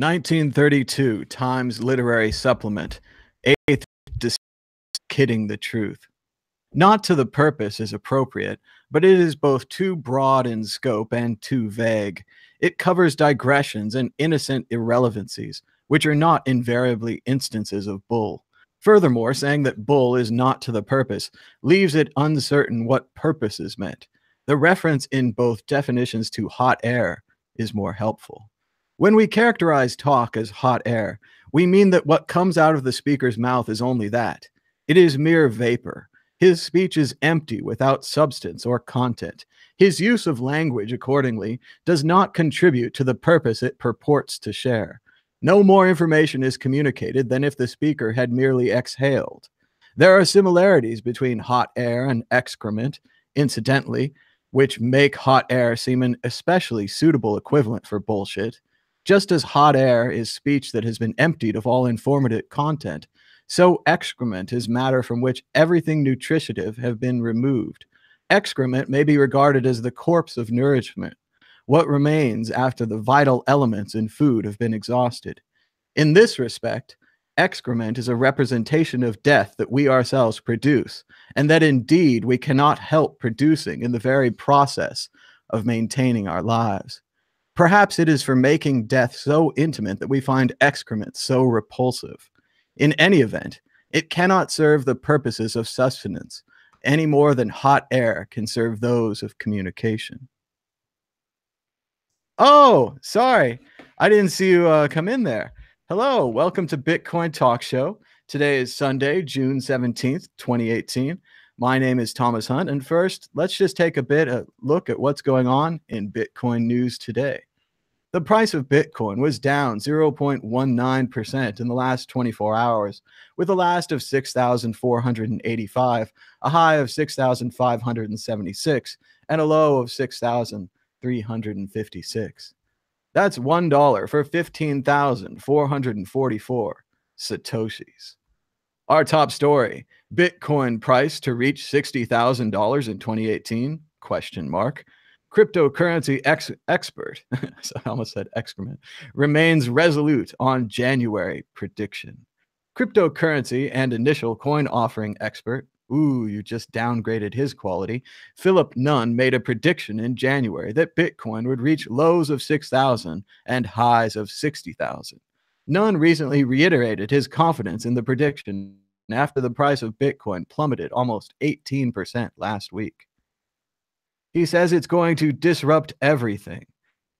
1932 Times Literary Supplement. Eighth Dis- Kidding the Truth. Not to the purpose is appropriate, but it is both too broad in scope and too vague. It covers digressions and innocent irrelevancies, which are not invariably instances of bull. Furthermore, saying that bull is not to the purpose leaves it uncertain what purpose is meant. The reference in both definitions to hot air is more helpful. When we characterize talk as hot air, we mean that what comes out of the speaker's mouth is only that. It is mere vapor. His speech is empty without substance or content. His use of language, accordingly, does not contribute to the purpose it purports to share. No more information is communicated than if the speaker had merely exhaled. There are similarities between hot air and excrement, incidentally, which make hot air seem an especially suitable equivalent for bullshit. Just as hot air is speech that has been emptied of all informative content, so excrement is matter from which everything nutritive have been removed. Excrement may be regarded as the corpse of nourishment, what remains after the vital elements in food have been exhausted. In this respect, excrement is a representation of death that we ourselves produce, and that indeed we cannot help producing in the very process of maintaining our lives. Perhaps it is for making death so intimate that we find excrement so repulsive. In any event, it cannot serve the purposes of sustenance any more than hot air can serve those of communication. Oh, sorry. I didn't see you uh, come in there. Hello, welcome to Bitcoin Talk Show. Today is Sunday, June 17th, 2018. My name is Thomas Hunt. And first, let's just take a bit a look at what's going on in Bitcoin news today. The price of Bitcoin was down 0.19% in the last 24 hours, with a last of 6,485, a high of 6,576, and a low of 6,356. That's $1 for 15,444 Satoshis. Our top story Bitcoin price to reach $60,000 in 2018? Question mark cryptocurrency ex- expert, so I almost said excrement, remains resolute on January prediction. Cryptocurrency and initial coin offering expert, ooh, you just downgraded his quality, Philip Nunn made a prediction in January that Bitcoin would reach lows of 6,000 and highs of 60,000. Nunn recently reiterated his confidence in the prediction after the price of Bitcoin plummeted almost 18% last week. He says it's going to disrupt everything.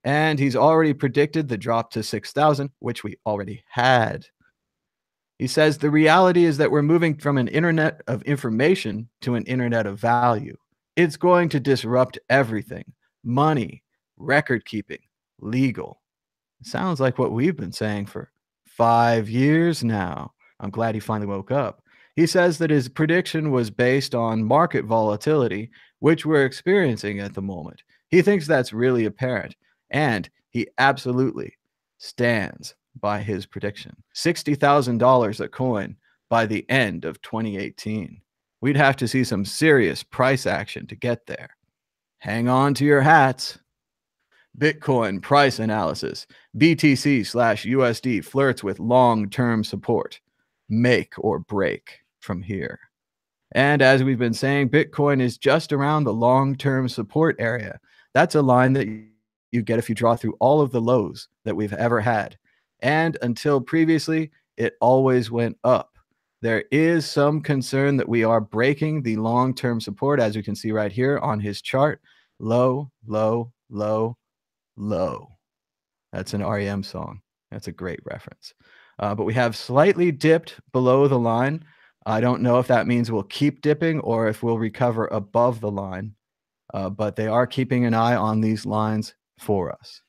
And he's already predicted the drop to 6,000, which we already had. He says the reality is that we're moving from an internet of information to an internet of value. It's going to disrupt everything money, record keeping, legal. Sounds like what we've been saying for five years now. I'm glad he finally woke up. He says that his prediction was based on market volatility which we're experiencing at the moment. He thinks that's really apparent, and he absolutely stands by his prediction $60,000 a coin by the end of 2018. We'd have to see some serious price action to get there. Hang on to your hats. Bitcoin price analysis BTC slash USD flirts with long term support. Make or break from here. And as we've been saying, Bitcoin is just around the long term support area. That's a line that you get if you draw through all of the lows that we've ever had. And until previously, it always went up. There is some concern that we are breaking the long term support, as you can see right here on his chart. Low, low, low, low. That's an REM song. That's a great reference. Uh, but we have slightly dipped below the line. I don't know if that means we'll keep dipping or if we'll recover above the line, uh, but they are keeping an eye on these lines for us.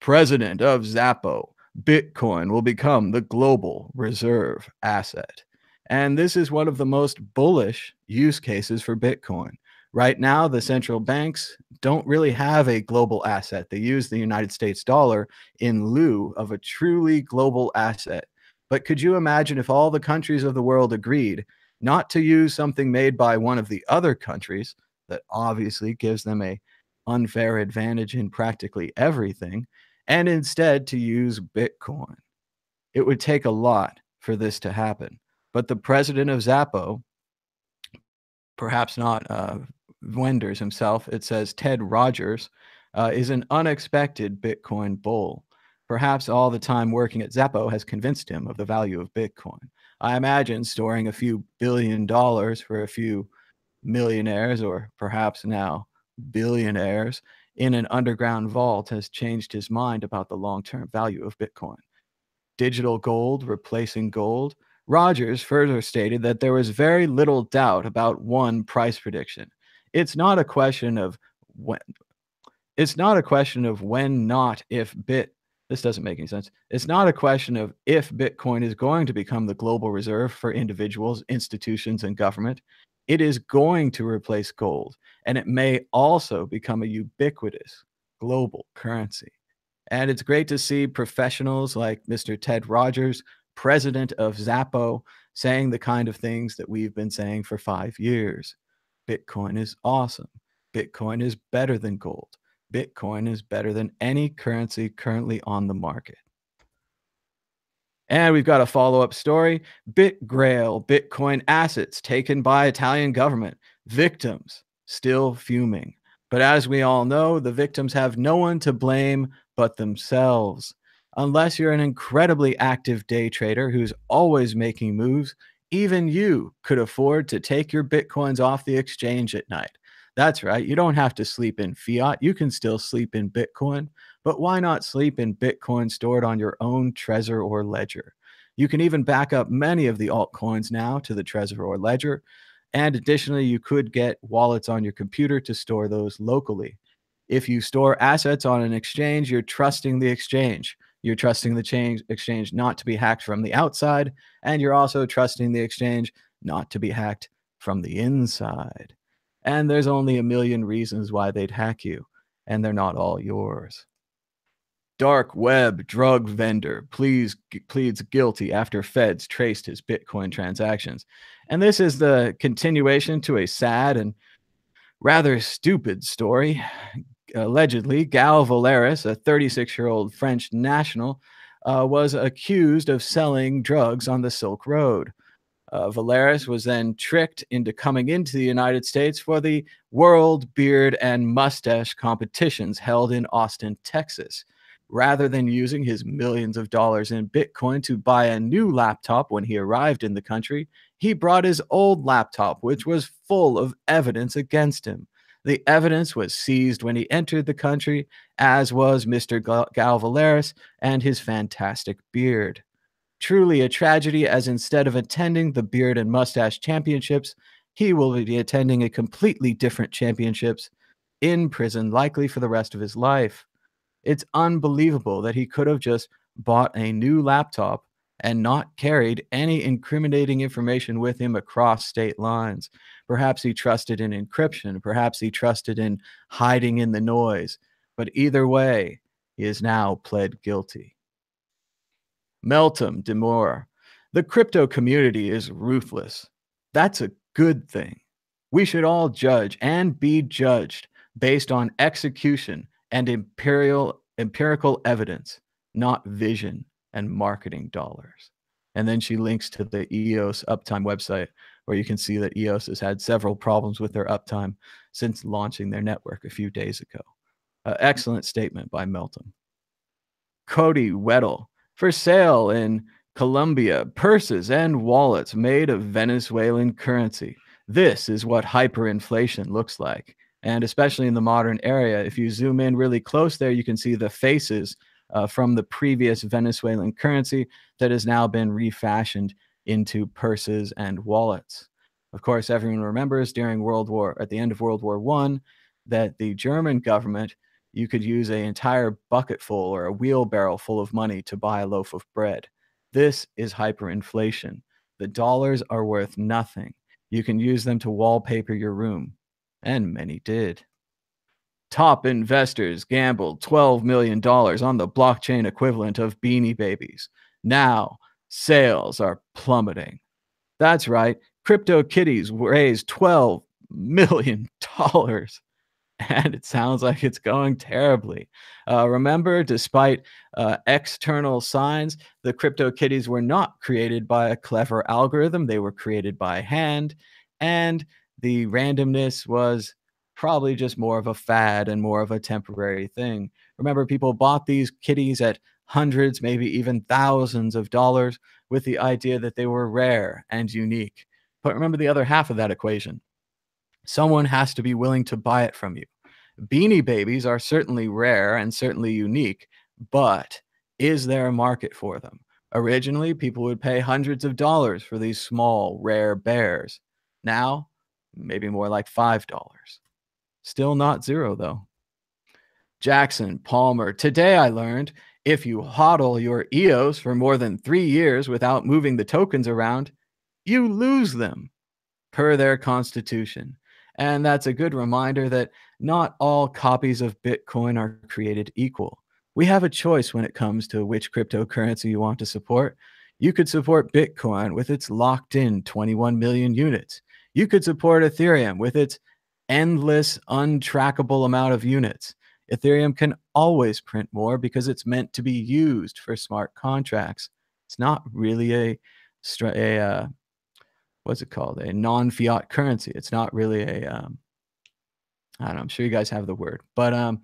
President of Xapo, Bitcoin will become the global reserve asset. And this is one of the most bullish use cases for Bitcoin. Right now, the central banks don't really have a global asset. They use the United States dollar in lieu of a truly global asset but could you imagine if all the countries of the world agreed not to use something made by one of the other countries that obviously gives them a unfair advantage in practically everything and instead to use Bitcoin. It would take a lot for this to happen. But the president of Xapo perhaps not uh, Wences himself, it says Ted Rogers, uh, is an unexpected Bitcoin bull. Perhaps all the time working at Xapo has convinced him of the value of Bitcoin. I imagine storing a few billion dollars for a few millionaires or perhaps now billionaires in an underground vault has changed his mind about the long term value of Bitcoin. Digital gold replacing gold. Rogers further stated that there was very little doubt about one price prediction. It's not a question of when. It's not a question of when, not if bit. This doesn't make any sense. It's not a question of if Bitcoin is going to become the global reserve for individuals, institutions, and government it is going to replace gold and it may also become a ubiquitous global currency. And it's great to see professionals like Mr. Ted Rogers, president of Xapo, saying the kind of things that we've been saying for five years. Bitcoin is awesome. Bitcoin is better than gold. Bitcoin is better than any currency currently on the market. And we've got a follow up story BitGrail, Bitcoin assets taken by Italian government, victims still fuming. But as we all know, the victims have no one to blame but themselves. Unless you're an incredibly active day trader who's always making moves, even you could afford to take your Bitcoins off the exchange at night. That's right. You don't have to sleep in fiat. You can still sleep in Bitcoin. But why not sleep in Bitcoin stored on your own Trezor or Ledger? You can even back up many of the altcoins now to the Trezor or Ledger. And additionally, you could get wallets on your computer to store those locally. If you store assets on an exchange, you're trusting the exchange. You're trusting the change, exchange not to be hacked from the outside, and you're also trusting the exchange not to be hacked from the inside. And there's only a million reasons why they'd hack you, and they're not all yours. Dark web drug vendor pleads pleads guilty after feds traced his bitcoin transactions. And this is the continuation to a sad and rather stupid story. Allegedly Gal Vallerius a 36 year old french national uh, was accused of selling drugs on the silk road uh, Vallerius was then tricked into coming into the United States for the World Beard and Mustache competitions held in Austin, Texas rather than using his millions of dollars in Bitcoin to buy a new laptop when he arrived in the country, he brought his old laptop, which was full of evidence against him. The evidence was seized when he entered the country, as was Mr. Gal Vallerius and his fantastic beard. Truly a tragedy, as instead of attending the Beard and Mustache Championships, he will be attending a completely different championships in prison, likely for the rest of his life. It's unbelievable that he could have just bought a new laptop and not carried any incriminating information with him across state lines. Perhaps he trusted in encryption, perhaps he trusted in hiding in the noise, but either way, he is now pled guilty. Meltem Demirors. The crypto community is ruthless. That's a good thing. We should all judge and be judged based on execution and imperial empirical evidence, not vision and marketing dollars. And then she links to the EOS uptime website where you can see that EOS has had several problems with their uptime since launching their network a few days ago. Uh, excellent statement by Meltem. Cody Weddle for sale in Colombia, purses and wallets made of Venezuelan currency. This is what hyperinflation looks like and especially in the modern area if you zoom in really close there you can see the faces uh, from the previous venezuelan currency that has now been refashioned into purses and wallets of course everyone remembers during world war at the end of world war one that the german government you could use an entire bucket full or a wheelbarrow full of money to buy a loaf of bread this is hyperinflation the dollars are worth nothing you can use them to wallpaper your room and many did. Top investors gambled $12 million on the blockchain equivalent of beanie babies. Now, sales are plummeting. That's right, Crypto Kitties raised $12 million. And it sounds like it's going terribly. Uh, remember, despite uh, external signs, the Crypto CryptoKitties were not created by a clever algorithm. They were created by hand, and the randomness was probably just more of a fad and more of a temporary thing. Remember, people bought these kitties at hundreds, maybe even thousands of dollars with the idea that they were rare and unique. But remember the other half of that equation someone has to be willing to buy it from you. Beanie Babies are certainly rare and certainly unique, but is there a market for them? Originally, people would pay hundreds of dollars for these small, rare bears. Now, maybe more like $5. Still not zero, though. Jackson, Palmer. Today I learned if you hodl your EOS for more than three years without moving the tokens around, you lose them per their constitution. And that's a good reminder that not all copies of Bitcoin are created equal. We have a choice when it comes to which cryptocurrency you want to support. You could support Bitcoin with its locked in 21 million units. You could support Ethereum with its endless, untrackable amount of units. Ethereum can always print more because it's meant to be used for smart contracts. It's not really a, a uh, what's it called? A non-fiat currency. It's not really a um, I don't know. I'm sure you guys have the word, but um,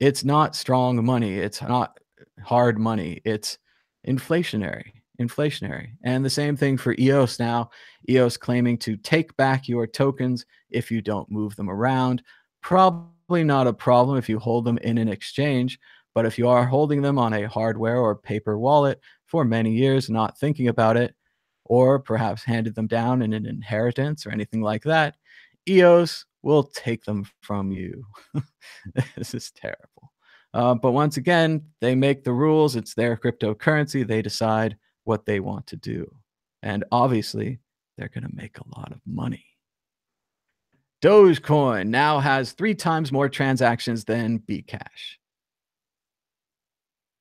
it's not strong money. It's not hard money. It's inflationary, inflationary. And the same thing for EOS now. EOS claiming to take back your tokens if you don't move them around. Probably not a problem if you hold them in an exchange, but if you are holding them on a hardware or paper wallet for many years, not thinking about it, or perhaps handed them down in an inheritance or anything like that, EOS will take them from you. this is terrible. Uh, but once again, they make the rules. It's their cryptocurrency. They decide what they want to do. And obviously, they're going to make a lot of money. Dogecoin now has three times more transactions than Bcash.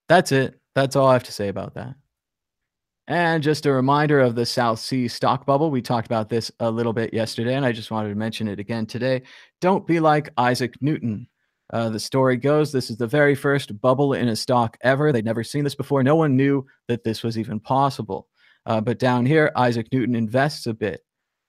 That's it. That's all I have to say about that. And just a reminder of the South Sea stock bubble. We talked about this a little bit yesterday, and I just wanted to mention it again today. Don't be like Isaac Newton. Uh, the story goes this is the very first bubble in a stock ever. They'd never seen this before. No one knew that this was even possible. Uh, but down here, Isaac Newton invests a bit.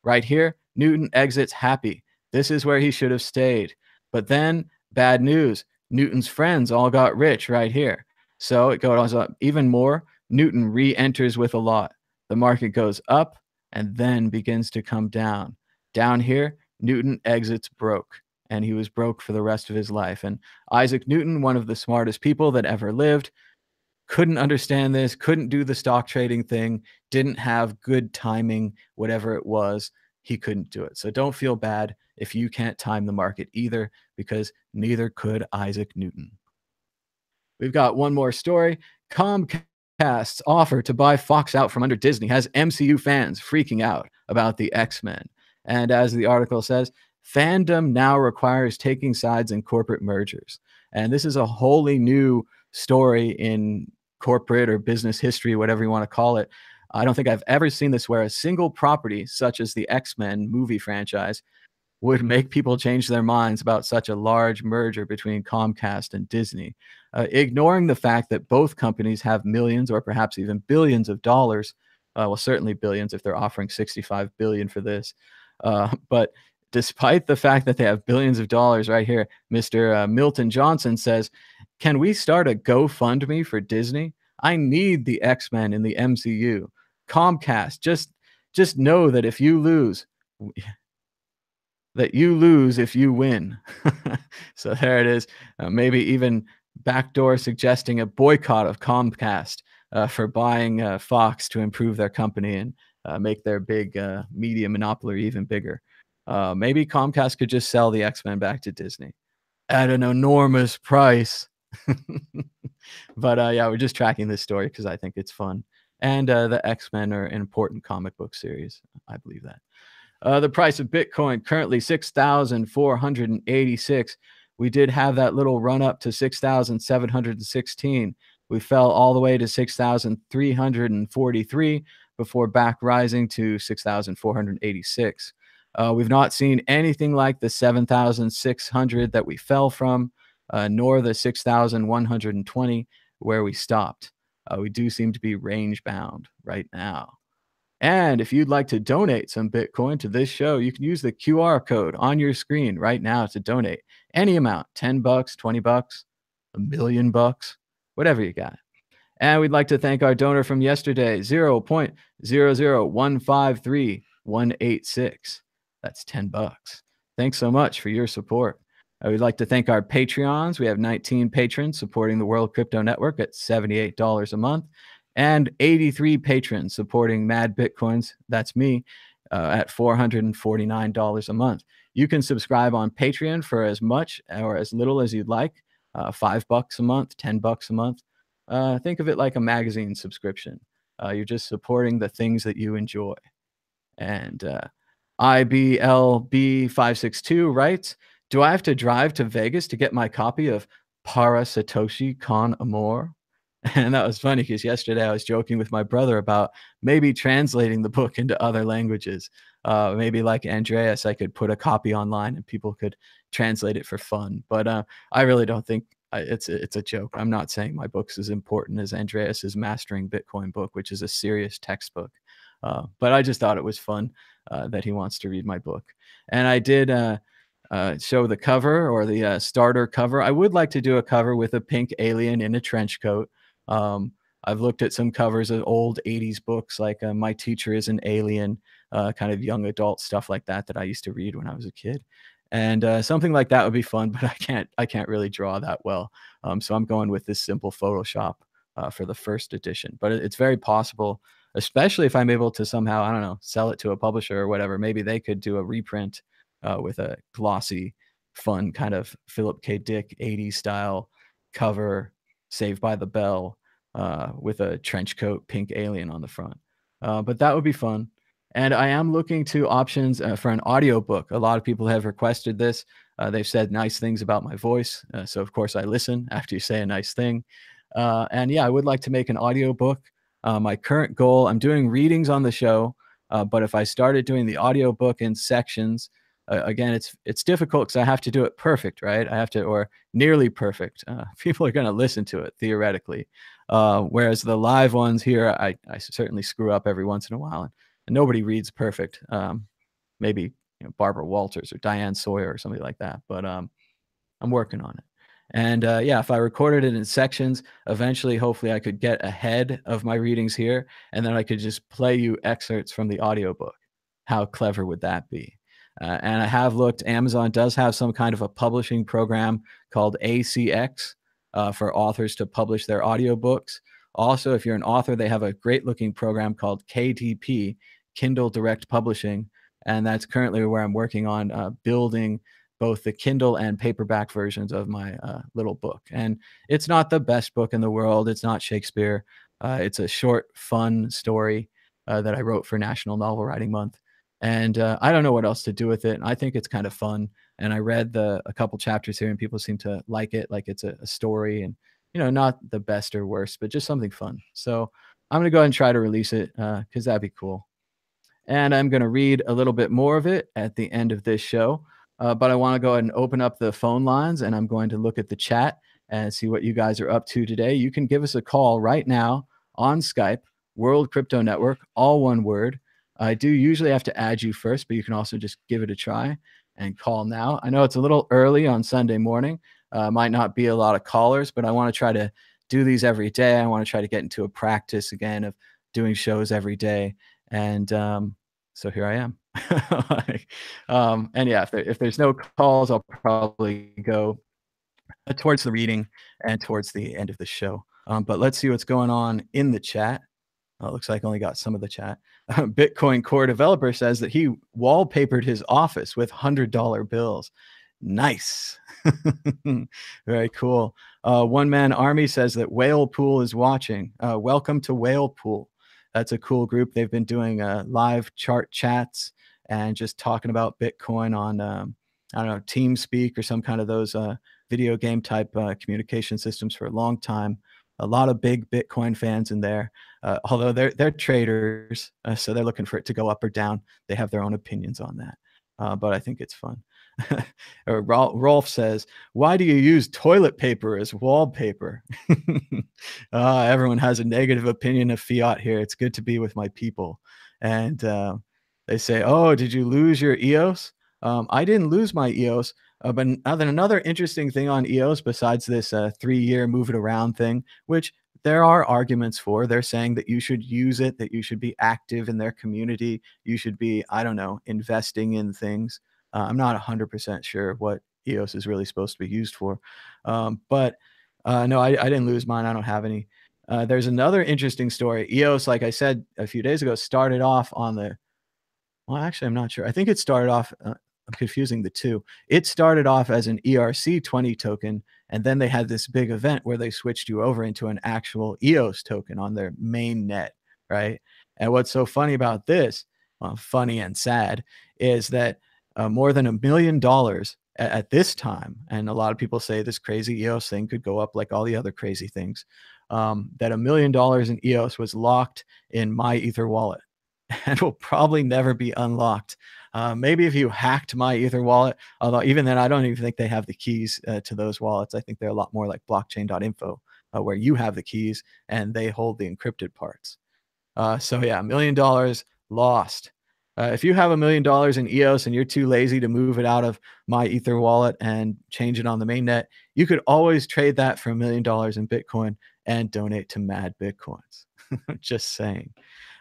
Right here, Newton exits happy. This is where he should have stayed. But then, bad news Newton's friends all got rich right here. So it goes up even more. Newton re enters with a lot. The market goes up and then begins to come down. Down here, Newton exits broke and he was broke for the rest of his life. And Isaac Newton, one of the smartest people that ever lived, couldn't understand this, couldn't do the stock trading thing, didn't have good timing, whatever it was, he couldn't do it. So don't feel bad if you can't time the market either, because neither could Isaac Newton. We've got one more story. Comcast Cast's offer to buy Fox out from under Disney has MCU fans freaking out about the X Men. And as the article says, fandom now requires taking sides in corporate mergers. And this is a wholly new story in corporate or business history, whatever you want to call it. I don't think I've ever seen this where a single property, such as the X Men movie franchise, would make people change their minds about such a large merger between Comcast and Disney, uh, ignoring the fact that both companies have millions or perhaps even billions of dollars. Uh, well, certainly billions if they're offering 65 billion for this. Uh, but despite the fact that they have billions of dollars right here, Mr. Uh, Milton Johnson says, Can we start a GoFundMe for Disney? I need the X Men in the MCU. Comcast, just just know that if you lose, that you lose if you win. so there it is. Uh, maybe even backdoor suggesting a boycott of Comcast uh, for buying uh, Fox to improve their company and uh, make their big uh, media monopoly even bigger. Uh, maybe Comcast could just sell the X Men back to Disney at an enormous price. but yeah, we're just tracking this story because I think it's fun. And the X Men are an important comic book series. I believe that. Uh, the price of Bitcoin currently 6,486. We did have that little run up to 6,716. We fell all the way to 6,343 before back rising to 6,486. Uh, we've not seen anything like the 7,600 that we fell from, uh, nor the 6,120 where we stopped. Uh, we do seem to be range bound right now. And if you'd like to donate some Bitcoin to this show, you can use the QR code on your screen right now to donate any amount 10 bucks, 20 bucks, a million bucks, whatever you got. And we'd like to thank our donor from yesterday, 0.00153 That's 10 bucks. Thanks so much for your support. Uh, we'd like to thank our Patreons. We have 19 patrons supporting the World Crypto Network at $78 a month and 83 patrons supporting Mad Bitcoins. That's me uh, at $449 a month. You can subscribe on Patreon for as much or as little as you'd like uh, five bucks a month, 10 bucks a month. Uh, think of it like a magazine subscription. Uh, you're just supporting the things that you enjoy. And uh, IBLB562 writes Do I have to drive to Vegas to get my copy of Para Satoshi Con Amor? And that was funny because yesterday I was joking with my brother about maybe translating the book into other languages. Uh, maybe like Andreas, I could put a copy online and people could translate it for fun. But uh, I really don't think it's it's a joke. I'm not saying my book's as important as Andreas's Mastering Bitcoin book, which is a serious textbook. Uh, but I just thought it was fun uh, that he wants to read my book, and I did. Uh, uh, show the cover or the uh, starter cover. I would like to do a cover with a pink alien in a trench coat. Um, I've looked at some covers of old 80s books like uh, My Teacher is an Alien, uh, kind of young adult stuff like that that I used to read when I was a kid. And uh, something like that would be fun, but I can't I can't really draw that well. Um, so I'm going with this simple Photoshop uh, for the first edition. But it's very possible, especially if I'm able to somehow I don't know sell it to a publisher or whatever. Maybe they could do a reprint uh, with a glossy, fun kind of Philip K. Dick 80s style cover Saved by the Bell uh, with a trench coat, pink alien on the front. Uh, but that would be fun. And I am looking to options uh, for an audiobook. A lot of people have requested this. Uh, they've said nice things about my voice. Uh, so, of course, I listen after you say a nice thing. And yeah, I would like to make an audiobook. my current goal, I'm doing readings on the show. but if I started doing the audiobook in sections, uh, again, it's it's difficult because I have to do it perfect, right? I have to, or nearly perfect. Uh, people are going to listen to it theoretically, uh, whereas the live ones here, I, I certainly screw up every once in a while, and, and nobody reads perfect. Um, maybe you know, Barbara Walters or Diane Sawyer or something like that, but um, I'm working on it. And uh, yeah, if I recorded it in sections, eventually, hopefully, I could get ahead of my readings here, and then I could just play you excerpts from the audiobook. How clever would that be? Uh, and I have looked, Amazon does have some kind of a publishing program called ACX uh, for authors to publish their audiobooks. Also, if you're an author, they have a great looking program called KDP, Kindle Direct Publishing. And that's currently where I'm working on uh, building both the Kindle and paperback versions of my uh, little book. And it's not the best book in the world, it's not Shakespeare. Uh, it's a short, fun story uh, that I wrote for National Novel Writing Month and uh, I don't know what else to do with it. I think it's kind of fun. And I read the a couple chapters here, and people seem to like it, like it's a, a story, and you know, not the best or worst, but just something fun. So I'm gonna go ahead and try to release it because uh, that'd be cool. And I'm gonna read a little bit more of it at the end of this show. Uh, but I want to go ahead and open up the phone lines, and I'm going to look at the chat and see what you guys are up to today. You can give us a call right now on Skype, World Crypto Network, all one word. I do usually have to add you first, but you can also just give it a try and call now. I know it's a little early on Sunday morning. Uh, might not be a lot of callers, but I want to try to do these every day. I want to try to get into a practice again of doing shows every day. And um, so here I am. um, and yeah, if, there, if there's no calls, I'll probably go towards the reading and towards the end of the show. Um, but let's see what's going on in the chat. Oh, looks like I only got some of the chat. Bitcoin Core developer says that he wallpapered his office with $100 bills. Nice. Very cool. Uh, One Man Army says that Whale Pool is watching. Uh, welcome to Whale Pool. That's a cool group. They've been doing uh, live chart chats and just talking about Bitcoin on, um, I don't know, TeamSpeak or some kind of those uh, video game type uh, communication systems for a long time a lot of big Bitcoin fans in there. Uh, although they're they're traders, uh, so they're looking for it to go up or down. They have their own opinions on that. uh, but I think it's fun. Rolf says, "Why do you use toilet paper as wallpaper?" uh, everyone has a negative opinion of fiat here. It's good to be with my people, and uh, they say, "Oh, did you lose your EOS?" Um, I didn't lose my EOS. Uh, but another interesting thing on EOS, besides this uh, three-year move it around thing, which there are arguments for. They're saying that you should use it, that you should be active in their community, you should be, I don't know, investing in things. Uh, I'm not 100% sure what EOS is really supposed to be used for. Um, but uh, no, I, I, didn't lose mine. I don't have any. Uh, there's another interesting story. EOS, like I said a few days ago, started off on the, well, actually, I'm not sure. I think it started off, uh, I'm confusing the two. It started off as an ERC20 token, and then they had this big event where they switched you over into an actual EOS token on their main net, right? And what's so funny about this, well, funny and sad, is that uh, more than a million dollars at, at, this time, and a lot of people say this crazy EOS thing could go up like all the other crazy things, um, that a million dollars in EOS was locked in MyEtherWallet and will probably never be unlocked. Uh, maybe if you hacked MyEtherWallet, although even then, I don't even think they have the keys uh, to those wallets. I think they're a lot more like blockchain.info, uh, where you have the keys and they hold the encrypted parts. Uh, so, yeah, a million dollars lost. Uh, if you have a million dollars in EOS and you're too lazy to move it out of MyEtherWallet and change it on the mainnet, you could always trade that for a million dollars in Bitcoin and donate to Mad Bitcoins. Just saying.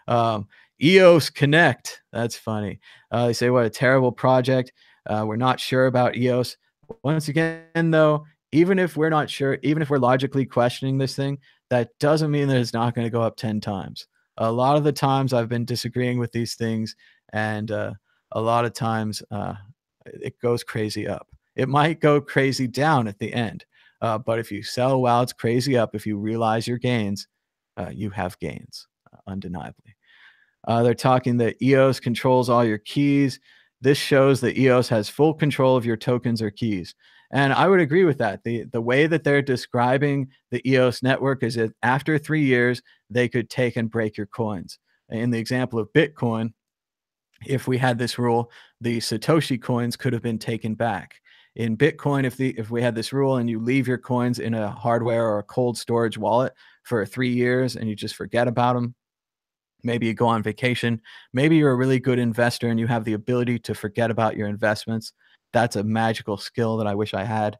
Um, EOS Connect. That's funny. Uh, they say, what a terrible project. Uh, we're not sure about EOS. Once again, though, even if we're not sure, even if we're logically questioning this thing, that doesn't mean that it's not going to go up 10 times. A lot of the times I've been disagreeing with these things and uh, a lot of times uh, it goes crazy up. It might go crazy down at the end, uh, but if you sell while it's crazy up, if you realize your gains, uh, you have gains undeniably. Uh, they're talking that EOS controls all your keys. This shows that EOS has full control of your tokens or keys. And I would agree with that. The the way that they're describing the EOS network is that after three years, they could take and break your coins. In the example of Bitcoin, if we had this rule, the Satoshi coins could have been taken back. In Bitcoin, if the if we had this rule and you leave your coins in a hardware or a cold storage wallet for three years and you just forget about them, maybe you go on vacation, maybe you're a really good investor and you have the ability to forget about your investments. That's a magical skill that I wish I had.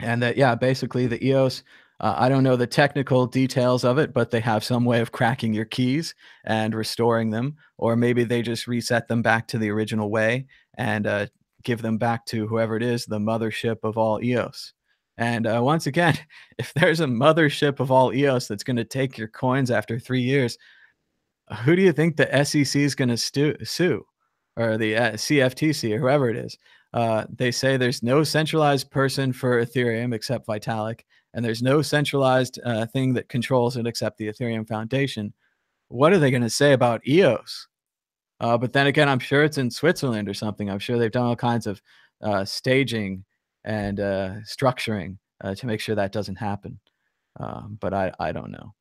And that, yeah, basically the EOS uh, I don't know the technical details of it, but they have some way of cracking your keys and restoring them, or maybe they just reset them back to the original way and uh, give them back to whoever it is, the mothership of all EOS. And uh, once again, if there's a mothership of all EOS that's going to take your coins after three years, who do you think the SEC is going to sue, or the uh, CFTC or whoever it is? Uh, they say there's no centralized person for Ethereum except Vitalik and there's no centralized uh, thing that controls it except the Ethereum Foundation. What are they going to say about EOS? Uh, but then again, I'm sure it's in Switzerland or something. I'm sure they've done all kinds of uh, staging and uh, structuring uh, to make sure that doesn't happen. Um, but I, I don't know.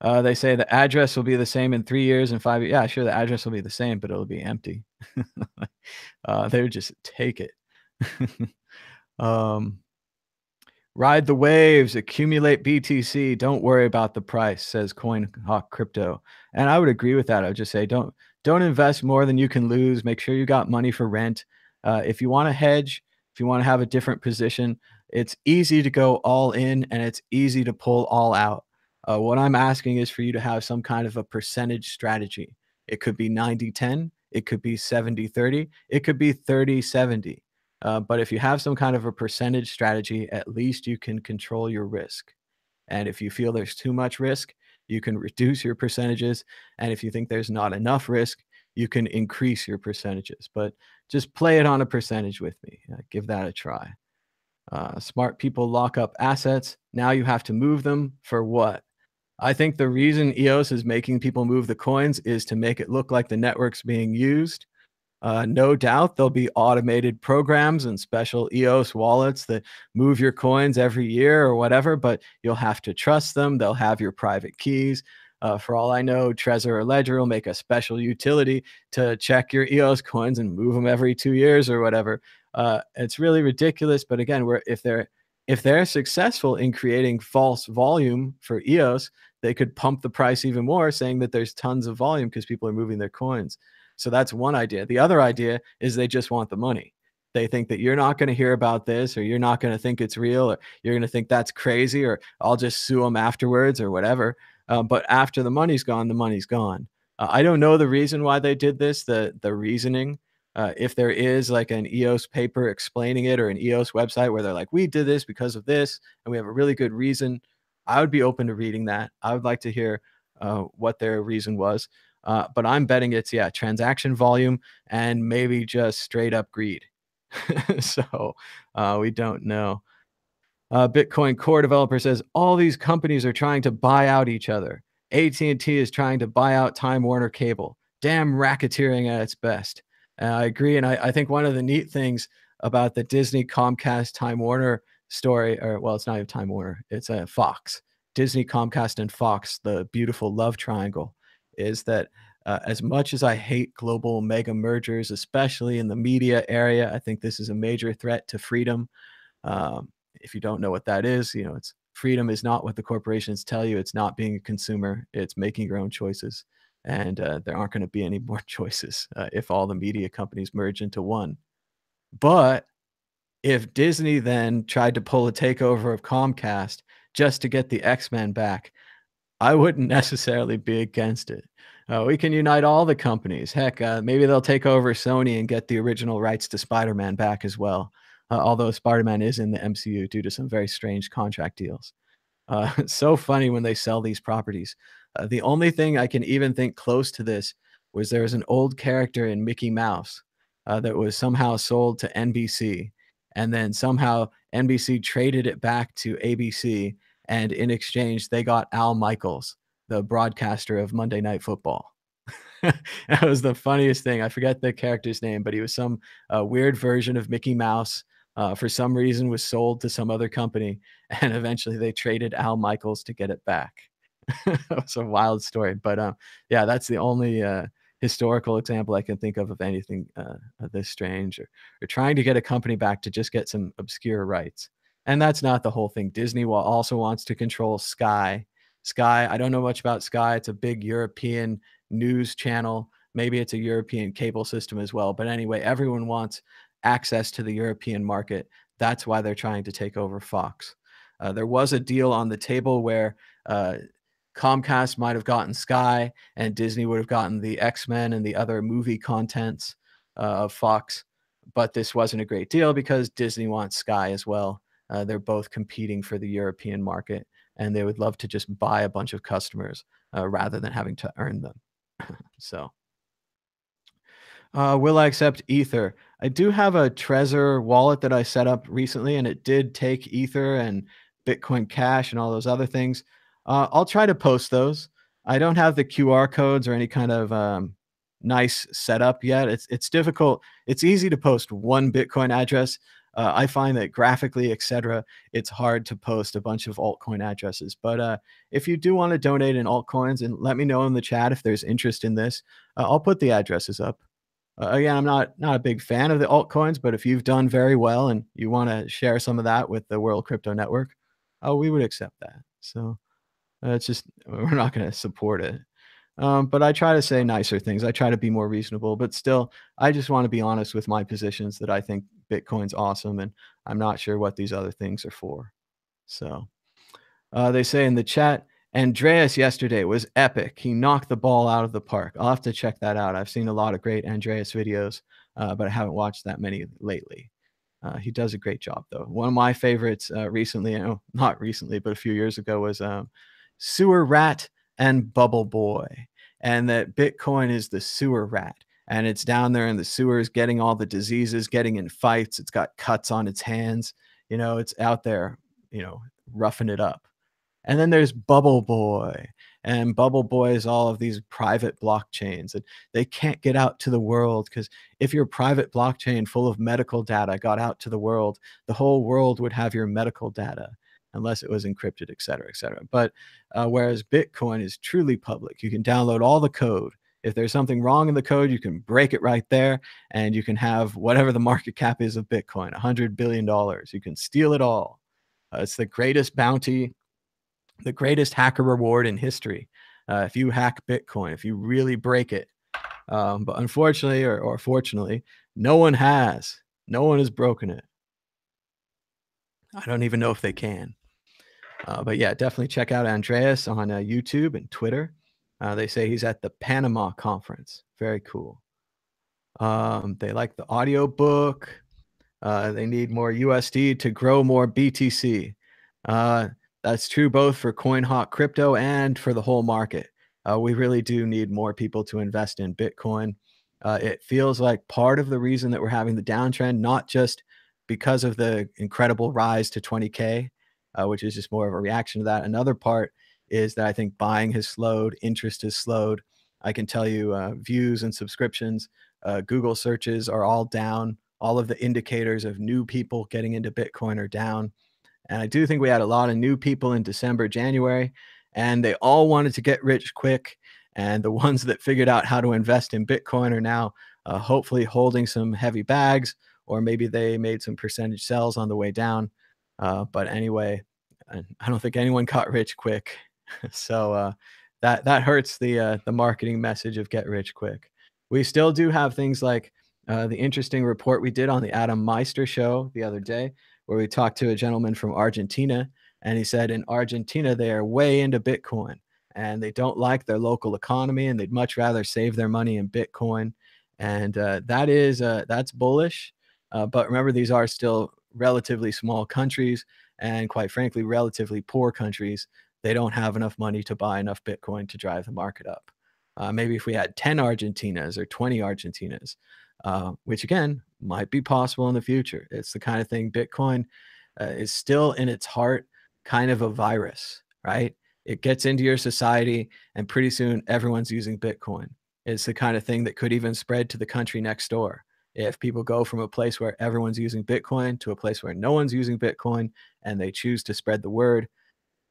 Uh, they say the address will be the same in three years and five. Yeah, sure, the address will be the same, but it'll be empty. they would just take it. um, Ride the waves, accumulate BTC. Don't worry about the price, says Coin CoinHawk Crypto. And I would agree with that. I would just say don't don't invest more than you can lose. Make sure you got money for rent. Uh, if you want to hedge, if you want to have a different position, it's easy to go all in and it's easy to pull all out. Uh, what I'm asking is for you to have some kind of a percentage strategy. It could be 90 10, it could be 70 30, it could be 30 70. Uh, but if you have some kind of a percentage strategy, at least you can control your risk. And if you feel there's too much risk, you can reduce your percentages. And if you think there's not enough risk, you can increase your percentages. But just play it on a percentage with me. Uh, give that a try. Uh, smart people lock up assets. Now you have to move them for what? I think the reason EOS is making people move the coins is to make it look like the network's being used uh, no doubt there'll be automated programs and special EOS wallets that move your coins every year or whatever, but you'll have to trust them. They'll have your private keys. Uh, for all I know, Trezor or Ledger will make a special utility to check your EOS coins and move them every two years or whatever. Uh, it's really ridiculous. But again, we're, if they're if they're successful in creating false volume for EOS, they could pump the price even more, saying that there's tons of volume because people are moving their coins. So that's one idea. The other idea is they just want the money. They think that you're not going to hear about this, or you're not going to think it's real, or you're going to think that's crazy, or I'll just sue them afterwards, or whatever. Uh, but after the money's gone, the money's gone. Uh, I don't know the reason why they did this, the the reasoning. Uh, if there is like an EOS paper explaining it or an EOS website where they're like, we did this because of this, and we have a really good reason, I would be open to reading that. I would like to hear uh, what their reason was. Uh, but I'm betting it's yeah transaction volume and maybe just straight up greed. so uh, we don't know. Uh, Bitcoin core developer says all these companies are trying to buy out each other. AT&T is trying to buy out Time Warner Cable. Damn racketeering at its best. Uh, I agree, and I, I think one of the neat things about the Disney Comcast Time Warner story, or well, it's not even Time Warner, it's a Fox. Disney, Comcast, and Fox, the beautiful love triangle, is that uh, as much as I hate global mega mergers, especially in the media area, I think this is a major threat to freedom. Um, if you don't know what that is, you know, it's freedom is not what the corporations tell you. It's not being a consumer. It's making your own choices, and uh, there aren't going to be any more choices uh, if all the media companies merge into one. But if Disney then tried to pull a takeover of Comcast just to get the X Men back, I wouldn't necessarily be against it. Uh, we can unite all the companies. Heck, uh, maybe they'll take over Sony and get the original rights to Spider Man back as well. Uh, although Spider Man is in the MCU due to some very strange contract deals. Uh, so funny when they sell these properties. Uh, the only thing I can even think close to this was there was an old character in Mickey Mouse uh, that was somehow sold to NBC. And then somehow NBC traded it back to ABC. And in exchange, they got Al Michaels the broadcaster of Monday Night Football. that was the funniest thing. I forget the character's name, but he was some uh, weird version of Mickey Mouse. Uh, for some reason, was sold to some other company, and eventually they traded Al Michaels to get it back. it was a wild story, but um, yeah, that's the only uh, historical example I can think of of anything uh, this strange, or, or trying to get a company back to just get some obscure rights. And that's not the whole thing. Disney also wants to control Sky Sky, I don't know much about Sky. It's a big European news channel. Maybe it's a European cable system as well. But anyway, everyone wants access to the European market. That's why they're trying to take over Fox. Uh, there was a deal on the table where uh, Comcast might have gotten Sky and Disney would have gotten the X Men and the other movie contents uh, of Fox. But this wasn't a great deal because Disney wants Sky as well. Uh, they're both competing for the European market and they would love to just buy a bunch of customers uh, rather than having to earn them. so, uh, will I accept Ether? I do have a Trezor wallet that I set up recently, and it did take Ether and Bitcoin Cash and all those other things. Uh, I'll try to post those. I don't have the QR codes or any kind of um, nice setup yet. It's it's difficult. It's easy to post one Bitcoin address, uh, I find that graphically, etc., it's hard to post a bunch of altcoin addresses. But uh, if you do want to donate in altcoins, and let me know in the chat if there's interest in this, uh, I'll put the addresses up. Uh, again, I'm not not a big fan of the altcoins, but if you've done very well and you want to share some of that with the World Crypto Network, oh, we would accept that. So uh, it's just we're not going to support it. Um, but I try to say nicer things. I try to be more reasonable, but still, I just want to be honest with my positions that I think Bitcoin's awesome, and I'm not sure what these other things are for. So uh, they say in the chat, Andreas yesterday was epic. He knocked the ball out of the park. I'll have to check that out. I've seen a lot of great Andreas videos, uh, but I haven't watched that many lately. Uh, he does a great job, though. One of my favorites uh, recently, oh, not recently, but a few years ago, was um, Sewer Rat and Bubble Boy, and that Bitcoin is the sewer rat and it's down there in the sewers getting all the diseases, getting in fights. It's got cuts on its hands. You know, it's out there, you know, roughing it up. And then there's Bubble Boy. And Bubble Boy is all of these private blockchains. And they can't get out to the world because if your private blockchain full of medical data got out to the world, the whole world would have your medical data. unless it was encrypted, et cetera, et cetera. But uh, whereas Bitcoin is truly public, you can download all the code. If there's something wrong in the code, you can break it right there and you can have whatever the market cap is of Bitcoin, $100 billion. You can steal it all. Uh, it's the greatest bounty, the greatest hacker reward in history. Uh, if you hack Bitcoin, if you really break it. Um, but unfortunately, or, or fortunately, no one has. No one has broken it. I don't even know if they can. Uh, but yeah, definitely check out Andreas on uh, YouTube and Twitter. Uh, they say he's at the Panama conference. Very cool. Um, they like the audio book. Uh, they need more USD to grow more BTC. Uh, that's true both for CoinHawk crypto and for the whole market. Uh, we really do need more people to invest in Bitcoin. it feels like part of the reason that we're having the downtrend, not just because of the incredible rise to 20K, uh, which is just more of a reaction to that. Another part is that I think buying has slowed, interest has slowed. I can tell you uh, views and subscriptions, uh, Google searches are all down. All of the indicators of new people getting into Bitcoin are down. And I do think we had a lot of new people in December, January, and they all wanted to get rich quick. And the ones that figured out how to invest in Bitcoin are now uh, hopefully holding some heavy bags or maybe they made some percentage sells on the way down. Uh, but anyway, I don't think anyone got rich quick. so uh, that that hurts the uh, the marketing message of get rich quick. We still do have things like uh, the interesting report we did on the Adam Meister show the other day, where we talked to a gentleman from Argentina, and he said in Argentina they are way into Bitcoin and they don't like their local economy and they'd much rather save their money in Bitcoin. And uh, that is uh, that's bullish. Uh, but remember, these are still relatively small countries and, quite frankly, relatively poor countries. They don't have enough money to buy enough Bitcoin to drive the market up. Uh, maybe if we had 10 Argentinas or 20 Argentinas, uh, which again might be possible in the future. It's the kind of thing Bitcoin uh, is still in its heart kind of a virus, right? It gets into your society, and pretty soon everyone's using Bitcoin. It's the kind of thing that could even spread to the country next door if people go from a place where everyone's using Bitcoin to a place where no one's using Bitcoin and they choose to spread the word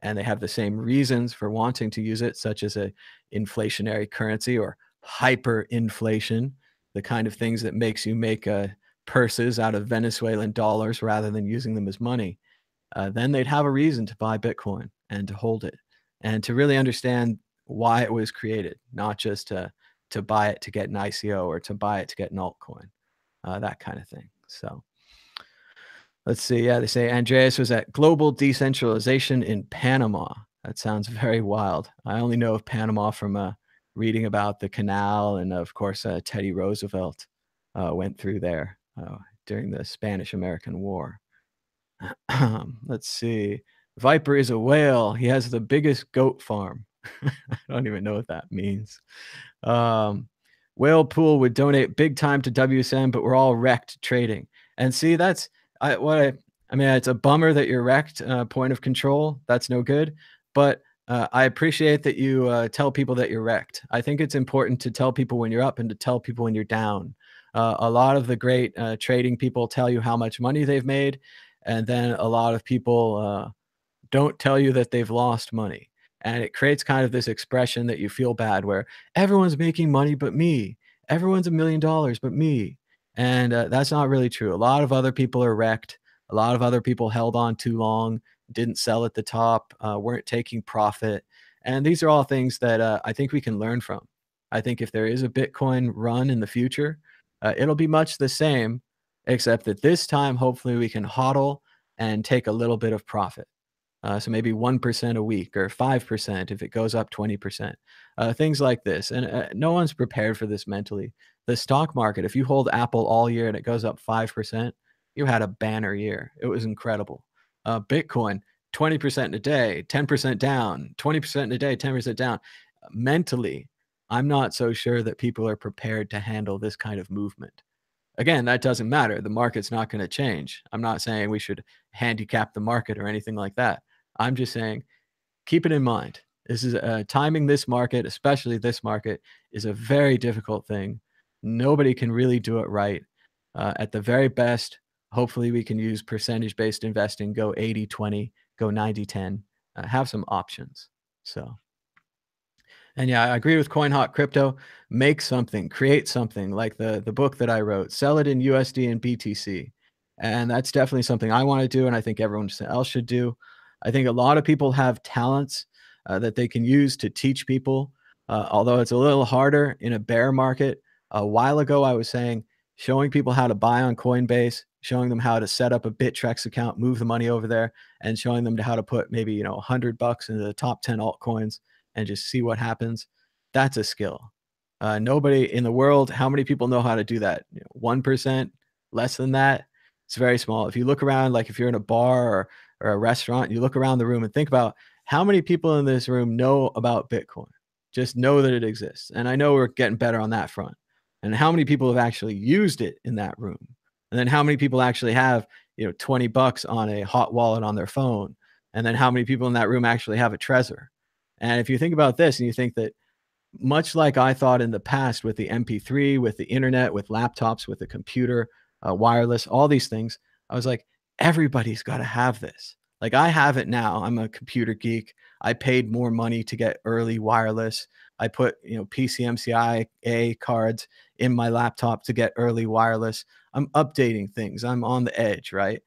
and they have the same reasons for wanting to use it, such as a inflationary currency or hyperinflation, the kind of things that makes you make uh, purses out of Venezuelan dollars rather than using them as money, uh, then they'd have a reason to buy Bitcoin and to hold it and to really understand why it was created, not just to, to buy it to get an ICO or to buy it to get an altcoin uh, that kind of thing. So let's see. Yeah, they say Andreas was at Global Decentralization in Panama. That sounds very wild. I only know of Panama from uh, reading about the canal, and of course, uh, Teddy Roosevelt uh, went through there uh, during the Spanish American War. let's see. Viper is a whale. He has the biggest goat farm. I don't even know what that means. Um, Whale Pool would donate big time to WCN, but we're all wrecked trading. And see, that's I, what I, I mean. It's a bummer that you're wrecked. Uh, point of control. That's no good. But uh, I appreciate that you uh, tell people that you're wrecked. I think it's important to tell people when you're up and to tell people when you're down. Uh, a lot of the great uh, trading people tell you how much money they've made, and then a lot of people uh, don't tell you that they've lost money. And it creates kind of this expression that you feel bad where everyone's making money but me. Everyone's a million dollars but me. And uh, that's not really true. A lot of other people are wrecked. A lot of other people held on too long didn't sell at the top uh, weren't taking profit and these are all things that uh, i think we can learn from i think if there is a bitcoin run in the future uh, it'll be much the same except that this time hopefully we can hodl and take a little bit of profit uh, so maybe 1% a week or 5% if it goes up 20%. Uh, things like this. And uh, no one's prepared for this mentally. The stock market, if you hold Apple all year and it goes up 5%, you had a banner year. It was incredible. Uh, Bitcoin, 20% in a day, 10% down, 20% in a day, 10% down. Mentally, I'm not so sure that people are prepared to handle this kind of movement. Again, that doesn't matter. The market's not going to change. I'm not saying we should handicap the market or anything like that. I'm just saying, keep it in mind. This is uh, timing this market, especially this market, is a very difficult thing. Nobody can really do it right. Uh, at the very best, hopefully, we can use percentage based investing, go 80 20, go 90 10, uh, have some options. So, and yeah, I agree with CoinHawk Crypto. Make something, create something like the the book that I wrote. Sell it in USD and BTC, and that's definitely something I want to do, and I think everyone else should do. I think a lot of people have talents uh, that they can use to teach people. Uh, although it's a little harder in a bear market. A while ago, I was saying showing people how to buy on Coinbase, showing them how to set up a Bittrex account, move the money over there, and showing them how to put maybe you know 100 bucks into the top 10 altcoins and just see what happens. That's a skill. Uh, nobody in the world, how many people know how to do that? One less than that. It's very small. If you look around, like if you're in a bar or, or a restaurant, you look around the room and think about how many people in this room know about Bitcoin. Just know that it exists. And I know we're getting better on that front. And how many people have actually used it in that room? And then how many people actually have, you know, 20 bucks on a hot wallet on their phone? And then how many people in that room actually have a Trezor? And if you think about this and you think that much like I thought in the past with the MP3, with the internet, with laptops, with the computer, uh, wireless, all these things, I was like, everybody's got to have this. Like I have it now. I'm a computer geek. I paid more money to get early wireless. I put, you know, PCMCIA cards in my laptop to get early wireless. I'm updating things. I'm on the edge, right?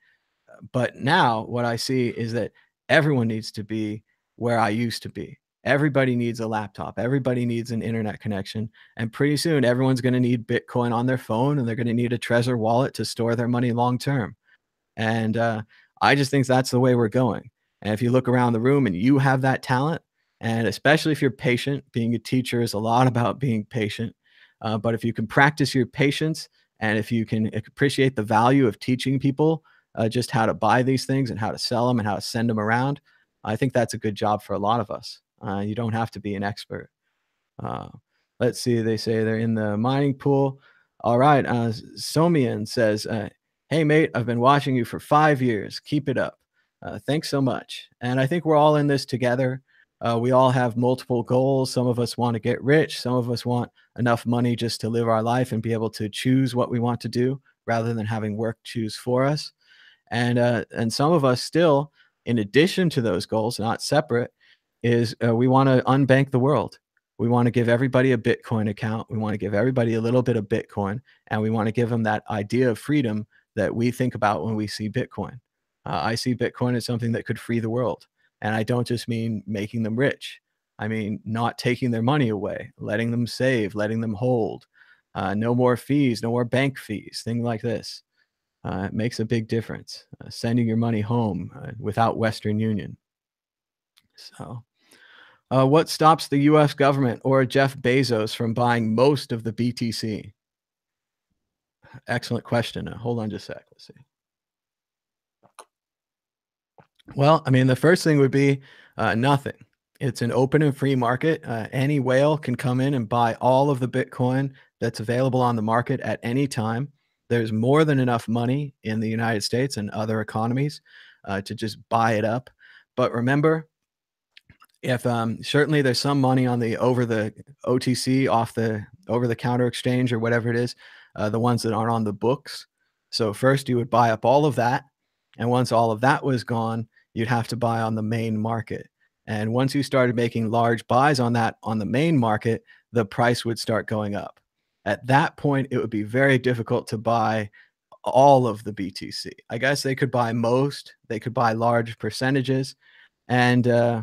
But now what I see is that everyone needs to be where I used to be. Everybody needs a laptop. Everybody needs an internet connection. And pretty soon, everyone's going to need Bitcoin on their phone and they're going to need a Trezor wallet to store their money long term. And uh, I just think that's the way we're going. And if you look around the room and you have that talent, and especially if you're patient, being a teacher is a lot about being patient. Uh, but if you can practice your patience and if you can appreciate the value of teaching people uh, just how to buy these things and how to sell them and how to send them around, I think that's a good job for a lot of us. Uh, you don't have to be an expert. Uh, let's see. They say they're in the mining pool. All right. Uh, Somian says, uh, Hey, mate, I've been watching you for five years. Keep it up. Thanks so much. And I think we're all in this together. Uh, we all have multiple goals. Some of us want to get rich. Some of us want enough money just to live our life and be able to choose what we want to do rather than having work choose for us. And uh, and some of us still, in addition to those goals, not separate, is uh, we want to unbank the world. We want to give everybody a Bitcoin account. We want to give everybody a little bit of Bitcoin, and we want to give them that idea of freedom that we think about when we see Bitcoin. Uh, I see Bitcoin as something that could free the world, and I don't just mean making them rich. I mean not taking their money away, letting them save, letting them hold. Uh, no more fees, no more bank fees, things like this. Uh, it makes a big difference. Uh, sending your money home uh, without Western Union. So, uh, what stops the US government or Jeff Bezos from buying most of the BTC? Excellent question. Uh, hold on just a sec. Let's see. Well, I mean, the first thing would be uh, nothing. It's an open and free market. Uh, any whale can come in and buy all of the Bitcoin that's available on the market at any time. There's more than enough money in the United States and other economies uh, to just buy it up. But remember, if um, certainly there's some money on the over the OTC off the over the counter exchange or whatever it is, uh, the ones that aren't on the books. So first you would buy up all of that, and once all of that was gone, you'd have to buy on the main market. And once you started making large buys on that on the main market, the price would start going up. At that point, it would be very difficult to buy all of the BTC. I guess they could buy most, they could buy large percentages, and uh,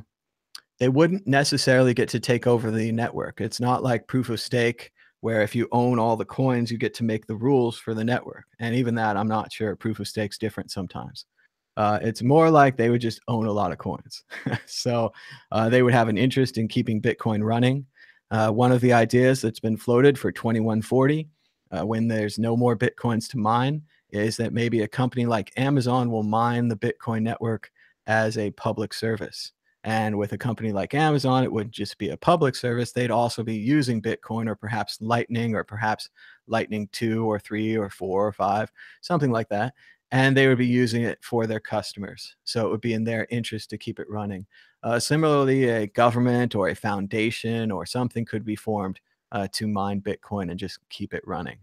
they wouldn't necessarily get to take over the network. It's not like proof of stake where if you own all the coins, you get to make the rules for the network. And even that, I'm not sure. Proof of stake's different sometimes. Uh, it's more like they would just own a lot of coins. so uh, they would have an interest in keeping Bitcoin running. Uh, one of the ideas that's been floated for 2140, uh, when there's no more Bitcoins to mine, is that maybe a company like Amazon will mine the Bitcoin network as a public service. And with a company like Amazon, it wouldn't just be a public service. They'd also be using Bitcoin or perhaps Lightning or perhaps Lightning 2 or 3 or 4 or 5, something like that. And they would be using it for their customers. So it would be in their interest to keep it running. Uh, similarly, a government or a foundation or something could be formed uh, to mine Bitcoin and just keep it running.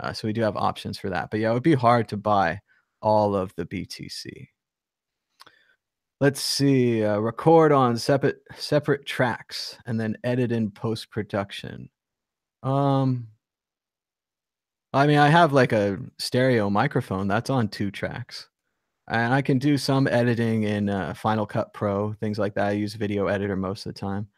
Uh, so we do have options for that. But yeah, it would be hard to buy all of the BTC. let's see. Uh, record on separate separate tracks and then edit in post production. Um, I mean, I have like a stereo microphone that's on two tracks, and I can do some editing in uh, Final Cut Pro, things like that. I use Video Editor most of the time.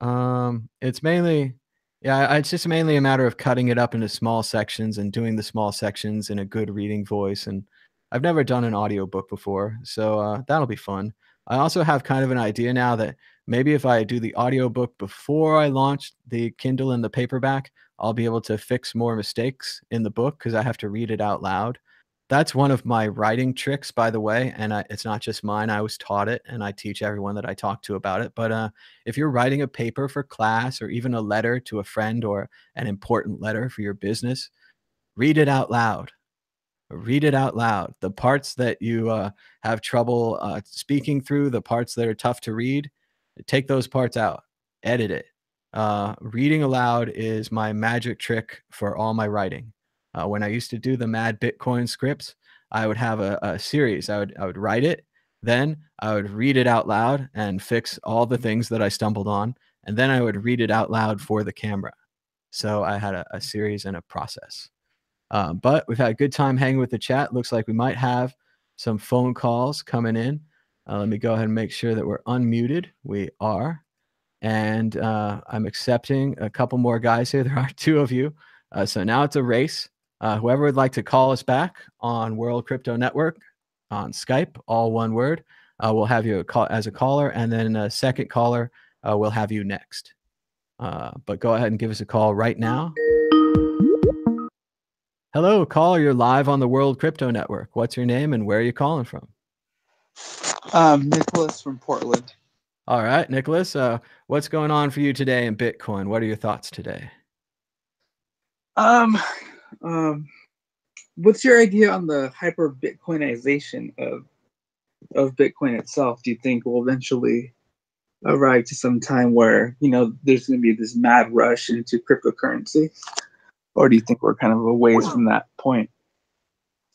Um, it's mainly, yeah, it's just mainly a matter of cutting it up into small sections and doing the small sections in a good reading voice. And I've never done an audiobook before, so uh, that'll be fun. I also have kind of an idea now that maybe if I do the audiobook before I launch the Kindle and the paperback, I'll be able to fix more mistakes in the book because I have to read it out loud that's one of my writing tricks, by the way. And I, it's not just mine. I was taught it and I teach everyone that I talk to about it. But uh, if you're writing a paper for class or even a letter to a friend or an important letter for your business, read it out loud. Read it out loud. The parts that you uh, have trouble uh, speaking through, the parts that are tough to read, take those parts out, edit it. Uh, reading aloud is my magic trick for all my writing. Uh, when I used to do the Mad Bitcoin scripts, I would have a, a series. I would I would write it, then I would read it out loud and fix all the things that I stumbled on, and then I would read it out loud for the camera. So I had a, a series and a process. Uh, but we've had a good time hanging with the chat. Looks like we might have some phone calls coming in. Uh, let me go ahead and make sure that we're unmuted. We are. And uh, I'm accepting a couple more guys here. There are two of you. Uh, so now it's a race. Uh, whoever would like to call us back on World Crypto Network on Skype, all one word, uh, we'll have you call as a caller, and then a second caller, uh, we'll have you next. Uh, but go ahead and give us a call right now. Hello, caller. You're live on the World Crypto Network. What's your name and where are you calling from? Um, Nicholas from Portland. All right, Nicholas. Uh, what's going on for you today in Bitcoin? What are your thoughts today? Um, um, what's your idea on the hyper Bitcoinization of of Bitcoin itself? Do you think will eventually arrive to some time where you know there's going to be this mad rush into cryptocurrency, or do you think we're kind of a ways from that point?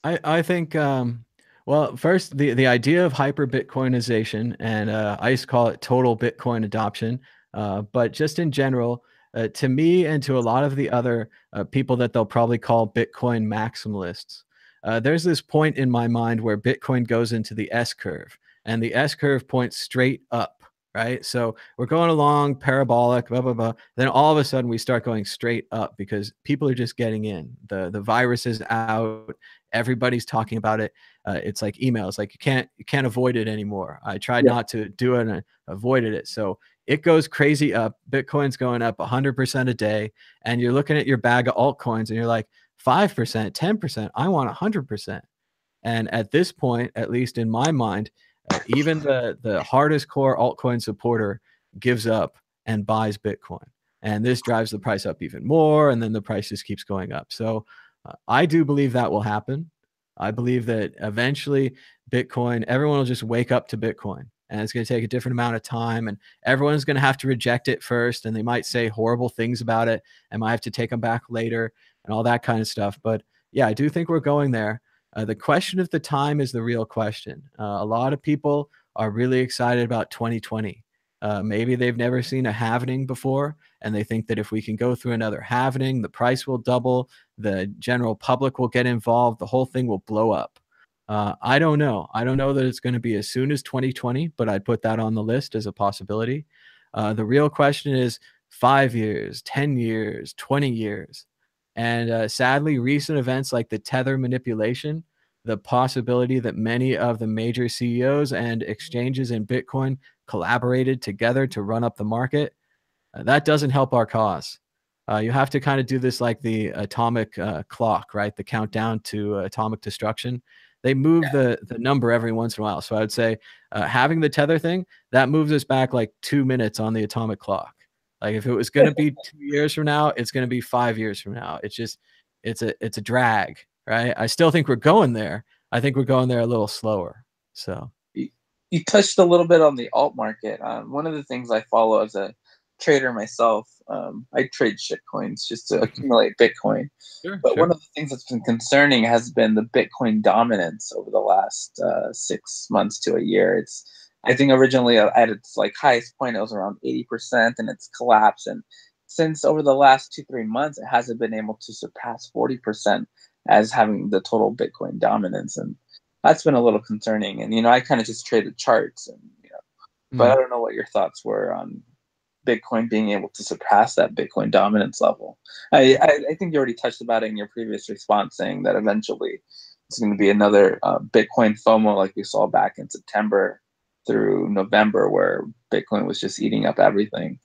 I I think um, well, first the the idea of hyper Bitcoinization, and uh, I used to call it total Bitcoin adoption, uh, but just in general uh, to me and to a lot of the other uh, people that they'll probably call Bitcoin maximalists, uh, there's this point in my mind where Bitcoin goes into the S curve, and the S curve points straight up, right? So we're going along parabolic, blah blah blah. Then all of a sudden we start going straight up because people are just getting in. the The virus is out. Everybody's talking about it. Uh, it's like emails, like you can't you can't avoid it anymore. I tried yeah. not to do it and avoided it. So it goes crazy up. Bitcoin's going up 100% a day. And you're looking at your bag of altcoins and you're like, 5%, 10%, I want 100%. And at this point, at least in my mind, uh, even the, the hardest core altcoin supporter gives up and buys Bitcoin. And this drives the price up even more. And then the price just keeps going up. So I do believe that will happen. I believe that eventually Bitcoin, everyone will just wake up to Bitcoin and it's going to take a different amount of time and everyone's going to have to reject it first and they might say horrible things about it and might have to take them back later and all that kind of stuff. But yeah i do think we're going there. Uh, the question of the time is the real question. Uh, a lot of people are really excited about 2020 uh, maybe they've never seen a halvening before and they think that if we can go through another halvening the price will double the general public will get involved the whole thing will blow up uh, I don't know. I don't know that it's going to be as soon as 2020, but I'd put that on the list as a possibility. Uh, the real question is five years, 10 years, 20 years. And uh, sadly, recent events like the tether manipulation, the possibility that many of the major CEOs and exchanges in Bitcoin collaborated together to run up the market, uh, that doesn't help our cause. Uh, you have to kind of do this like the atomic uh, clock, right? The countdown to atomic destruction they move yeah. the the number every once in a while. So I would say uh, having the tether thing that moves us back like two minutes on the atomic clock. Like if it was going to be two years from now, it's going to be five years from now. It's just it's a it's a drag, right? I still think we're going there. I think we're going there a little slower. So you, touched a little bit on the alt market. Um, one of the things I follow as a trader myself. Um, I trade shit coins just to accumulate Bitcoin. Sure, but sure. one of the things that's been concerning has been the Bitcoin dominance over the last uh, six months to a year. It's I think originally at its like highest point, it was around 80% and it's collapsed. And since over the last two, three months, it hasn't been able to surpass 40% as having the total Bitcoin dominance. And that's been a little concerning. And, you know, I kind of just traded charts and, you know, mm-hmm. but I don't know what your thoughts were on Bitcoin being able to surpass that Bitcoin dominance level. I, I, I think you already touched about it in your previous response, saying that eventually it's going to be another uh, Bitcoin FOMO like we saw back in September through November, where Bitcoin was just eating up everything.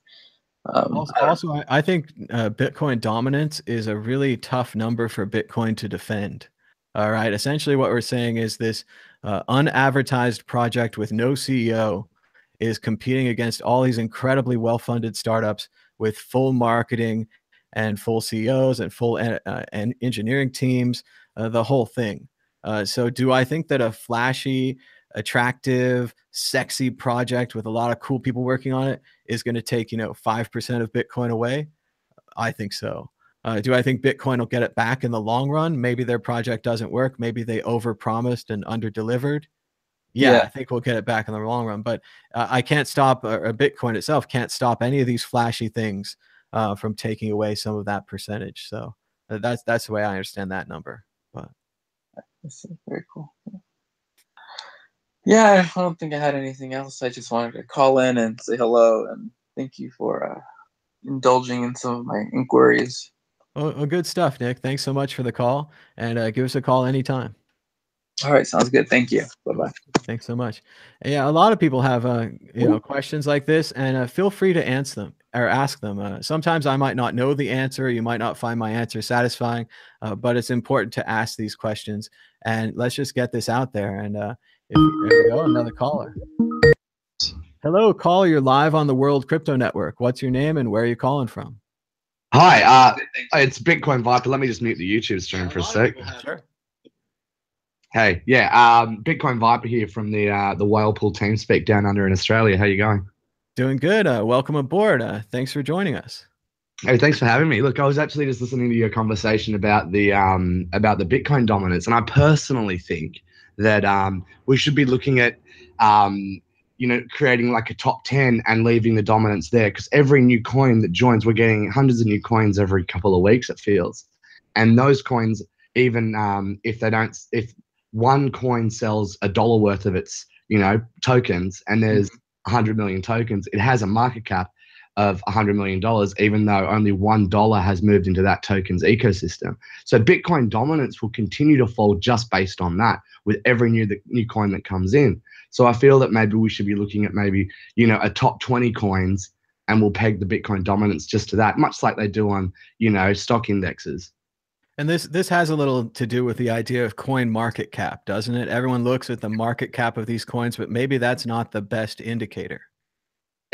Um, also, I, I think uh, Bitcoin dominance is a really tough number for Bitcoin to defend. All right. Essentially, what we're saying is this uh, unadvertised project with no CEO is competing against all these incredibly well funded startups with full marketing and full CEOs and full uh, and engineering teams, uh, the whole thing. Uh, so, do I think that a flashy, attractive, sexy project with a lot of cool people working on it is going to take, you know, 5% of Bitcoin away? I think so. Uh, do I think Bitcoin will get it back in the long run? Maybe their project doesn't work. Maybe they overpromised and underdelivered. Yeah, yeah, I think we'll get it back in the long run. But uh, I can't stop, uh, Bitcoin itself can't stop any of these flashy things uh, from taking away some of that percentage. So uh, that's that's the way I understand that number. But that's very cool. Yeah, I don't think I had anything else. I just wanted to call in and say hello and thank you for uh, indulging in some of my inquiries. Well, well, good stuff, Nick. Thanks so much for the call, and uh, give us a call anytime. All right, sounds good. Thank you. Bye bye. Thanks so much. Yeah, a lot of people have uh, you know questions like this, and uh, feel free to answer them or ask them. Uh, sometimes I might not know the answer. You might not find my answer satisfying, uh, but it's important to ask these questions. And let's just get this out there. And uh, if, there we go, another caller. Hello, caller. You're live on the World Crypto Network. What's your name and where are you calling from? Hi, uh, it's Bitcoin Viper. Let me just mute the YouTube stream for a sec. Sure. Hey, yeah, um, Bitcoin Viper here from the uh, the Whalepool team speak down under in Australia. How you going? Doing good. Uh, welcome aboard. Uh, thanks for joining us. Hey, thanks for having me. Look, I was actually just listening to your conversation about the um, about the Bitcoin dominance, and I personally think that um, we should be looking at um, you know creating like a top 10 and leaving the dominance there because every new coin that joins we're getting hundreds of new coins every couple of weeks it feels. And those coins even um, if they don't if one coin sells a dollar worth of its you know tokens and there's mm-hmm. 100 million tokens it has a market cap of 100 million dollars even though only one dollar has moved into that token's ecosystem. So bitcoin dominance will continue to fall just based on that with every new the, new coin that comes in so i feel that maybe we should be looking at maybe you know a top 20 coins and we'll peg the bitcoin dominance just to that much like they do on you know stock indexes and this this has a little to do with the idea of coin market cap, doesn't it? Everyone looks at the market cap of these coins, but maybe that's not the best indicator.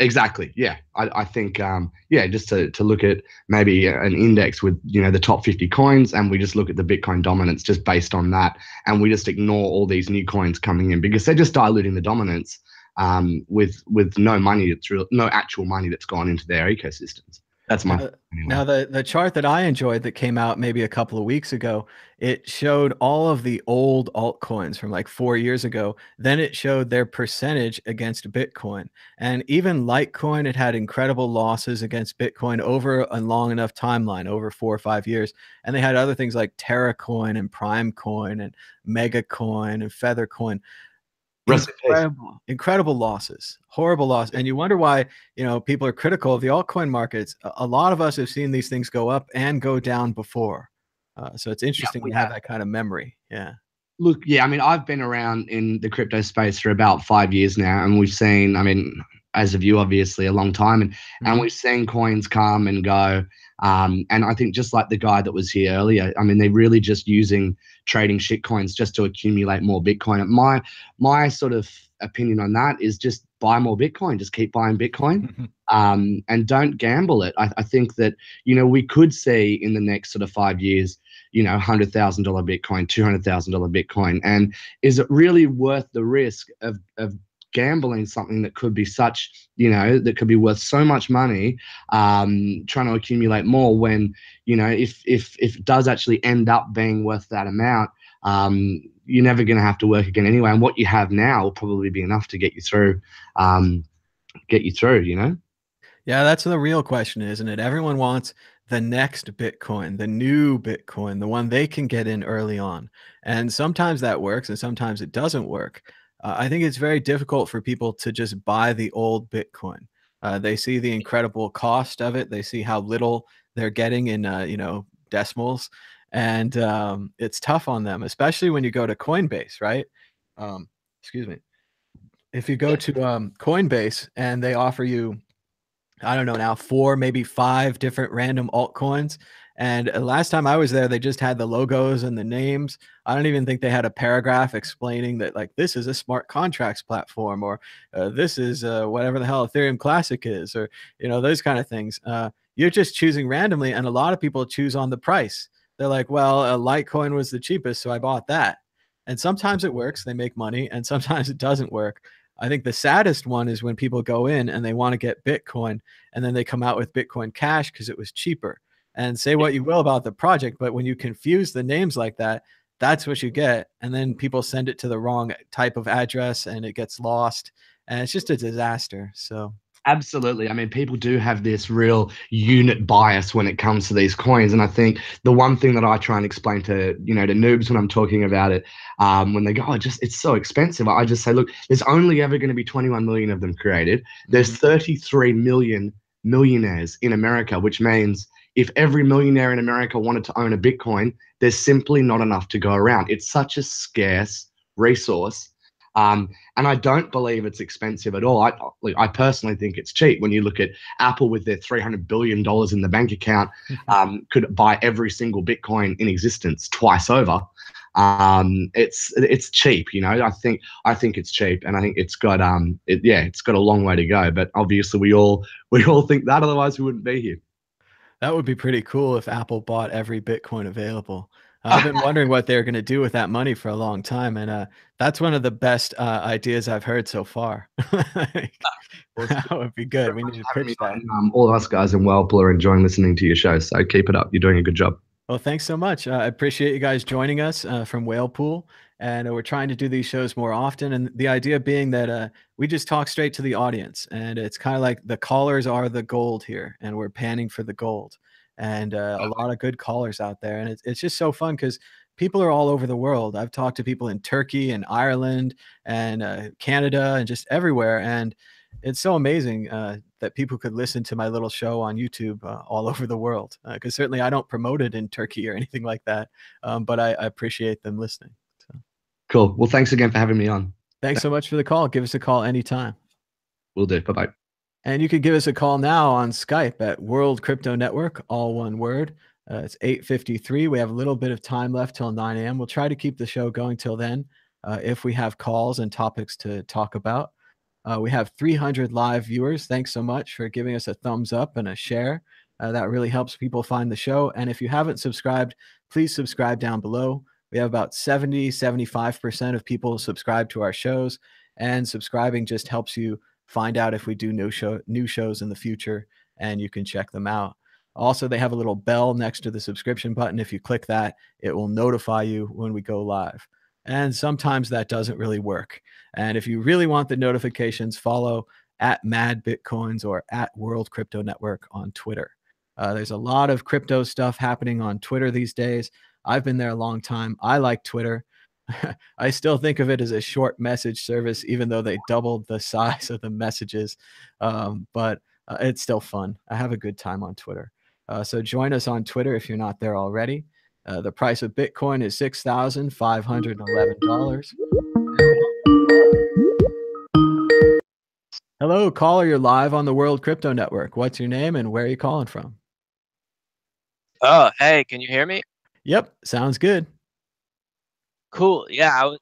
Exactly. Yeah, I, I think um, yeah, just to, to look at maybe an index with you know the top 50 coins, and we just look at the Bitcoin dominance just based on that, and we just ignore all these new coins coming in because they're just diluting the dominance um, with with no money that's real, no actual money that's gone into their ecosystems. That's my. Uh, now, now, the the chart that I enjoyed that came out maybe a couple of weeks ago, it showed all of the old altcoins from like four years ago. Then it showed their percentage against Bitcoin, and even Litecoin, it had incredible losses against Bitcoin over a long enough timeline, over four or five years. And they had other things like Terra Coin and Prime Coin and Megacoin and Incredible, incredible losses, horrible loss. And you wonder why, you know, people are critical of the altcoin markets. A lot of us have seen these things go up and go down before. Uh, so it's interesting yeah, to have, have that kind of memory. Yeah. Look, yeah, I mean, I've been around in the crypto space for about five years now, and we've seen, I mean, as of you, obviously, a long time, and mm-hmm. and we've seen coins come and go. Um, and I think just like the guy that was here earlier, I mean, they're really just using trading shit coins just to accumulate more Bitcoin. My my sort of opinion on that is just buy more Bitcoin, just keep buying Bitcoin, um, and don't gamble it. I, I think that you know we could see in the next sort of five years, you know, hundred thousand dollar Bitcoin, two hundred thousand dollar Bitcoin, and is it really worth the risk of of gambling something that could be such, you know, that could be worth so much money, um, trying to accumulate more when, you know, if if if it does actually end up being worth that amount, um, you're never going to have to work again anyway. And what you have now will probably be enough to get you through, um, get you through. You know. Yeah, that's the real question, isn't it? Everyone wants the next Bitcoin, the new Bitcoin, the one they can get in early on. And sometimes that works and sometimes it doesn't work. Uh, I think it's very difficult for people to just buy the old Bitcoin. Uh, they see the incredible cost of it. They see how little they're getting in, uh, you know, decimals, and um, it's tough on them, especially when you go to Coinbase, right? Um, excuse me. If you go to um, Coinbase and they offer you I don't know now, four, maybe five different random altcoins. And uh, last time I was there, they just had the logos and the names. I don't even think they had a paragraph explaining that, like, this is a smart contracts platform or uh, this is uh, whatever the hell Ethereum Classic is, or, you know, those kind of things. Uh, you're just choosing randomly. And a lot of people choose on the price. They're like, well, a Litecoin was the cheapest, so I bought that. And sometimes it works, they make money, and sometimes it doesn't work. I think the saddest one is when people go in and they want to get Bitcoin and then they come out with Bitcoin Cash because it was cheaper. And say what you will about the project, but when you confuse the names like that, that's what you get. And then people send it to the wrong type of address and it gets lost. And it's just a disaster. So Absolutely. I mean, people do have this real unit bias when it comes to these coins, and I think the one thing that I try and explain to you know to noobs when I'm talking about it, um, when they go, "Oh, just it's so expensive," I just say, "Look, there's only ever going to be 21 million of them created. There's mm-hmm. 33 million millionaires in America, which means if every millionaire in America wanted to own a Bitcoin, there's simply not enough to go around. It's such a scarce resource um, and I don't believe it's expensive at all. I, I personally think it's cheap. When you look at Apple with their $300 billion in the bank account, um, could buy every single Bitcoin in existence twice over. Um, it's it's cheap, you know. I think I think it's cheap, and I think it's got um, it, yeah, it's got a long way to go. But obviously, we all we all think that, otherwise, we wouldn't be here. That would be pretty cool if Apple bought every Bitcoin available. I've been wondering what they're going to do with that money for a long time, and uh, that's one of the best uh, ideas I've heard so far. that would be good. We need to pitch that. Um, all of us guys in Whalepool are enjoying listening to your show, so keep it up. You're doing a good job. Well, thanks so much. Uh, I appreciate you guys joining us uh, from Whalepool, and uh, we're trying to do these shows more often. And the idea being that uh, we just talk straight to the audience, and it's kind of like the callers are the gold here, and we're panning for the gold and uh, a lot of good callers out there. And it's, it's just so fun because people are all over the world. I've talked to people in Turkey and Ireland and uh, Canada and just everywhere. And it's so amazing uh, that people could listen to my little show on YouTube uh, all over the world. Because uh, certainly I don't promote it in Turkey or anything like that, um, but I, I, appreciate them listening. Cool. Well, thanks again for having me on. Thanks so much for the call. Give us a call anytime. We'll do. Bye bye. And you can give us a call now on Skype at World Crypto Network, all one word. Uh, it's 8.53. We have a little bit of time left till 9 a.m. We'll try to keep the show going till then uh, if we have calls and topics to talk about. Uh, we have 300 live viewers. Thanks so much for giving us a thumbs up and a share. Uh, that really helps people find the show. And if you haven't subscribed, please subscribe down below. We have about 70, 75% of people subscribe to our shows, and subscribing just helps you find out if we do new show new shows in the future and you can check them out. Also they have a little bell next to the subscription button. If you click that it will notify you when we go live. And sometimes that doesn't really work. And if you really want the notifications follow at mad bitcoins or at world crypto network on twitter. Uh, there's a lot of crypto stuff happening on twitter these days i've been there a long time i like twitter I still think of it as a short message service, even though they doubled the size of the messages. Um, but uh, it's still fun. I have a good time on Twitter. Uh, so join us on Twitter if you're not there already. Uh, the price of Bitcoin is six thousand five hundred eleven dollars. Hello, caller. You're live on the World Crypto Network. What's your name and where are you calling from? Oh, hey, can you hear me? Yep, sounds good. Cool. Yeah, I was.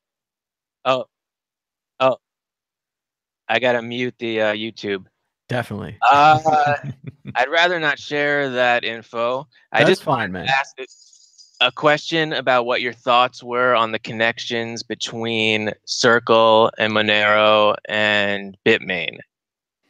Oh, oh, I gotta mute the uh, YouTube. Definitely. Uh, I'd rather not share that info. I just fine, man. Ask a question about what your thoughts were on the connections between Circle and Monero and Bitmain.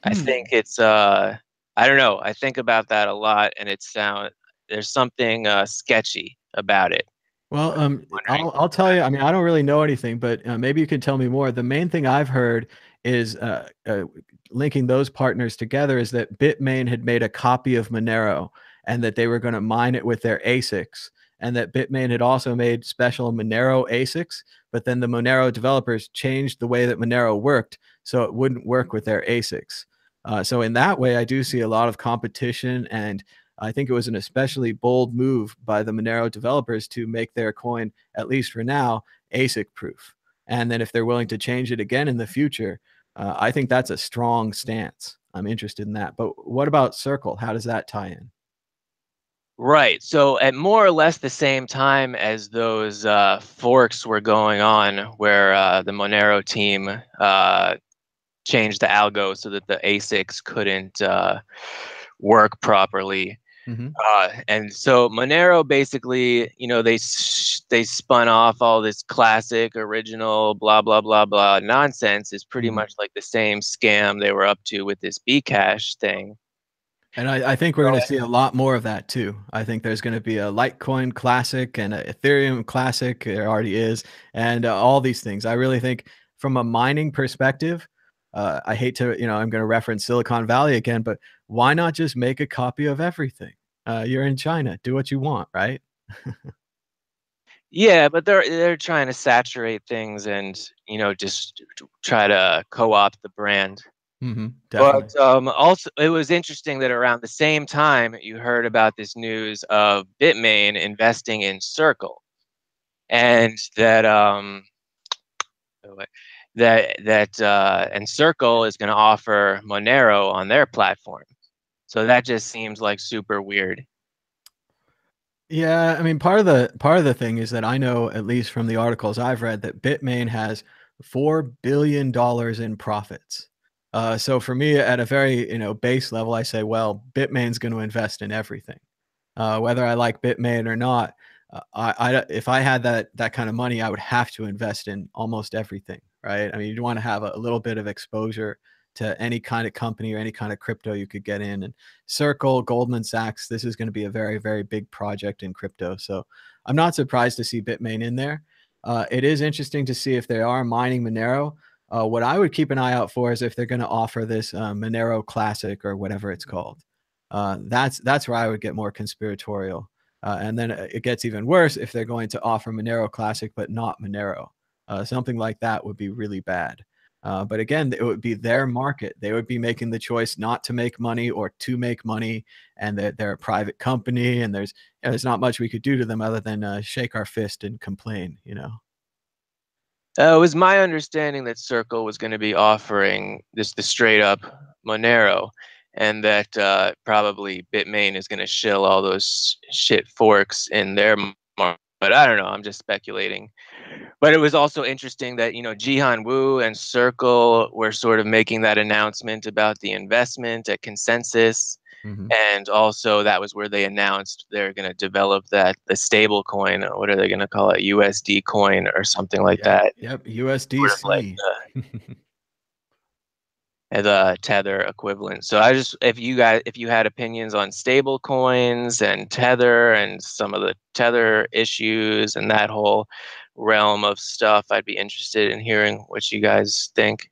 Hmm. I think it's uh, I don't know. I think about that a lot, and it sound there's something uh, sketchy about it. Well, um, I'll, I'll tell you. I mean, I don't really know anything, but uh, maybe you can tell me more. The main thing I've heard is uh, uh, linking those partners together is that Bitmain had made a copy of Monero and that they were going to mine it with their ASICs, and that Bitmain had also made special Monero ASICs, but then the Monero developers changed the way that Monero worked so it wouldn't work with their ASICs. Uh, so in that way, I do see a lot of competition and I think it was an especially bold move by the Monero developers to make their coin, at least for now, ASIC proof. And then if they're willing to change it again in the future, uh, I think that's a strong stance. I'm interested in that. But what about Circle? How does that tie in? Right. So at more or less the same time as those uh, forks were going on, where uh, the Monero team uh, changed the algo so that the ASICs couldn't uh, work properly, Mm-hmm. Uh, and so Monero basically, you know, they they spun off all this classic, original, blah blah blah blah nonsense. Is pretty mm-hmm. much like the same scam they were up to with this Bcash thing. And I, I think we're going to see a lot more of that too. I think there's going to be a Litecoin classic and a Ethereum classic. There already is, and uh, all these things. I really think, from a mining perspective, uh, I hate to, you know, I'm going to reference Silicon Valley again, but why not just make a copy of everything? Uh, you're in China, do what you want, right? yeah, but they're they're trying to saturate things and you know just try to co-opt the brand. Mm-hmm, but um, also, it was interesting that around the same time you heard about this news of Bitmain investing in Circle, and that um, oh, that that uh, and Circle is going to offer Monero on their platform. So that just seems like super weird. Yeah, I mean part of the part of the thing is that I know at least from the articles I've read that Bitmain has 4 billion dollars in profits. Uh, so for me at a very, you know, base level I say, well, Bitmain's going to invest in everything. Uh, whether I like Bitmain or not, uh, I, I if I had that that kind of money, I would have to invest in almost everything right? I mean, you want to have a, a little bit of exposure to any kind of company or any kind of crypto you could get in. And Circle, Goldman Sachs, this is going to be a very, very big project in crypto. So I'm not surprised to see Bitmain in there. Uh, it is interesting to see if they are mining Monero. Uh, what I would keep an eye out for is if they're going to offer this uh, Monero Classic or whatever it's called. Uh, that's that's where I would get more conspiratorial. Uh, and then it gets even worse if they're going to offer Monero Classic but not Monero. Uh, something like that would be really bad. Uh, but again, it would be their market. They would be making the choice not to make money or to make money, and they're, they're a private company, and there's there's not much we could do to them other than uh, shake our fist and complain. You know. Uh, it was my understanding that Circle was going to be offering this the straight up Monero, and that uh, probably Bitmain is going to shill all those shit forks in their market. But I don't know. I'm just speculating but it was also interesting that you know Jihan Wu and Circle were sort of making that announcement about the investment at Consensus, mm-hmm. and also that was where they announced they're going to develop that the stable coin. What are they going to call it? USD coin or something like that. Yep, USDC. Sort of like the tether equivalent. So I just if you guys if you had opinions on stable coins and tether and some of the tether issues and that whole realm of stuff, I'd be interested in hearing what you guys think.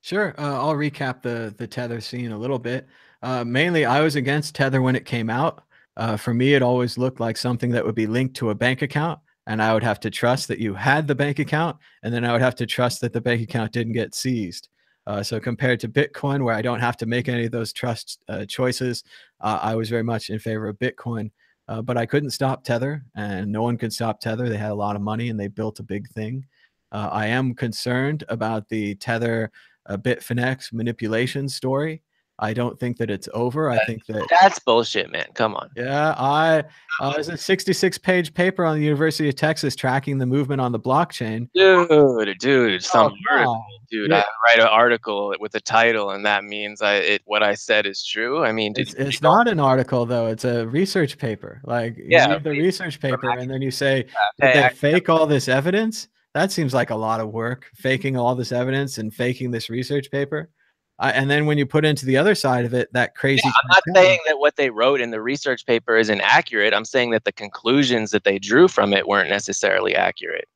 Sure. Uh, I'll recap the the tether scene a little bit. Uh, mainly, I was against tether when it came out. Uh, for me, it always looked like something that would be linked to a bank account, and I would have to trust that you had the bank account, and then I would have to trust that the bank account didn't get seized. Uh, so compared to Bitcoin, where I don't have to make any of those trust uh, choices, uh, I was very much in favor of Bitcoin. Uh, but I couldn't stop Tether, and no one could stop Tether. They had a lot of money and they built a big thing. Uh, I am concerned about the Tether uh, Bitfinex manipulation story. I don't think that it's over. I think that that's bullshit, man. Come on. Yeah, I uh, there's a 66 page paper on the University of Texas tracking the movement on the blockchain. Dude, dude, some oh, article, dude. Yeah. I write an article with a title, and that means I it what I said is true. I mean, it's, it's not an article though; it's a research paper. Like you yeah, read the research paper, and then you say, "Did they fake all this evidence?" That seems like a lot of work, faking all this evidence and faking this research paper. I, and then when you put into the other side of it, that crazy. Yeah, I'm not saying that what they wrote in the research paper isn't accurate. I'm saying that the conclusions that they drew from it weren't necessarily accurate.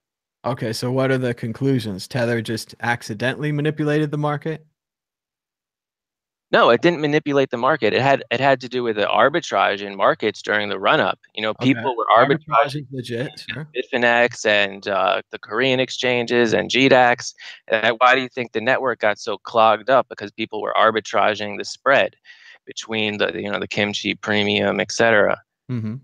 Okay, so what are the conclusions? Tether just accidentally manipulated the market. No, it didn't manipulate the market. It had it had to do with the arbitrage in markets during the run up. You know, Okay. people were arbitraging legit. Sure. Bitfinex and uh, the Korean exchanges and GDAX. And why do you think the network got so clogged up? Because people were arbitraging the spread between the you know the kimchi premium, etc. hmm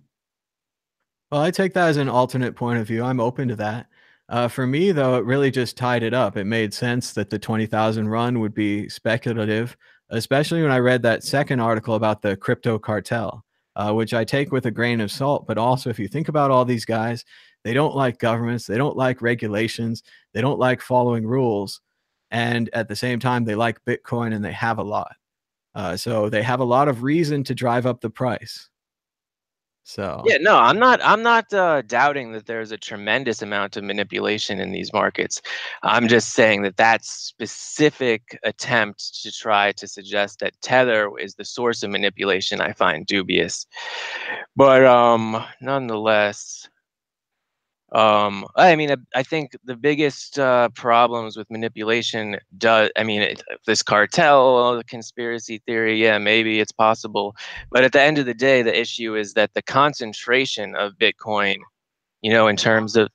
Well, I take that as an alternate point of view. I'm open to that. Uh, for me, though, it really just tied it up. It made sense that the 20,000 run would be speculative, especially when I read that second article about the crypto cartel, uh, which I take with a grain of salt. But also, if you think about all these guys, they don't like governments, they don't like regulations, they don't like following rules. And at the same time, they like Bitcoin and they have a lot. Uh, so they have a lot of reason to drive up the price. So Yeah, no, I'm not. I'm not uh, doubting that there's a tremendous amount of manipulation in these markets. I'm just saying that that specific attempt to try to suggest that Tether is the source of manipulation, I find dubious. But um, nonetheless, um, I mean, I, think the biggest uh, problems with manipulation does. I mean, it, this cartel, conspiracy theory. Yeah, maybe it's possible. But at the end of the day, the issue is that the concentration of Bitcoin, you know, in terms of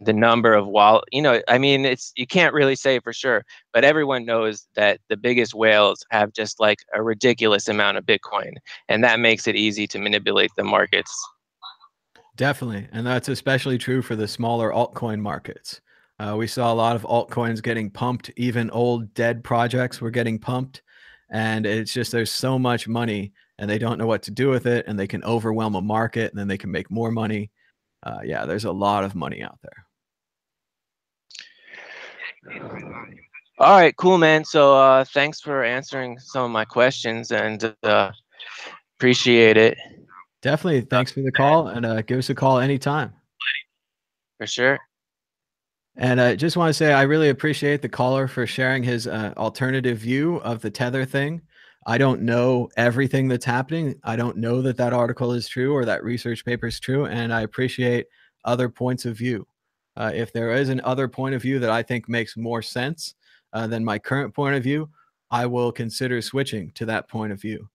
the number of wallet, you know, I mean, it's you can't really say for sure, but everyone knows that the biggest whales have just like a ridiculous amount of Bitcoin, and that makes it easy to manipulate the markets. Definitely. And that's especially true for the smaller altcoin markets. Uh, we saw a lot of altcoins getting pumped, even old dead projects were getting pumped. And it's just there's so much money and they don't know what to do with it and they can overwhelm a market and then they can make more money. Uh, yeah, there's a lot of money out there. All right, cool, man. So uh, thanks for answering some of my questions and uh, appreciate it Definitely. Thanks for the call and uh, give us a call anytime. for sure. And I just want to say I really appreciate the caller for sharing his uh, alternative view of the tether thing. I don't know everything that's happening. I don't know that that article is true or that research paper is true, and I appreciate other points of view. Uh, if there is an other point of view that I think makes more sense uh, than my current point of view, I will consider switching to that point of view.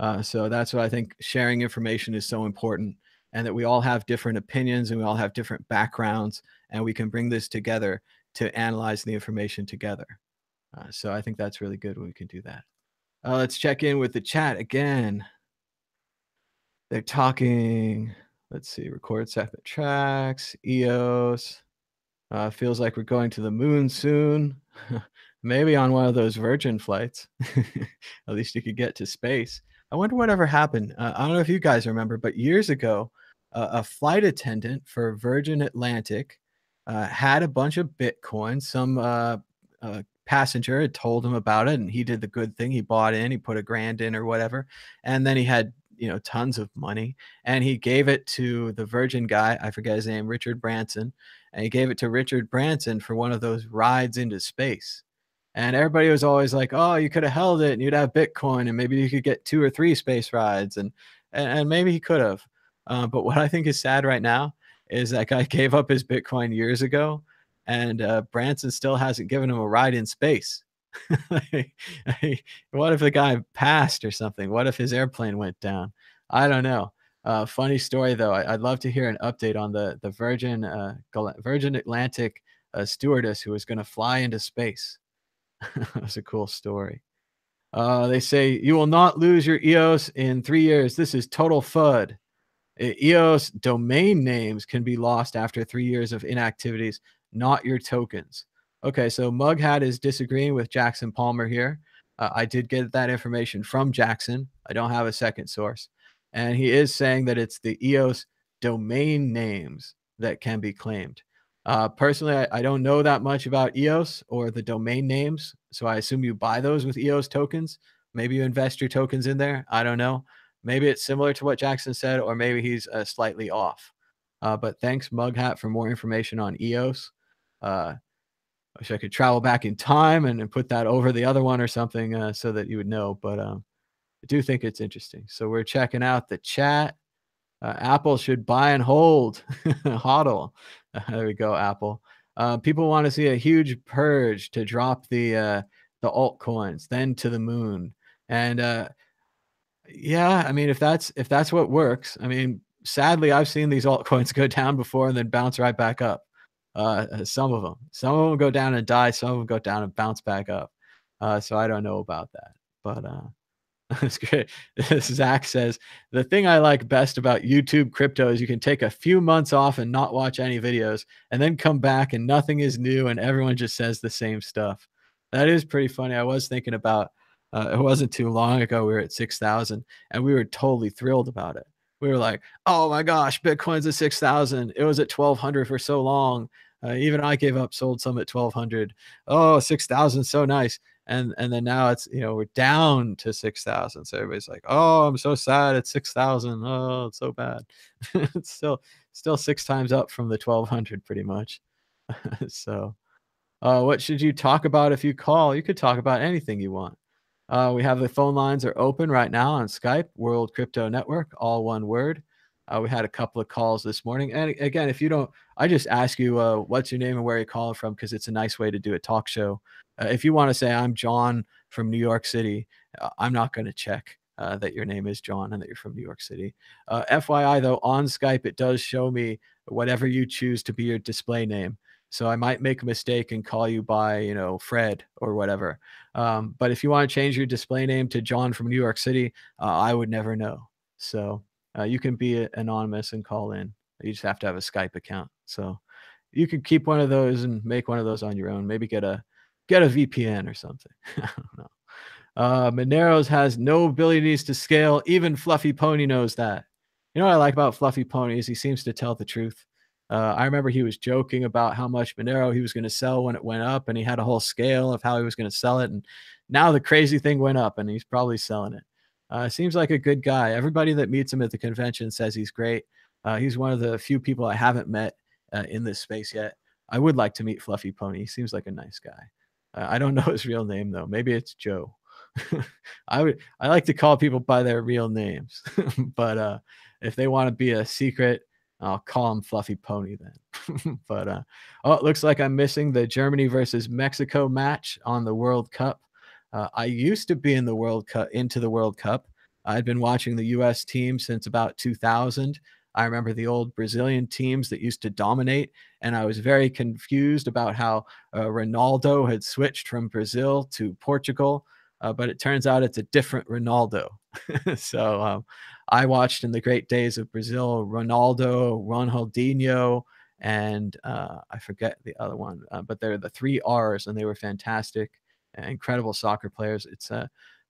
Uh, so that's why I think sharing information is so important, and that we all have different opinions and we all have different backgrounds, and we can bring this together to analyze the information together. Uh, so I think that's really good when we can do that. Uh, let's check in with the chat again. They're talking. Let's see. Record separate tracks. EOS. Uh, feels like we're going to the moon soon. Maybe on one of those Virgin flights. At least you could get to space. I wonder whatever happened. Uh, I don't know if you guys remember, but years ago, uh, a flight attendant for Virgin Atlantic uh, had a bunch of Bitcoin. Some uh, uh, passenger had told him about it, and he did the good thing. He bought in, he put a grand in or whatever, and then he had you know tons of money, and he gave it to the Virgin guy. I forget his name, Richard Branson, and he gave it to Richard Branson for one of those rides into space. And everybody was always like, "Oh, you could have held it, and you'd have Bitcoin, and maybe you could get two or three space rides." And and, and maybe he could have. Uh, but what I think is sad right now is that guy gave up his Bitcoin years ago, and uh, Branson still hasn't given him a ride in space. What if the guy passed or something? What if his airplane went down? I don't know. Uh, funny story though. I, would love to hear an update on the the Virgin uh, Virgin Atlantic uh, stewardess who was going to fly into space. That's a cool story. Uh, they say you will not lose your EOS in three years. This is total FUD. EOS domain names can be lost after three years of inactivities, not your tokens. Okay, so Mughat is disagreeing with Jackson Palmer here. Uh, I did get that information from Jackson. I don't have a second source. And he is saying that it's the EOS domain names that can be claimed. Uh, personally, I, I, don't know that much about EOS or the domain names. So I assume you buy those with EOS tokens. Maybe you invest your tokens in there. I don't know. Maybe it's similar to what Jackson said, or maybe he's uh, slightly off. Uh, but thanks, Mughat, for more information on EOS. Uh, wish I could travel back in time and, and put that over the other one or something uh, so that you would know. But um, I do think it's interesting. So we're checking out the chat. Uh, Apple should buy and hold. Hodl. there we go, Apple. Uh, people want to see a huge purge to drop the uh, the altcoins, then to the moon. And uh, yeah, I mean, if that's if that's what works, I mean, sadly, I've seen these altcoins go down before and then bounce right back up. Uh, uh, some of them, some of them go down and die. Some of them go down and bounce back up. Uh, so I don't know about that, but uh, that's great. Zach says the thing I like best about YouTube crypto is you can take a few months off and not watch any videos, and then come back and nothing is new, and everyone just says the same stuff. That is pretty funny. I was thinking about uh, it wasn't too long ago we were at six thousand, and we were totally thrilled about it. We were like, "Oh my gosh, Bitcoin's at six thousand. It was at twelve hundred for so long. Uh, even I gave up, sold some at twelve hundred. Oh, six thousand, so nice." And and then now it's you know we're down to 6000 so everybody's like oh i'm so sad it's 6000 oh it's so bad. It's still still six times up from the 1200 pretty much. So uh, what should you talk about if you call? You could talk about anything you want. Uh, we have the phone lines are open right now on skype world crypto network all one word. Uh, we had a couple of calls this morning. And again if you don't i just ask you uh, what's your name and where you're calling from because it's a nice way to do a talk show uh, if you want to say I'm John from New York City, uh, I'm not going to check uh, that your name is John and that you're from New York City. Uh, FYI, though, on Skype it does show me whatever you choose to be your display name. So I might make a mistake and call you by, you know, Fred or whatever. Um, but if you want to change your display name to John from New York City, uh, I would never know. So uh, you can be anonymous and call in. You just have to have a Skype account. So you could keep one of those and make one of those on your own. Maybe get a get a VPN or something. I don't know. Uh, Moneros has no abilities to scale. Even Fluffy Pony knows that. You know what I like about Fluffy Pony is he seems to tell the truth. Uh, I remember he was joking about how much Monero he was going to sell when it went up, and he had a whole scale of how he was going to sell it. And now the crazy thing went up, and he's probably selling it. Uh, seems like a good guy. Everybody that meets him at the convention says he's great. Uh, he's one of the few people I haven't met uh, in this space yet. I would like to meet Fluffy Pony. He seems like a nice guy. I don't know his real name though. Maybe it's Joe. I would I like to call people by their real names, but uh, if they want to be a secret, I'll call him Fluffy Pony then. but uh, oh, it looks like I'm missing the Germany versus Mexico match on the World Cup. Uh, I used to be in the World Cup into the World Cup. I'd been watching the U.S. team since about 2000. I remember the old Brazilian teams that used to dominate, and I was very confused about how uh, Ronaldo had switched from Brazil to Portugal. Uh, but it turns out it's a different Ronaldo. so um, I watched in the great days of Brazil Ronaldo, Ronaldinho, and uh, I forget the other one, uh, but they're the three R's, and they were fantastic, incredible soccer players. It's uh,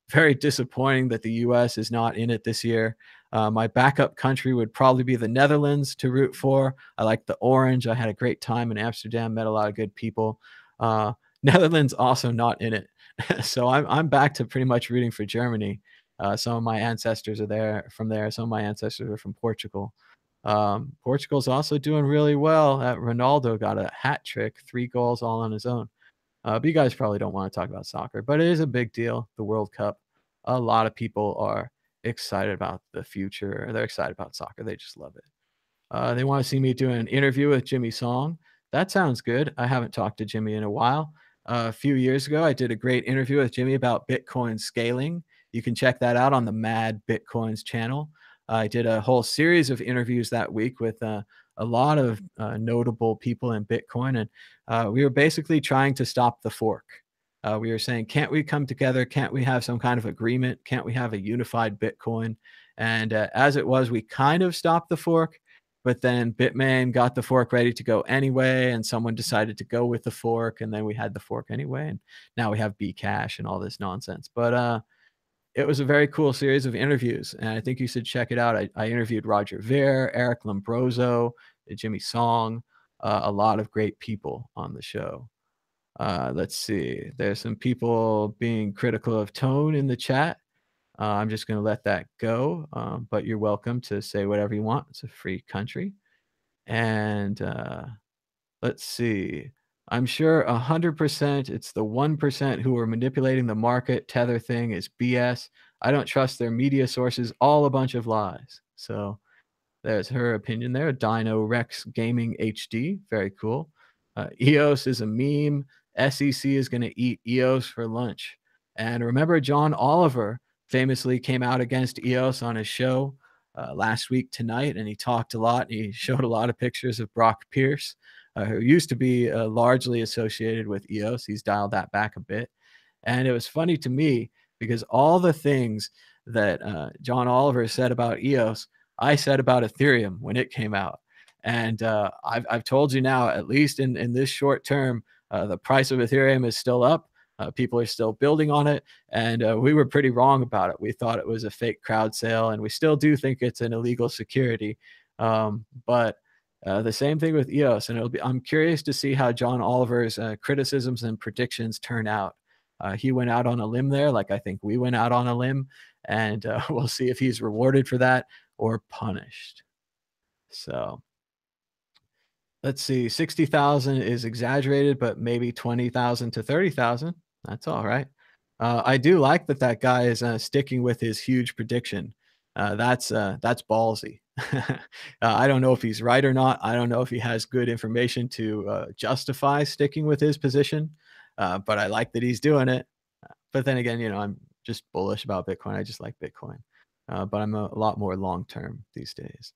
very disappointing that the U.S. is not in it this year. Uh, my backup country would probably be the Netherlands to root for. I like the orange. I had a great time in Amsterdam, met a lot of good people. Uh, Netherlands also not in it. so I'm, I'm back to pretty much rooting for Germany. Uh, some of my ancestors are there from there. Some of my ancestors are from Portugal. Um, Portugal's also doing really well. Ronaldo got a hat trick, three goals all on his own. Uh, but you guys probably don't want to talk about soccer, but it is a big deal. The World Cup. A lot of people are excited about the future. They're excited about soccer. They just love it. Uh, they want to see me do an interview with Jimmy Song. That sounds good. I haven't talked to Jimmy in a while. Uh, a few years ago, I did a great interview with Jimmy about Bitcoin scaling. You can check that out on the Mad Bitcoins channel. I did a whole series of interviews that week with uh, a lot of uh, notable people in Bitcoin, and uh, we were basically trying to stop the fork. Uh, we were saying, can't we come together? Can't we have some kind of agreement? Can't we have a unified Bitcoin? And uh, as it was, we kind of stopped the fork, but then Bitmain got the fork ready to go anyway, and someone decided to go with the fork, and then we had the fork anyway, and now we have Bcash and all this nonsense. But uh, it was a very cool series of interviews, and I think you should check it out. I, I interviewed Roger Ver, Eric Lombrozo, Jimmy Song, uh, a lot of great people on the show. Uh, let's see. There's some people being critical of tone in the chat. Uh, I'm just going to let that go, um, but you're welcome to say whatever you want. It's a free country. And uh, let's see. I'm sure 100% it's the 1% who are manipulating the market. Tether thing is BS. I don't trust their media sources, all a bunch of lies. So there's her opinion there. Dino Rex Gaming HD, very cool. Uh, EOS is a meme. SEC is going to eat EOS for lunch. And remember, John Oliver famously came out against EOS on his show uh, last week tonight, and he talked a lot. He showed a lot of pictures of Brock Pierce, uh, who used to be uh, largely associated with EOS. He's dialed that back a bit. And it was funny to me because all the things that uh, John Oliver said about EOS, I said about Ethereum when it came out. And uh, I've, I've told you now, at least in, in this short term, uh, the price of Ethereum is still up. Uh, people are still building on it. And uh, we were pretty wrong about it. We thought it was a fake crowd sale, and we still do think it's an illegal security. Um, but uh, the same thing with EOS. And it'll be, I'm curious to see how John Oliver's uh, criticisms and predictions turn out. Uh, he went out on a limb there, like I think we went out on a limb, and uh, we'll see if he's rewarded for that or punished. So let's see, 60,000 is exaggerated, but maybe 20,000 to 30,000. That's all right. Uh, I do like that that guy is uh, sticking with his huge prediction. Uh, that's uh, that's ballsy. uh, I don't know if he's right or not. I don't know if he has good information to uh, justify sticking with his position. But I like that he's doing it. But then again, you know, I'm just bullish about Bitcoin. I just like Bitcoin. But I'm a lot more long term these days.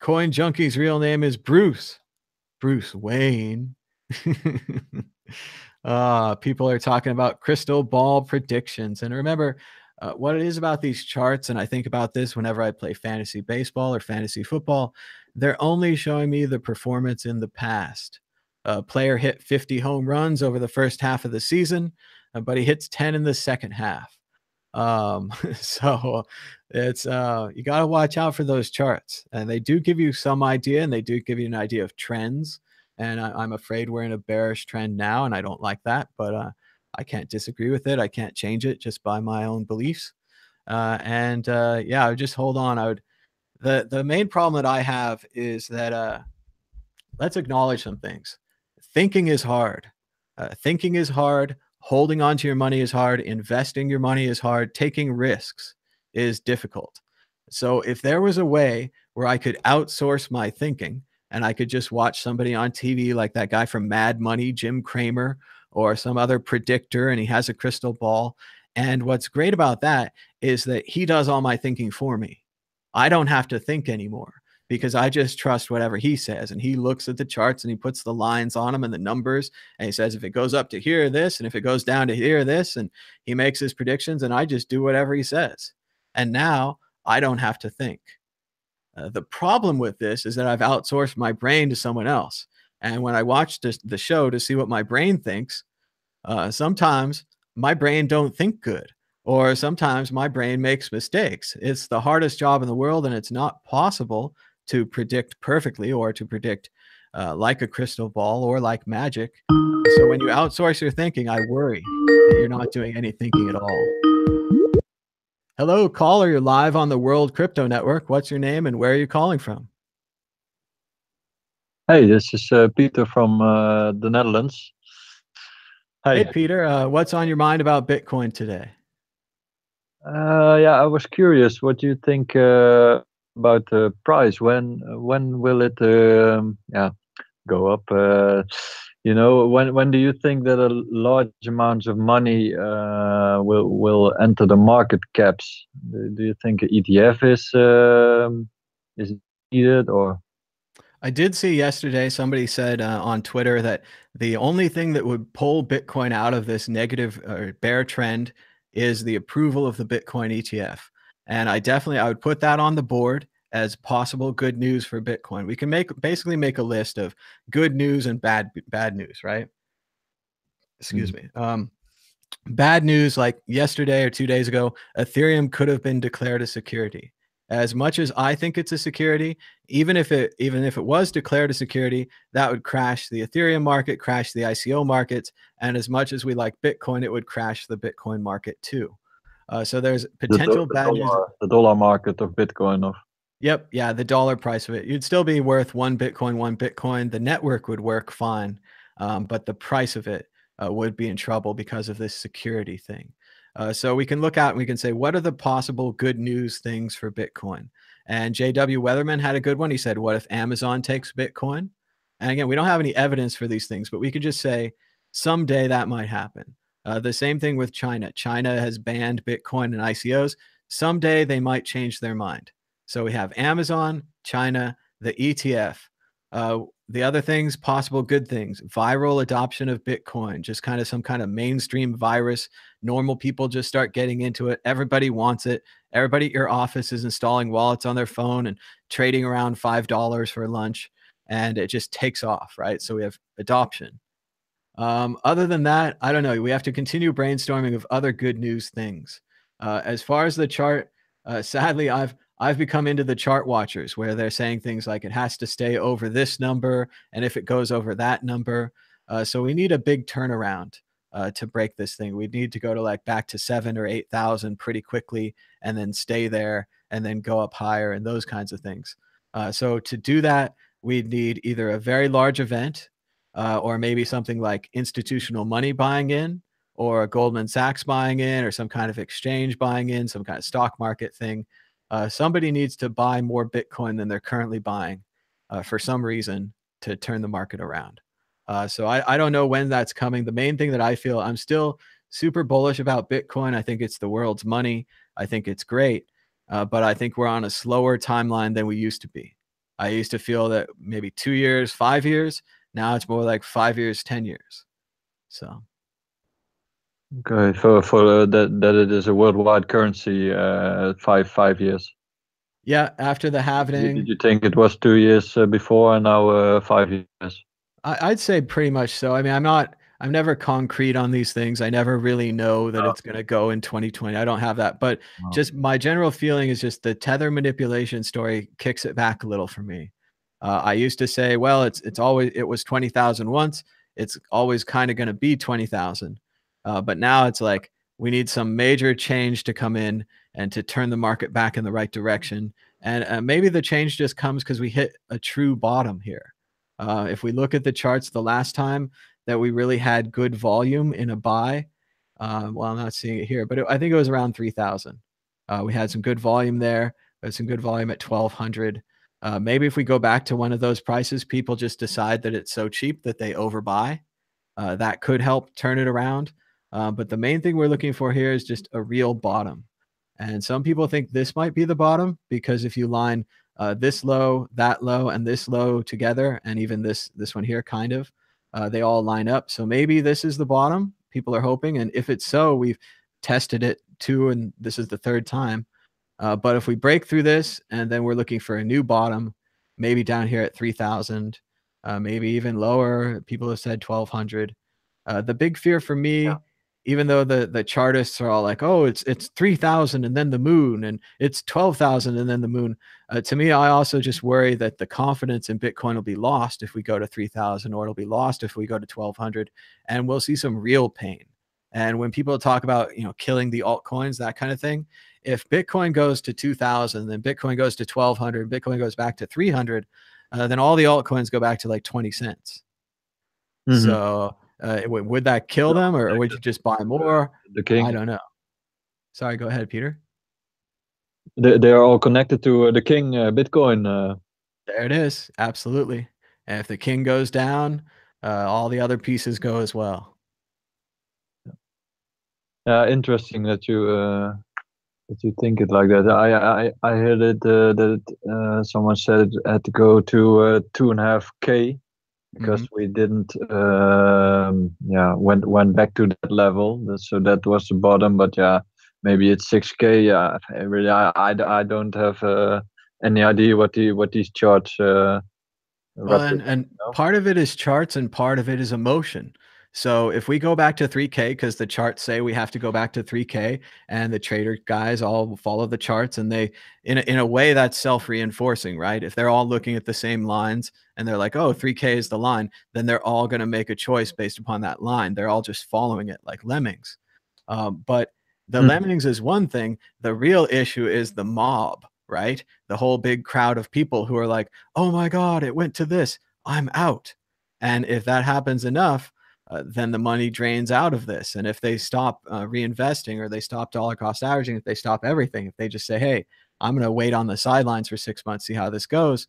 Coin Junkie's real name is Bruce. Bruce Wayne. uh, people are talking about crystal ball predictions. And remember, uh, what it is about these charts, and I think about this whenever I play fantasy baseball or fantasy football, they're only showing me the performance in the past. A player hit 50 home runs over the first half of the season, uh, but he hits 10 in the second half. Um, so it's uh, you got to watch out for those charts, and they do give you some idea, and they do give you an idea of trends. And I, am afraid we're in a bearish trend now, and I don't like that, but uh, I can't disagree with it. I can't change it just by my own beliefs. Uh, and uh, yeah, I would just hold on. I would. The the main problem that I have is that uh, let's acknowledge some things. Thinking is hard. Uh, thinking is hard. Holding on to your money is hard. Investing your money is hard. Taking risks is difficult. So if there was a way where I could outsource my thinking and I could just watch somebody on TV like that guy from Mad Money, Jim Cramer, or some other predictor, and he has a crystal ball. And what's great about that is that he does all my thinking for me. I don't have to think anymore because I just trust whatever he says. And he looks at the charts and he puts the lines on them and the numbers. And he says, if it goes up to here, this, and if it goes down to here, this, and he makes his predictions. And I just do whatever he says. And now I don't have to think. Uh, the problem with this is that I've outsourced my brain to someone else. And when I watch this, the show to see what my brain thinks, uh, sometimes my brain don't think good or sometimes my brain makes mistakes. It's the hardest job in the world, and it's not possible to predict perfectly or to predict uh, like a crystal ball or like magic. So when you outsource your thinking, I worry that you're not doing any thinking at all. Hello, caller. You're live on the World Crypto Network. What's your name and where are you calling from? Hey, this is uh, Peter from uh, the Netherlands. Hey, hey Peter. Uh, what's on your mind about Bitcoin today? Uh, yeah, I was curious. What do you think uh, about the price. When when will it um, yeah go up? Uh, you know, when when do you think that a large amounts of money uh, will will enter the market caps? Do, do you think ETF is um, is needed or? I did see yesterday somebody said uh, on Twitter that the only thing that would pull Bitcoin out of this negative or bear trend is the approval of the Bitcoin ETF. And I definitely I would put that on the board as possible good news for Bitcoin. We can make basically make a list of good news and bad bad news, right? Excuse mm-hmm. me. Um, bad news like yesterday or two days ago, Ethereum could have been declared a security. As much as I think it's a security, even if it even if it was declared a security, that would crash the Ethereum market, crash the ICO markets, and as much as we like Bitcoin, it would crash the Bitcoin market too. Uh, so there's potential the, the bad dollar, news. The dollar market of Bitcoin of Yep. Yeah. The dollar price of it. You'd still be worth one Bitcoin, one Bitcoin. The network would work fine. um, but the price of it uh, would be in trouble because of this security thing. Uh, so we can look out and we can say, what are the possible good news things for Bitcoin? And JW Weatherman had a good one. He said, what if Amazon takes Bitcoin? And again, we don't have any evidence for these things, but we could just say someday that might happen. Uh, the same thing with China. China has banned Bitcoin and ICOs. Someday they might change their mind. So we have Amazon, China, the ETF. Uh, the other things, possible good things, viral adoption of Bitcoin, just kind of some kind of mainstream virus. Normal people just start getting into it. Everybody wants it. Everybody at your office is installing wallets on their phone and trading around $5 for lunch, and it just takes off, right? So we have adoption. Um, other than that, I don't know. We have to continue brainstorming of other good news things. Uh, as far as the chart, uh, sadly, I've I've become into the chart watchers where they're saying things like it has to stay over this number, and if it goes over that number, uh, so we need a big turnaround uh, to break this thing. We need to go to like back to seven or eight thousand pretty quickly, and then stay there, and then go up higher, and those kinds of things. Uh, so to do that, we need either a very large event, uh, or maybe something like institutional money buying in, or a Goldman Sachs buying in, or some kind of exchange buying in, some kind of stock market thing uh, somebody needs to buy more Bitcoin than they're currently buying uh, for some reason to turn the market around. Uh, so I, I don't know when that's coming. The main thing that I feel I'm still super bullish about Bitcoin. I think it's the world's money. I think it's great, uh, but I think we're on a slower timeline than we used to be. I used to feel that maybe two years, five years. Now it's more like five years, ten years. So Okay, for for uh, that that it is a worldwide currency, uh, five five years. Yeah, after the halving. Did you think it was two years uh, before and now uh, five years? I, would say pretty much so. I mean, I'm not. I'm never concrete on these things. I never really know that oh. it's going to go in 2020. I don't have that, but oh. just my general feeling is just the tether manipulation story kicks it back a little for me. Uh, I used to say, well, it's it's always it was 20,000 once. It's always kind of going to be 20,000. Uh, but now it's like we need some major change to come in and to turn the market back in the right direction. And uh, maybe the change just comes because we hit a true bottom here. Uh, if we look at the charts, the last time that we really had good volume in a buy, uh, well, I'm not seeing it here, but it, I think it was around 3,000. Uh, we had some good volume there. We had some good volume at 1,200. Uh, maybe if we go back to one of those prices, people just decide that it's so cheap that they overbuy. Uh, that could help turn it around. Uh, but the main thing we're looking for here is just a real bottom. And some people think this might be the bottom because if you line uh, this low, that low, and this low together, and even this this one here, kind of, uh, they all line up. So maybe this is the bottom. People are hoping, and if it's so, we've tested it two, and this is the third time. Uh, but if we break through this, and then we're looking for a new bottom, maybe down here at 3,000, uh, maybe even lower. People have said 1,200. Uh, the big fear for me. Yeah even though the the chartists are all like, oh, it's it's three thousand and then the moon, and it's twelve thousand and then the moon. Uh, to me, I also just worry that the confidence in Bitcoin will be lost if we go to three thousand, or it'll be lost if we go to twelve hundred, and we'll see some real pain. And when people talk about you know killing the altcoins, that kind of thing, if Bitcoin goes to two thousand, then Bitcoin goes to twelve hundred, Bitcoin goes back to three hundred, uh, then all the altcoins go back to like twenty cents. Mm-hmm. So uh, would that kill them, or, or would you just buy more? The king. I don't know. Sorry, go ahead, Peter. They they are all connected to uh, the king uh, Bitcoin. Uh. There it is. Absolutely. And if the king goes down, uh, all the other pieces go as well. Yeah, interesting that you uh, that you think it like that. I I I heard it uh, that uh, someone said it had to go to uh, two and a half k because mm-hmm. we didn't um, yeah went went back to that level so that was the bottom but yeah maybe it's 6k yeah really i i, I don't have uh, any idea what the what these charts uh, well, and, and part of it is charts and part of it is emotion so if we go back to 3K, because the charts say we have to go back to 3K, and the trader guys all follow the charts, and they, in a, in a way, that's self reinforcing, right? If they're all looking at the same lines and they're like, oh, 3K is the line, then they're all going to make a choice based upon that line. They're all just following it like lemmings. Um, but the mm-hmm. lemmings is one thing. The real issue is the mob, right? The whole big crowd of people who are like, oh my God, it went to this. I'm out And if that happens enough, uh, then the money drains out of this. And if they stop uh, reinvesting or they stop dollar cost averaging, if they stop everything, if they just say, hey, I'm going to wait on the sidelines for six months, see how this goes,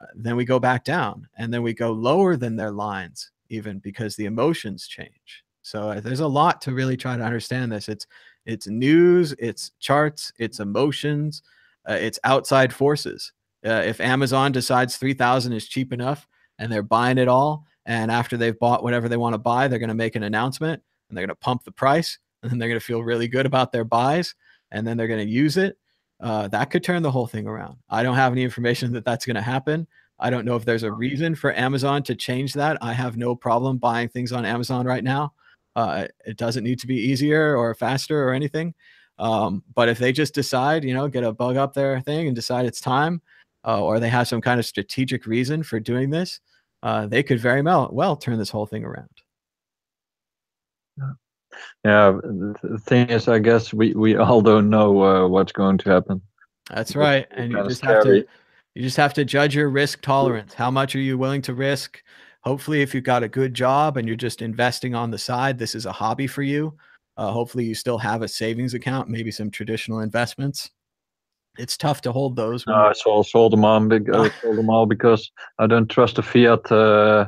uh, then we go back down and then we go lower than their lines, even because the emotions change. So uh, there's a lot to really try to understand this. It's it's news, it's charts, it's emotions, uh, it's outside forces. If Amazon decides 3000 is cheap enough and they're buying it all, and after they've bought whatever they want to buy, they're going to make an announcement and they're going to pump the price and then they're going to feel really good about their buys and then they're going to use it. Uh, that could turn the whole thing around. I don't have any information that that's going to happen. I don't know if there's a reason for Amazon to change that. I have no problem buying things on Amazon right now. Uh, it doesn't need to be easier or faster or anything. Um, but if they just decide, you know, get a bug up their thing and decide it's time, uh, or they have some kind of strategic reason for doing this, uh, they could very well well turn this whole thing around. Yeah, the thing is, I guess we we all don't know uh, what's going to happen. That's right, and you just have to you just have to judge your risk tolerance. How much are you willing to risk? Hopefully, if you've got a good job and you're just investing on the side, this is a hobby for you. Uh, hopefully, you still have a savings account, maybe some traditional investments. It's tough to hold those. No, I sold, sold them all. Big, uh, sold them all because I don't trust the fiat uh,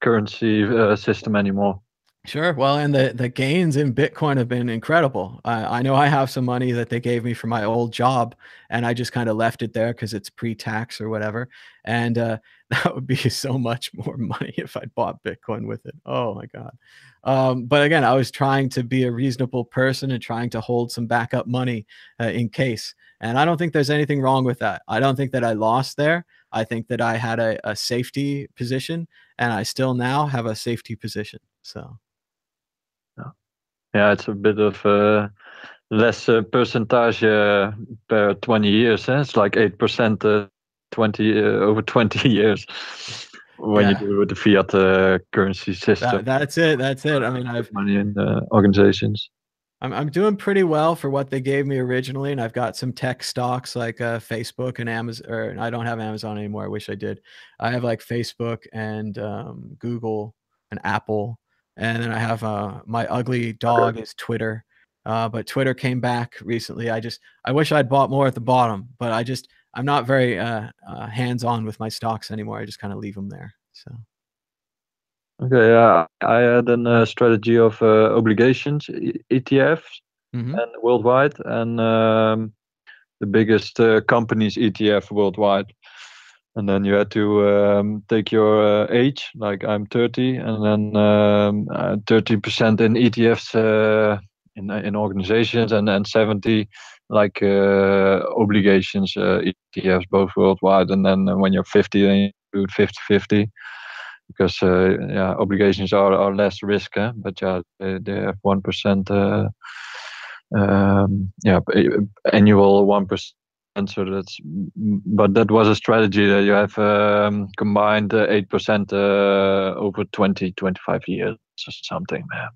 currency uh, system anymore. Sure. Well, and the, the gains in Bitcoin have been incredible. I, I know I have some money that they gave me for my old job, and I just kind of left it there because it's pre tax or whatever. And uh, that would be so much more money if I bought Bitcoin with it. Oh my God. Um, but again, I was trying to be a reasonable person and trying to hold some backup money uh, in case. And I don't think there's anything wrong with that. I don't think that I lost there. I think that I had a, a safety position, and I still now have a safety position. So yeah, yeah it's a bit of uh, less uh, percentage uh, per 20 years. Eh? It's like 8% uh, 20 uh, over 20 years when yeah. you do it with the fiat uh, currency system. That, that's it. That's it. I mean, I've money in organizations. I'm, I'm doing pretty well for what they gave me originally, and I've got some tech stocks like uh, Facebook and Amazon. Or I don't have Amazon anymore. I wish I did. I have like Facebook and um, Google and Apple and then I have uh, my ugly dog is Twitter. Uh, but Twitter came back recently. I just I wish I'd bought more at the bottom, but I just I'm not very uh, uh, hands on with my stocks anymore. I just kind of leave them there. So. Okay, yeah, I had a uh, strategy of uh, obligations ETFs mm-hmm. and worldwide, and um, the biggest uh, companies ETF worldwide. And then you had to um, take your uh, age like i'm 30 and then um, uh, 30% in etfs uh, in, in organizations and then 70 like uh, obligations uh, etfs both worldwide. And then when you're 50 then you do 50 50 because uh, yeah obligations are, are less risk eh? but yeah they, they have 1% um, yeah annual 1% so that's but that was a strategy that you have um, combined uh, eight uh, percent uh, over 20 25 years or something man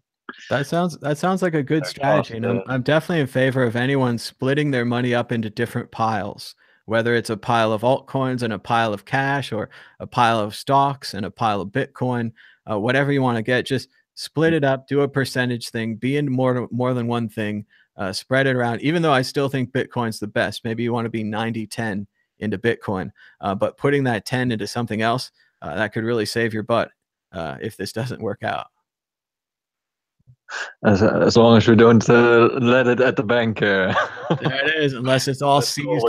that sounds that sounds like a good strategy and I'm, I'm definitely in favor of anyone splitting their money up into different piles whether it's a pile of altcoins and a pile of cash or a pile of stocks and a pile of bitcoin uh, whatever you want to get just split it up do a percentage thing be in more more than one thing uh, spread it around. Even though I still think Bitcoin's the best, maybe you want to be 90 10 into Bitcoin, uh, but putting that 10 into something else uh, that could really save your butt uh, if this doesn't work out. As, as long as we don't uh, let it at the bank. Uh, there it is, unless it's all seized.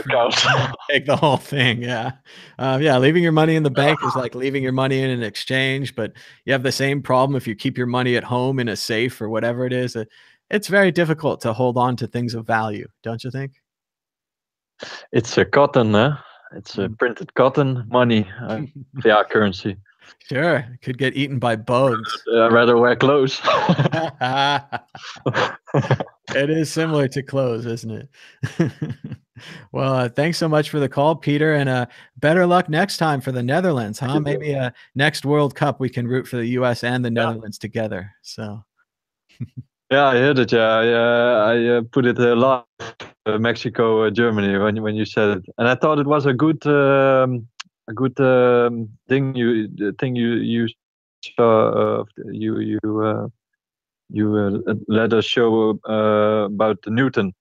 take the whole thing. Yeah. Um, yeah. Leaving your money in the bank is like leaving your money in an exchange, but you have the same problem if you keep your money at home in a safe or whatever it is it's very difficult to hold on to things of value, don't you think? It's a cotton, huh? It's a mm. printed cotton money, uh, fiat currency. Sure, could get eaten by bugs. Uh, I'd rather wear clothes. it is similar to clothes, isn't it? well, uh, thanks so much for the call, Peter, and uh, better luck next time for the Netherlands, huh? Maybe uh, next World Cup we can root for the U.S. and the Netherlands yeah. together. So. Yeah, I heard it. Yeah, I, I uh, put it uh, live, uh, Mexico, uh, Germany, when when you said it, and I thought it was a good, um, a good um, thing you thing you you uh, you you uh, you uh, let us show uh, about Newton.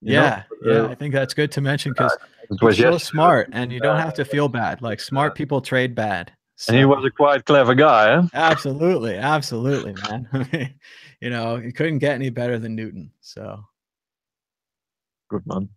you know? Yeah, yeah. Uh, I think that's good to mention because it was he's so yesterday. smart, and you don't have to feel bad. Like smart people trade bad. and he was a quite clever guy. Eh? absolutely, absolutely, man. you know, you couldn't get any better than Newton. So, Good man.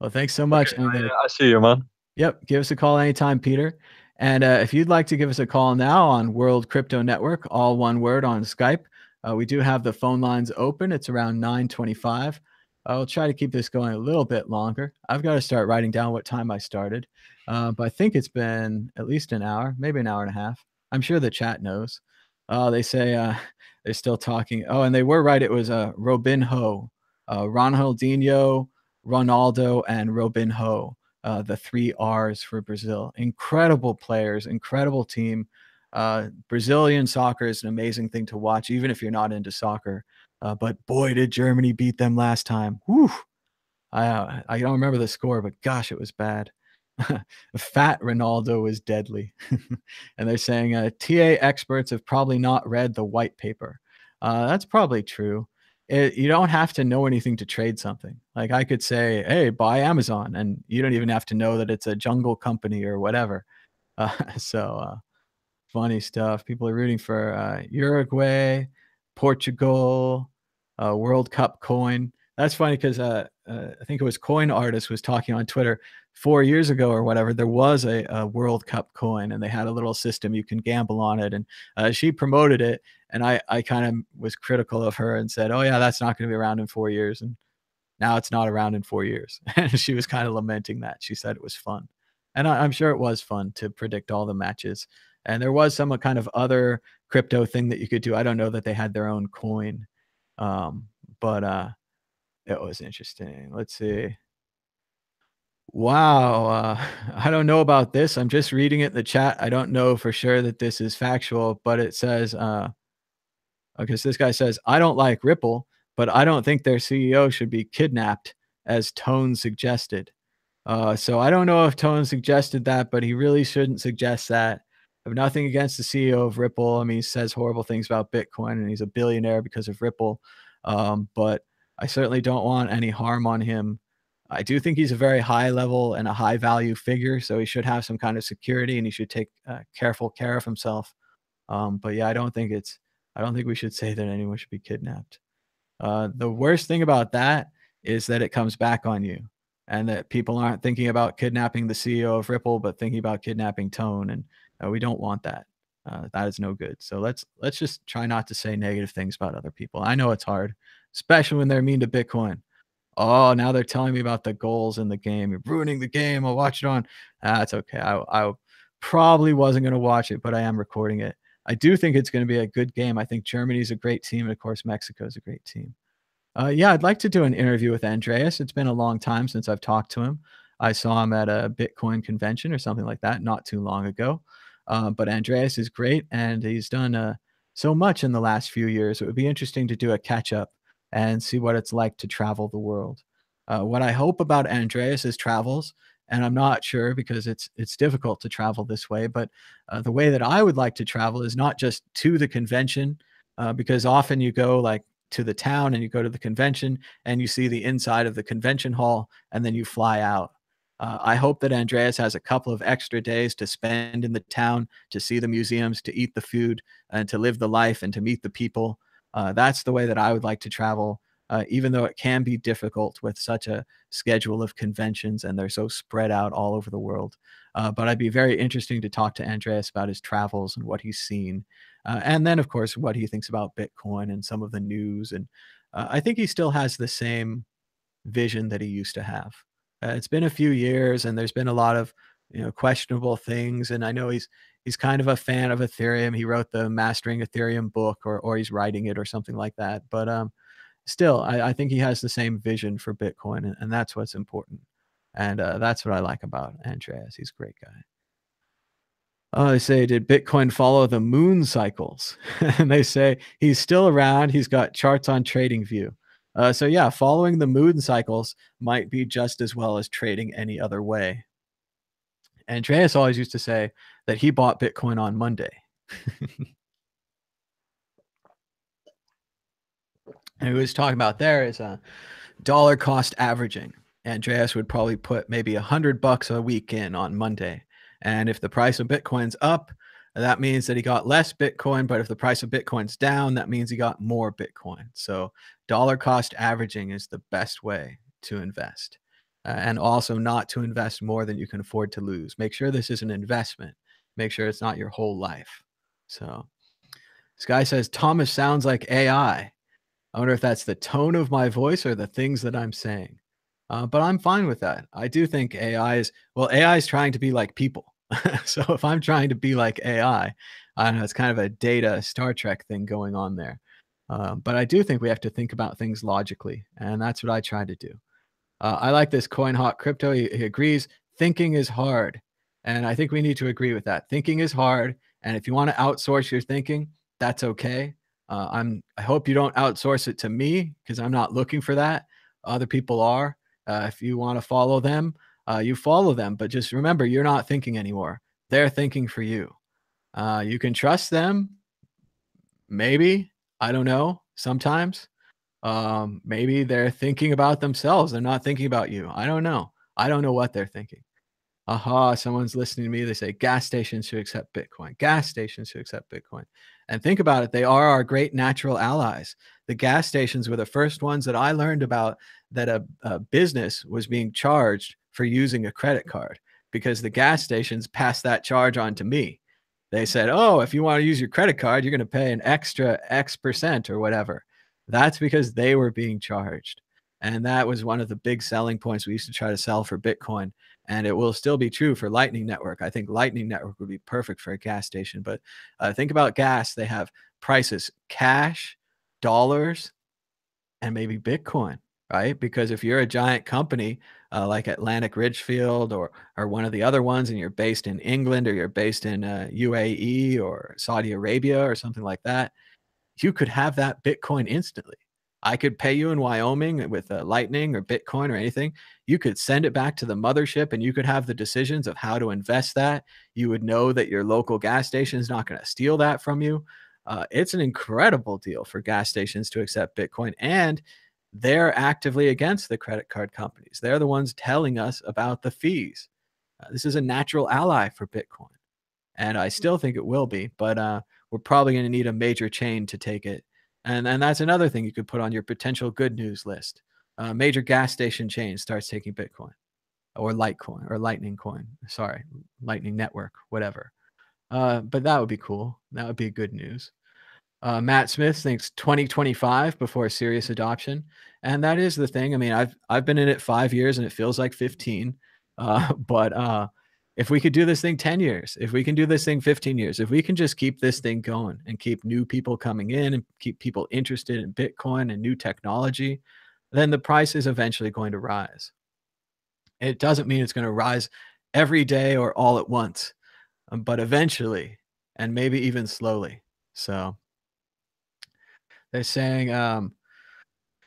well, thanks so much. and, uh, I see you, man. Yep. Give us a call anytime, Peter. And uh, if you'd like to give us a call now on World Crypto Network, all one word on Skype, uh, we do have the phone lines open. It's around 925. I'll try to keep this going a little bit longer. I've got to start writing down what time I started. Uh, but I think it's been at least an hour, maybe an hour and a half. I'm sure the chat knows. Uh, they say uh, they're still talking. Oh, and they were right. It was uh, Robinho, uh, Ronaldinho, Ronaldo, and Robinho uh, the three R's for Brazil. Incredible players, incredible team. Uh, Brazilian soccer is an amazing thing to watch, even if you're not into soccer. Uh, but boy, did Germany beat them last time. Whew. I, uh, I don't remember the score, but gosh, it was bad. Fat Ronaldo was deadly. and they're saying uh, TA experts have probably not read the white paper. Uh, that's probably true it, you don't have to know anything to trade something. Like I could say, "Hey, buy Amazon," and you don't even have to know that it's a jungle company or whatever. Uh, so uh, funny stuff. People are rooting for uh, Uruguay, Portugal, uh, World Cup coin. That's funny because uh, uh, I think it was Coin Artist was talking on Twitter four years ago or whatever. There was a, a World Cup coin, and they had a little system you can gamble on it, and she promoted it and I I kind of was critical of her and said, "Oh yeah, that's not going to be around in four years," and now it's not around in four years. And she was kind of lamenting that. She said it was fun, and I, I'm sure it was fun to predict all the matches. And there was some kind of other crypto thing that you could do. I don't know that they had their own coin, um, but uh, it was interesting. Let's see. Wow, uh, I don't know about this. I'm just reading it in the chat. I don't know for sure that this is factual, but it says. Uh, Okay, so this guy says, I don't like Ripple, but I don't think their CEO should be kidnapped, as Tone suggested. Uh, so I don't know if Tone suggested that, but he really shouldn't suggest that. I have nothing against the CEO of Ripple. I mean, he says horrible things about Bitcoin and he's a billionaire because of Ripple. Um, but I certainly don't want any harm on him. I do think he's a very high level and a high value figure, so he should have some kind of security and he should take uh, careful care of himself. Um, but yeah, I don't think it's I don't think we should say that anyone should be kidnapped. Uh, the worst thing about that is that it comes back on you and that people aren't thinking about kidnapping the CEO of Ripple, but thinking about kidnapping Tone. And uh, we don't want that. Uh, that is no good. So let's let's just try not to say negative things about other people. I know it's hard, especially when they're mean to Bitcoin. Oh, now they're telling me about the goals in the game. You're ruining the game. I'll watch it on. That's okay. I, I probably wasn't going to watch it, but I am recording it. I do think it's going to be a good game. I think Germany's a great team, and of course, Mexico is a great team. Uh, yeah, I'd like to do an interview with Andreas. It's been a long time since I've talked to him. I saw him at a Bitcoin convention or something like that not too long ago. Uh, but Andreas is great, and he's done uh, so much in the last few years. It would be interesting to do a catch up and see what it's like to travel the world. Uh, what I hope about Andreas's travels and I'm not sure because it's it's difficult to travel this way. But uh, the way that I would like to travel is not just to the convention, uh, because often you go like to the town and you go to the convention and you see the inside of the convention hall and then you fly out. Uh, I hope that Andreas has a couple of extra days to spend in the town, to see the museums, to eat the food, and to live the life and to meet the people. Uh, that's the way that I would like to travel uh, even though it can be difficult with such a schedule of conventions and they're so spread out all over the world. Uh, but I'd be very interesting to talk to Andreas about his travels and what he's seen. Uh, and then, of course, what he thinks about Bitcoin and some of the news. And uh, I think he still has the same vision that he used to have. Uh, it's been a few years and there's been a lot of you know questionable things and i know he's he's kind of a fan of ethereum he wrote the mastering ethereum book or or he's writing it or something like that but um still, I, I, think he has the same vision for Bitcoin, and, and that's what's important. And uh, that's what I like about Andreas. He's a great guy. Oh, they say, did Bitcoin follow the moon cycles? and they say he's still around. He's got charts on TradingView. Uh, so yeah, following the moon cycles might be just as well as trading any other way. Andreas always used to say that he bought Bitcoin on Monday. And he was talking about there is a dollar cost averaging. Andreas would probably put maybe a hundred bucks a week in on Monday. And if the price of Bitcoin's up, that means that he got less Bitcoin. But if the price of Bitcoin's down, that means he got more Bitcoin. So dollar cost averaging is the best way to invest. Uh, and also not to invest more than you can afford to lose. Make sure this is an investment. Make sure it's not your whole life. So this guy says Thomas sounds like AI. I wonder if that's the tone of my voice or the things that I'm saying. Uh, but I'm fine with that. I do think AI is, well, AI is trying to be like people. so if I'm trying to be like AI, I know it's kind of a data Star Trek thing going on there. Uh, but I do think we have to think about things logically, and that's what I try to do. Uh, I like this coin hawk crypto. He, he, agrees thinking is hard, and I think we need to agree with that. Thinking is hard, and if you want to outsource your thinking, that's okay. Uh, I'm. I hope you don't outsource it to me because I'm not looking for that. Other people are. Uh, if you want to follow them, uh, you follow them. But just remember, you're not thinking anymore. They're thinking for you. Uh, you can trust them. Maybe I don't know. Sometimes, um, maybe they're thinking about themselves. They're not thinking about you. I don't know. I don't know what they're thinking. Aha, someone's listening to me. They say gas stations who accept Bitcoin. Gas stations who accept Bitcoin. And think about it, they are our great natural allies. The gas stations were the first ones that I learned about that a, a business was being charged for using a credit card because the gas stations passed that charge on to me. They said, oh, if you want to use your credit card, you're going to pay an extra X percent or whatever. That's because they were being charged. And that was one of the big selling points we used to try to sell for Bitcoin. And it will still be true for Lightning Network. I think Lightning Network would be perfect for a gas station. But uh, think about gas, they have prices cash, dollars, and maybe Bitcoin, right? Because if you're a giant company, uh, like Atlantic Richfield or or one of the other ones, and you're based in England or you're based in uh, UAE or Saudi Arabia or something like that, you could have that Bitcoin instantly. I could pay you in Wyoming with uh, Lightning or Bitcoin or anything. You could send it back to the mothership and you could have the decisions of how to invest that. You would know that your local gas station is not going to steal that from you. Uh, it's an incredible deal for gas stations to accept Bitcoin. And they're actively against the credit card companies. They're the ones telling us about the fees. Uh, this is a natural ally for Bitcoin. And I still think it will be, but uh, we're probably going to need a major chain to take it. And, and that's another thing you could put on your potential good news list. Uh, major gas station chain starts taking Bitcoin or Litecoin or Lightning Coin. Sorry, Lightning Network, whatever. Uh, but that would be cool. That would be good news. Uh, Matt Smith thinks 2025 before serious adoption, and that is the thing. I mean, I've I've been in it five years, and it feels like 15. Uh, but uh, if we could do this thing 10 years, if we can do this thing 15 years, if we can just keep this thing going and keep new people coming in and keep people interested in Bitcoin and new technology, then the price is eventually going to rise. It doesn't mean it's going to rise every day or all at once, um, but eventually, and maybe even slowly. So they're saying um,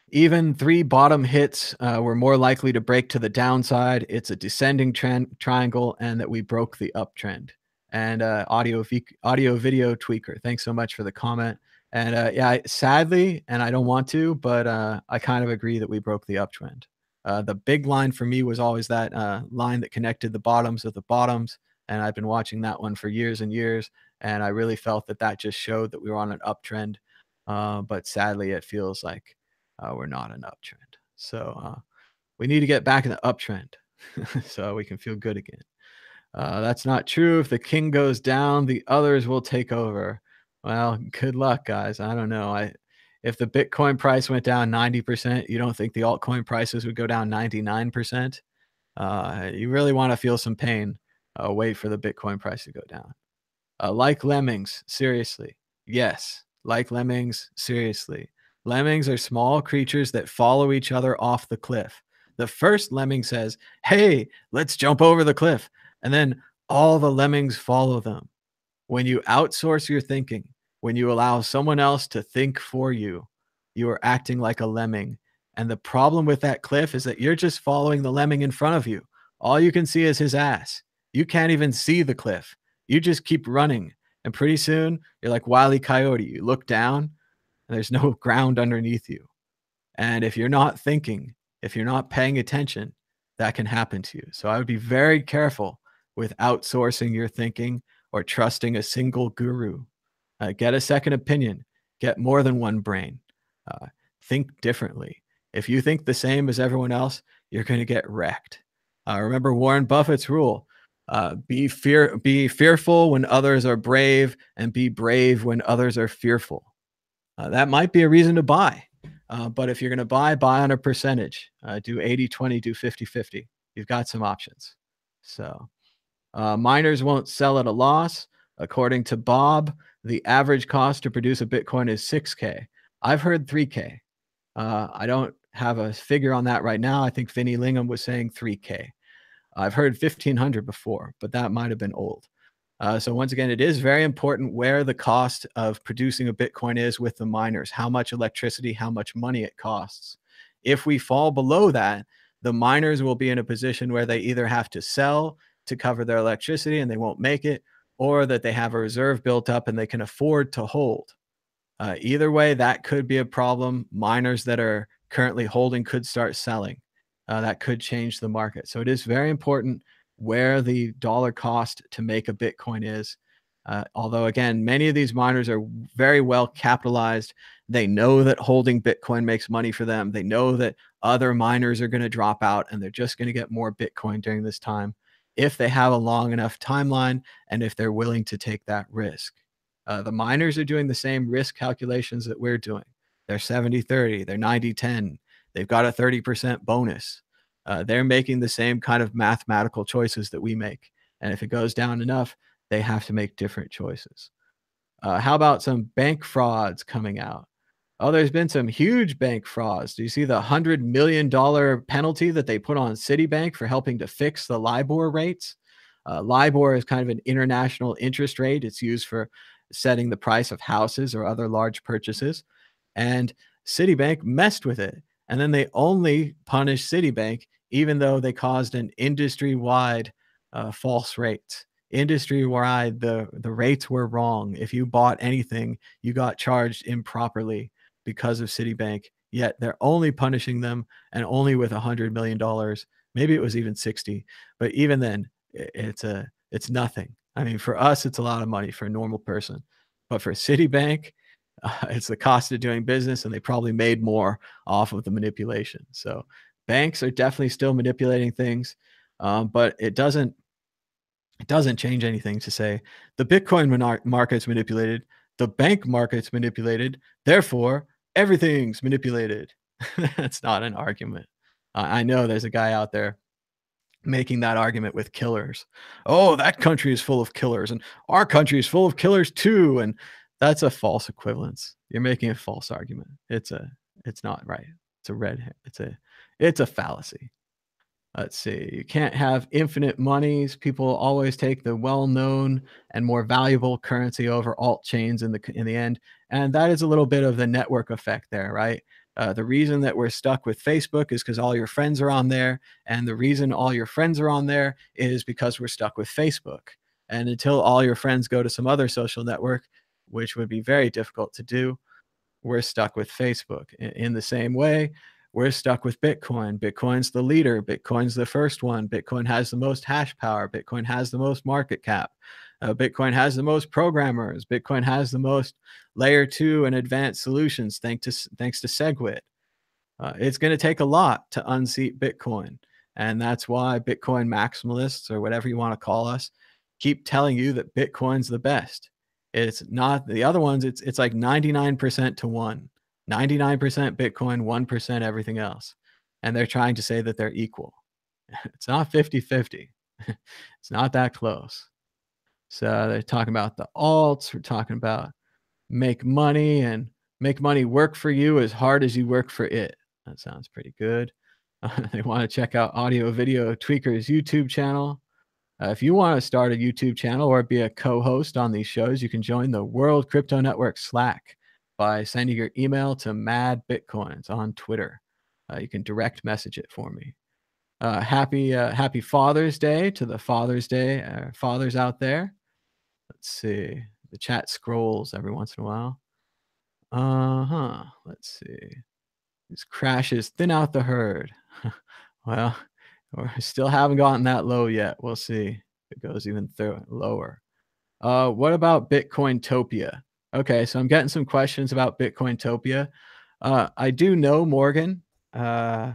even three bottom hits uh, were more likely to break to the downside. It's a descending trend triangle, and that we broke the uptrend. And uh, audio audio video tweaker, thanks so much for the comment. And uh, yeah, sadly, and I don't want to, but uh, I kind of agree that we broke the uptrend. Uh, the big line for me was always that uh, line that connected the bottoms of the bottoms, and I've been watching that one for years and years. And I really felt that that just showed that we were on an uptrend uh, but sadly, it feels like uh, we're not an uptrend. So we need to get back in the uptrend so we can feel good again. Uh, that's not true. If the king goes down, the others will take over. Well, good luck, guys. I don't know. I if the Bitcoin price went down 90%, you don't think the altcoin prices would go down 99%? Uh, you really want to feel some pain. Uh, wait for the Bitcoin price to go down. Uh, like lemmings, seriously. Yes, like lemmings, seriously. Lemmings are small creatures that follow each other off the cliff. The first lemming says, Hey, let's jump over the cliff. And then all the lemmings follow them. When you outsource your thinking, when you allow someone else to think for you, you are acting like a lemming. And the problem with that cliff is that you're just following the lemming in front of you. All you can see is his ass. You can't even see the cliff. You just keep running and pretty soon you're like Wiley. Coyote. You look down and there's no ground underneath you. And if you're not thinking, if you're not paying attention, that can happen to you. So I would be very careful with outsourcing your thinking or trusting a single guru. Uh, get a second opinion, get more than one brain, uh, think differently. If you think the same as everyone else, you're going to get wrecked. Uh, remember Warren Buffett's rule: uh, be fear, be fearful when others are brave, and be brave when others are fearful. Uh, that might be a reason to buy, uh, but if you're going to buy, buy on a percentage. Do 80 20, do 50 50. You've got some options. So, miners won't sell at a loss. According to Bob, the average cost to produce a Bitcoin is 6K. I've heard 3K. Uh, I don't have a figure on that right now. I think Vinny Lingham was saying 3K. I've heard 1500 before, but that might have been old. Uh, so once again, it is very important where the cost of producing a Bitcoin is with the miners, how much electricity, how much money it costs. If we fall below that, the miners will be in a position where they either have to sell to cover their electricity and they won't make it, or that they have a reserve built up and they can afford to hold. Uh, either way, that could be a problem. Miners that are currently holding could start selling. Uh, that could change the market. So it is very important where the dollar cost to make a Bitcoin is. Uh, although, again, many of these miners are very well capitalized. They know that holding Bitcoin makes money for them. They know that other miners are going to drop out and they're just going to get more Bitcoin during this time if they have a long enough timeline and if they're willing to take that risk. Uh, the miners are doing the same risk calculations that we're doing. They're 70 30, they're 90 10, they've got a 30% bonus. Uh, they're making the same kind of mathematical choices that we make. And if it goes down enough, they have to make different choices. Uh, how about some bank frauds coming out? Oh, there's been some huge bank frauds. Do you see the $100 million penalty that they put on Citibank for helping to fix the LIBOR rates? Uh, LIBOR is kind of an international interest rate, it's used for setting the price of houses or other large purchases. And Citibank messed with it. And then they only punished Citibank, even though they caused an industry wide uh, false rate. Industry wide, the, the rates were wrong. If you bought anything, you got charged improperly because of Citibank. Yet they're only punishing them and only with a hundred million dollars. Maybe it was even 60, but even then, it's a it's nothing. I mean, for us, it's a lot of money for a normal person, but for Citibank, uh, it's the cost of doing business, and they probably made more off of the manipulation. So banks are definitely still manipulating things, um, but it doesn't it doesn't change anything to say the Bitcoin market's manipulated, the bank market's manipulated, therefore everything's manipulated. That's not an argument. I know there's a guy out there making that argument with killers. Oh, that country is full of killers, and our country is full of killers too. And that's a false equivalence. You're making a false argument. It's a it's not right. It's a red it's a it's a fallacy. Let's see. You can't have infinite monies. People always take the well-known and more valuable currency over alt chains in the in the end, and that is a little bit of the network effect there, right? Uh, the reason that we're stuck with Facebook is because all your friends are on there. And the reason all your friends are on there is because we're stuck with Facebook. And until all your friends go to some other social network, which would be very difficult to do, we're stuck with Facebook. In the same way, we're stuck with Bitcoin. Bitcoin's the leader. Bitcoin's the first one. Bitcoin has the most hash power. Bitcoin has the most market cap. Uh, Bitcoin has the most programmers. Bitcoin has the most layer two and advanced solutions thanks to, thanks to SegWit. Uh, it's going to take a lot to unseat Bitcoin. And that's why Bitcoin maximalists, or whatever you want to call us, keep telling you that Bitcoin's the best. It's not the other ones, it's, it's like 99% to one. 99% Bitcoin, 1% everything else. And they're trying to say that they're equal. It's not 50 50. It's not that close. So they're talking about the alts. We're talking about make money and make money work for you as hard as you work for it. That sounds pretty good. They want to check out Audio Video Tweakers YouTube channel. Uh, if you want to start a YouTube channel or be a co host on these shows, you can join the World Crypto Network Slack by sending your email to Mad Bitcoins on Twitter. Uh, you can direct message it for me. Uh, happy uh, Happy Father's Day to the Father's Day uh, fathers out there. Let's see. The chat scrolls every once in a while. Uh huh. Let's see. These crashes thin out the herd. well, we still haven't gotten that low yet. We'll see it goes even th- lower. Uh, what about Bitcointopia? Okay, so I'm getting some questions about Bitcointopia. Uh, I do know Morgan. Uh,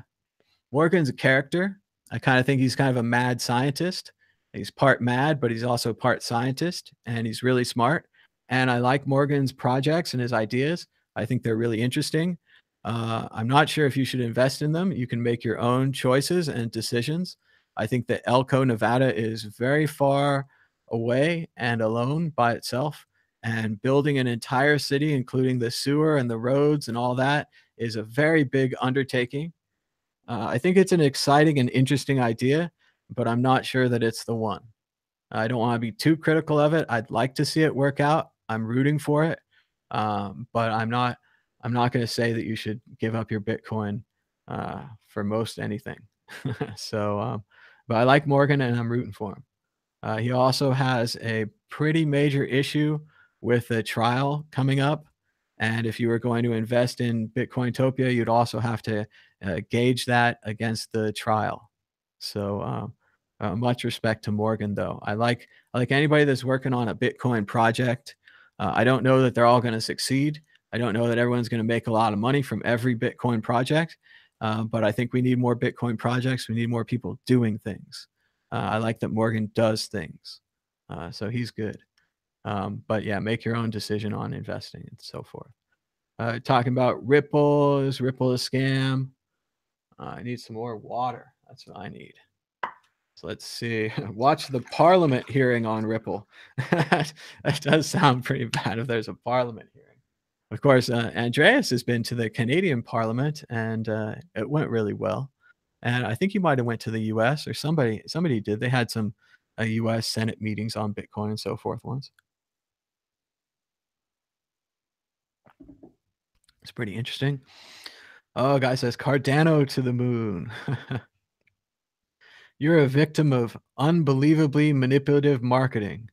Morgan's a character. I kind of think he's kind of a mad scientist. He's part mad, but he's also part scientist, and he's really smart. And I like Morgan's projects and his ideas. I think they're really interesting. Uh, I'm not sure if you should invest in them. You can make your own choices and decisions. I think that Elko, Nevada is very far away and alone by itself. And building an entire city, including the sewer and the roads and all that, is a very big undertaking. Uh, I think it's an exciting and interesting idea, but I'm not sure that it's the one. I don't want to be too critical of it. I'd like to see it work out. I'm rooting for it, um, but I'm not. I'm not going to say that you should give up your Bitcoin uh, for most anything. so, um, but I like Morgan and I'm rooting for him. Uh, he also has a pretty major issue with a trial coming up. And if you were going to invest in Bitcointopia, you'd also have to uh, gauge that against the trial. So, um, uh, much respect to Morgan, though. I like I like anybody that's working on a Bitcoin project. Uh, I don't know that they're all going to succeed. I don't know that everyone's going to make a lot of money from every Bitcoin project, uh, but I think we need more Bitcoin projects. We need more people doing things. Uh, I like that Morgan does things, uh, so he's good. Um, but yeah, make your own decision on investing and so forth. Uh, talking about Ripple is Ripple a scam? Uh, I need some more water. That's what I need. So let's see. Watch the Parliament hearing on Ripple. that does sound pretty bad if there's a Parliament hearing. Of course, uh, Andreas has been to the Canadian Parliament, and uh, it went really well. And I think you might have went to the U.S. or somebody somebody did. They had some uh, U.S. Senate meetings on Bitcoin and so forth once. It's pretty interesting. Oh, guy says Cardano to the moon. You're a victim of unbelievably manipulative marketing.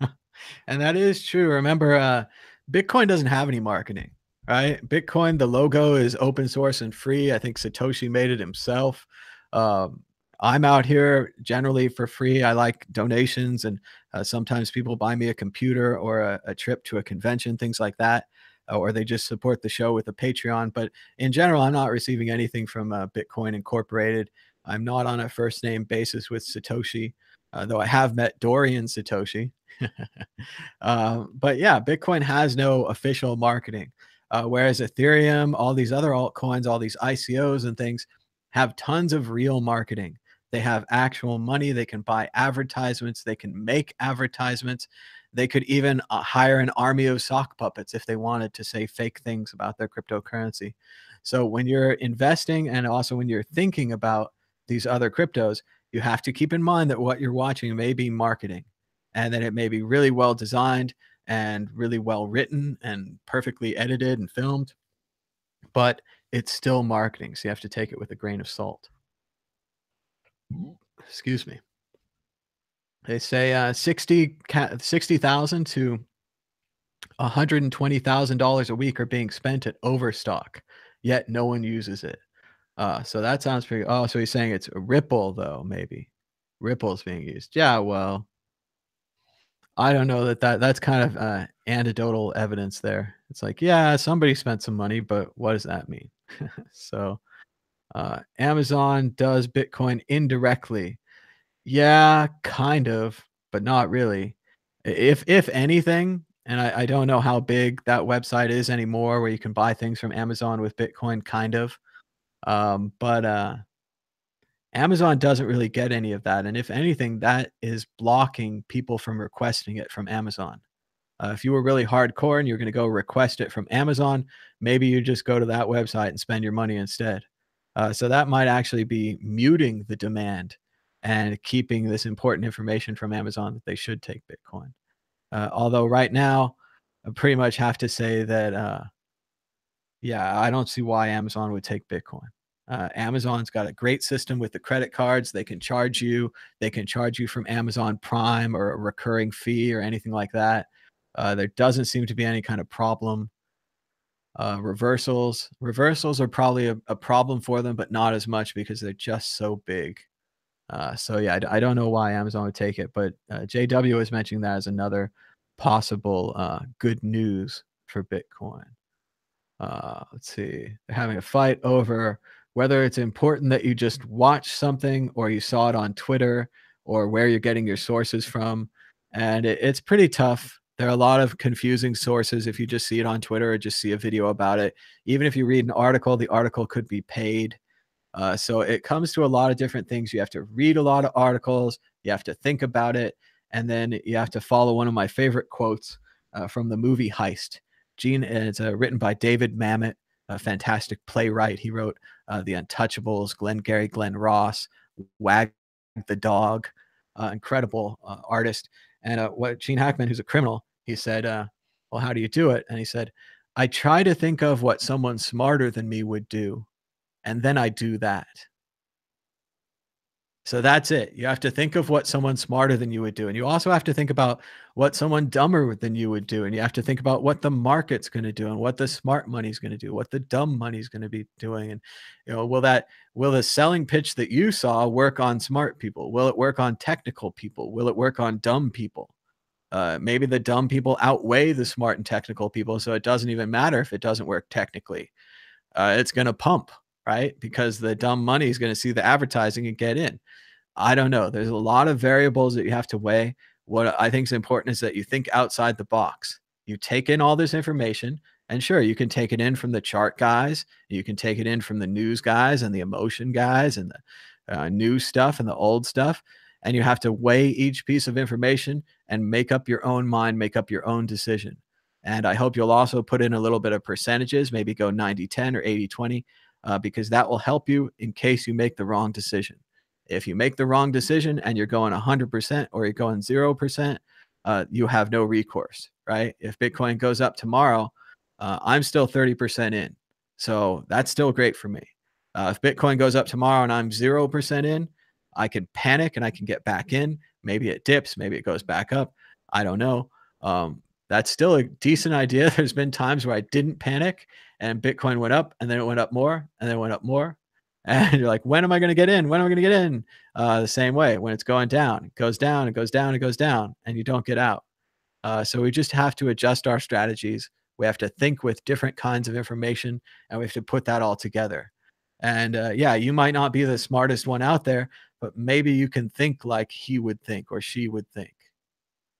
and that is true. Remember, uh, Bitcoin doesn't have any marketing, right? Bitcoin, the logo is open source and free. I think Satoshi made it himself. Um, I'm out here generally for free. I like donations, and uh, sometimes people buy me a computer or a, a trip to a convention, things like that. Uh, or they just support the show with a Patreon. But in general, I'm not receiving anything from uh, Bitcoin Incorporated. I'm not on a first name basis with Satoshi, uh, though I have met Dorian Satoshi. uh, but yeah, Bitcoin has no official marketing, uh, whereas Ethereum, all these other altcoins, all these ICOs and things have tons of real marketing. They have actual money. They can buy advertisements. They can make advertisements. They could even uh, hire an army of sock puppets if they wanted to say fake things about their cryptocurrency. So when you're investing and also when you're thinking about these other cryptos, you have to keep in mind that what you're watching may be marketing and that it may be really well designed and really well written and perfectly edited and filmed, but it's still marketing. So you have to take it with a grain of salt. Excuse me. They say uh, 60 60,000 to $120,000 a week are being spent at Overstock, yet no one uses it. Uh, so that sounds pretty. Oh, so he's saying it's a Ripple, though, maybe. Ripple's being used. Yeah, well, I don't know that, that that's kind of uh, anecdotal evidence there. It's like, yeah, somebody spent some money, but what does that mean? so uh, Amazon does Bitcoin indirectly yeah, kind of, but not really. If if anything, and I, I don't know how big that website is anymore, where you can buy things from Amazon with Bitcoin, kind of. Um, but uh, Amazon doesn't really get any of that, and if anything, that is blocking people from requesting it from Amazon. Uh, if you were really hardcore and you're going to go request it from Amazon, maybe you just go to that website and spend your money instead. Uh, so that might actually be muting the demand and keeping this important information from Amazon that they should take Bitcoin. Uh, although right now, I pretty much have to say that, uh, yeah, I don't see why Amazon would take Bitcoin. Uh, Amazon's got a great system with the credit cards. They can charge you. They can charge you from Amazon Prime or a recurring fee or anything like that. Uh, there doesn't seem to be any kind of problem Uh, reversals, reversals are probably a, a, problem for them, but not as much because they're just so big. Uh, so yeah, I, I, don't know why Amazon would take it, but uh, JW is mentioning that as another possible uh, good news for Bitcoin. Uh, let's see, they're having a fight over whether it's important that you just watch something or you saw it on Twitter or where you're getting your sources from, and it, it's pretty tough there are a lot of confusing sources if you just see it on Twitter or just see a video about it. Even if you read an article, the article could be paid. Uh, so it comes to a lot of different things. You have to read a lot of articles, you have to think about it, and then you have to follow one of my favorite quotes uh, from the movie Heist. Gene, it's uh, written by David Mamet, a fantastic playwright. He wrote uh, The Untouchables, Glengarry Glen Ross, Wag the Dog, uh, incredible uh, artist. And what Gene Hackman, who's a criminal, he said, "Well, how do you do it?" And he said, "I try to think of what someone smarter than me would do, and then I do that." So that's it. You have to think of what someone smarter than you would do. And you also have to think about what someone dumber than you would do. And you have to think about what the market's going to do and what the smart money's going to do, what the dumb money's going to be doing. And, you know, will that, will the selling pitch that you saw work on smart people? Will it work on technical people? Will it work on dumb people? Uh, maybe the dumb people outweigh the smart and technical people. So it doesn't even matter if it doesn't work technically. Uh, it's going to pump right? Because the dumb money is going to see the advertising and get in. I don't know. There's a lot of variables that you have to weigh. What I think is important is that you think outside the box. You take in all this information, and sure, you can take it in from the chart guys, you can take it in from the news guys and the emotion guys and the uh, new stuff and the old stuff. And you have to weigh each piece of information and make up your own mind, make up your own decision. And I hope you'll also put in a little bit of percentages, maybe go 90 10 or 80 20 uh, because that will help you in case you make the wrong decision. If you make the wrong decision and you're going 100% or you're going 0%, uh, you have no recourse, right? If Bitcoin goes up tomorrow, uh, I'm still 30% in. So that's still great for me. Uh, if Bitcoin goes up tomorrow and I'm 0% in, I can panic and I can get back in. Maybe it dips, maybe it goes back up. I don't know. Um, that's still a decent idea. There's been times where I didn't panic and Bitcoin went up and then it went up more and then it went up more. And you're like, when am I going to get in? When am I going to get in? Uh, the same way when it's going down, it goes down, it goes down, it goes down, and you don't get out. Uh, so we just have to adjust our strategies. We have to think with different kinds of information and we have to put that all together. And uh, yeah, you might not be the smartest one out there, but maybe you can think like he would think or she would think.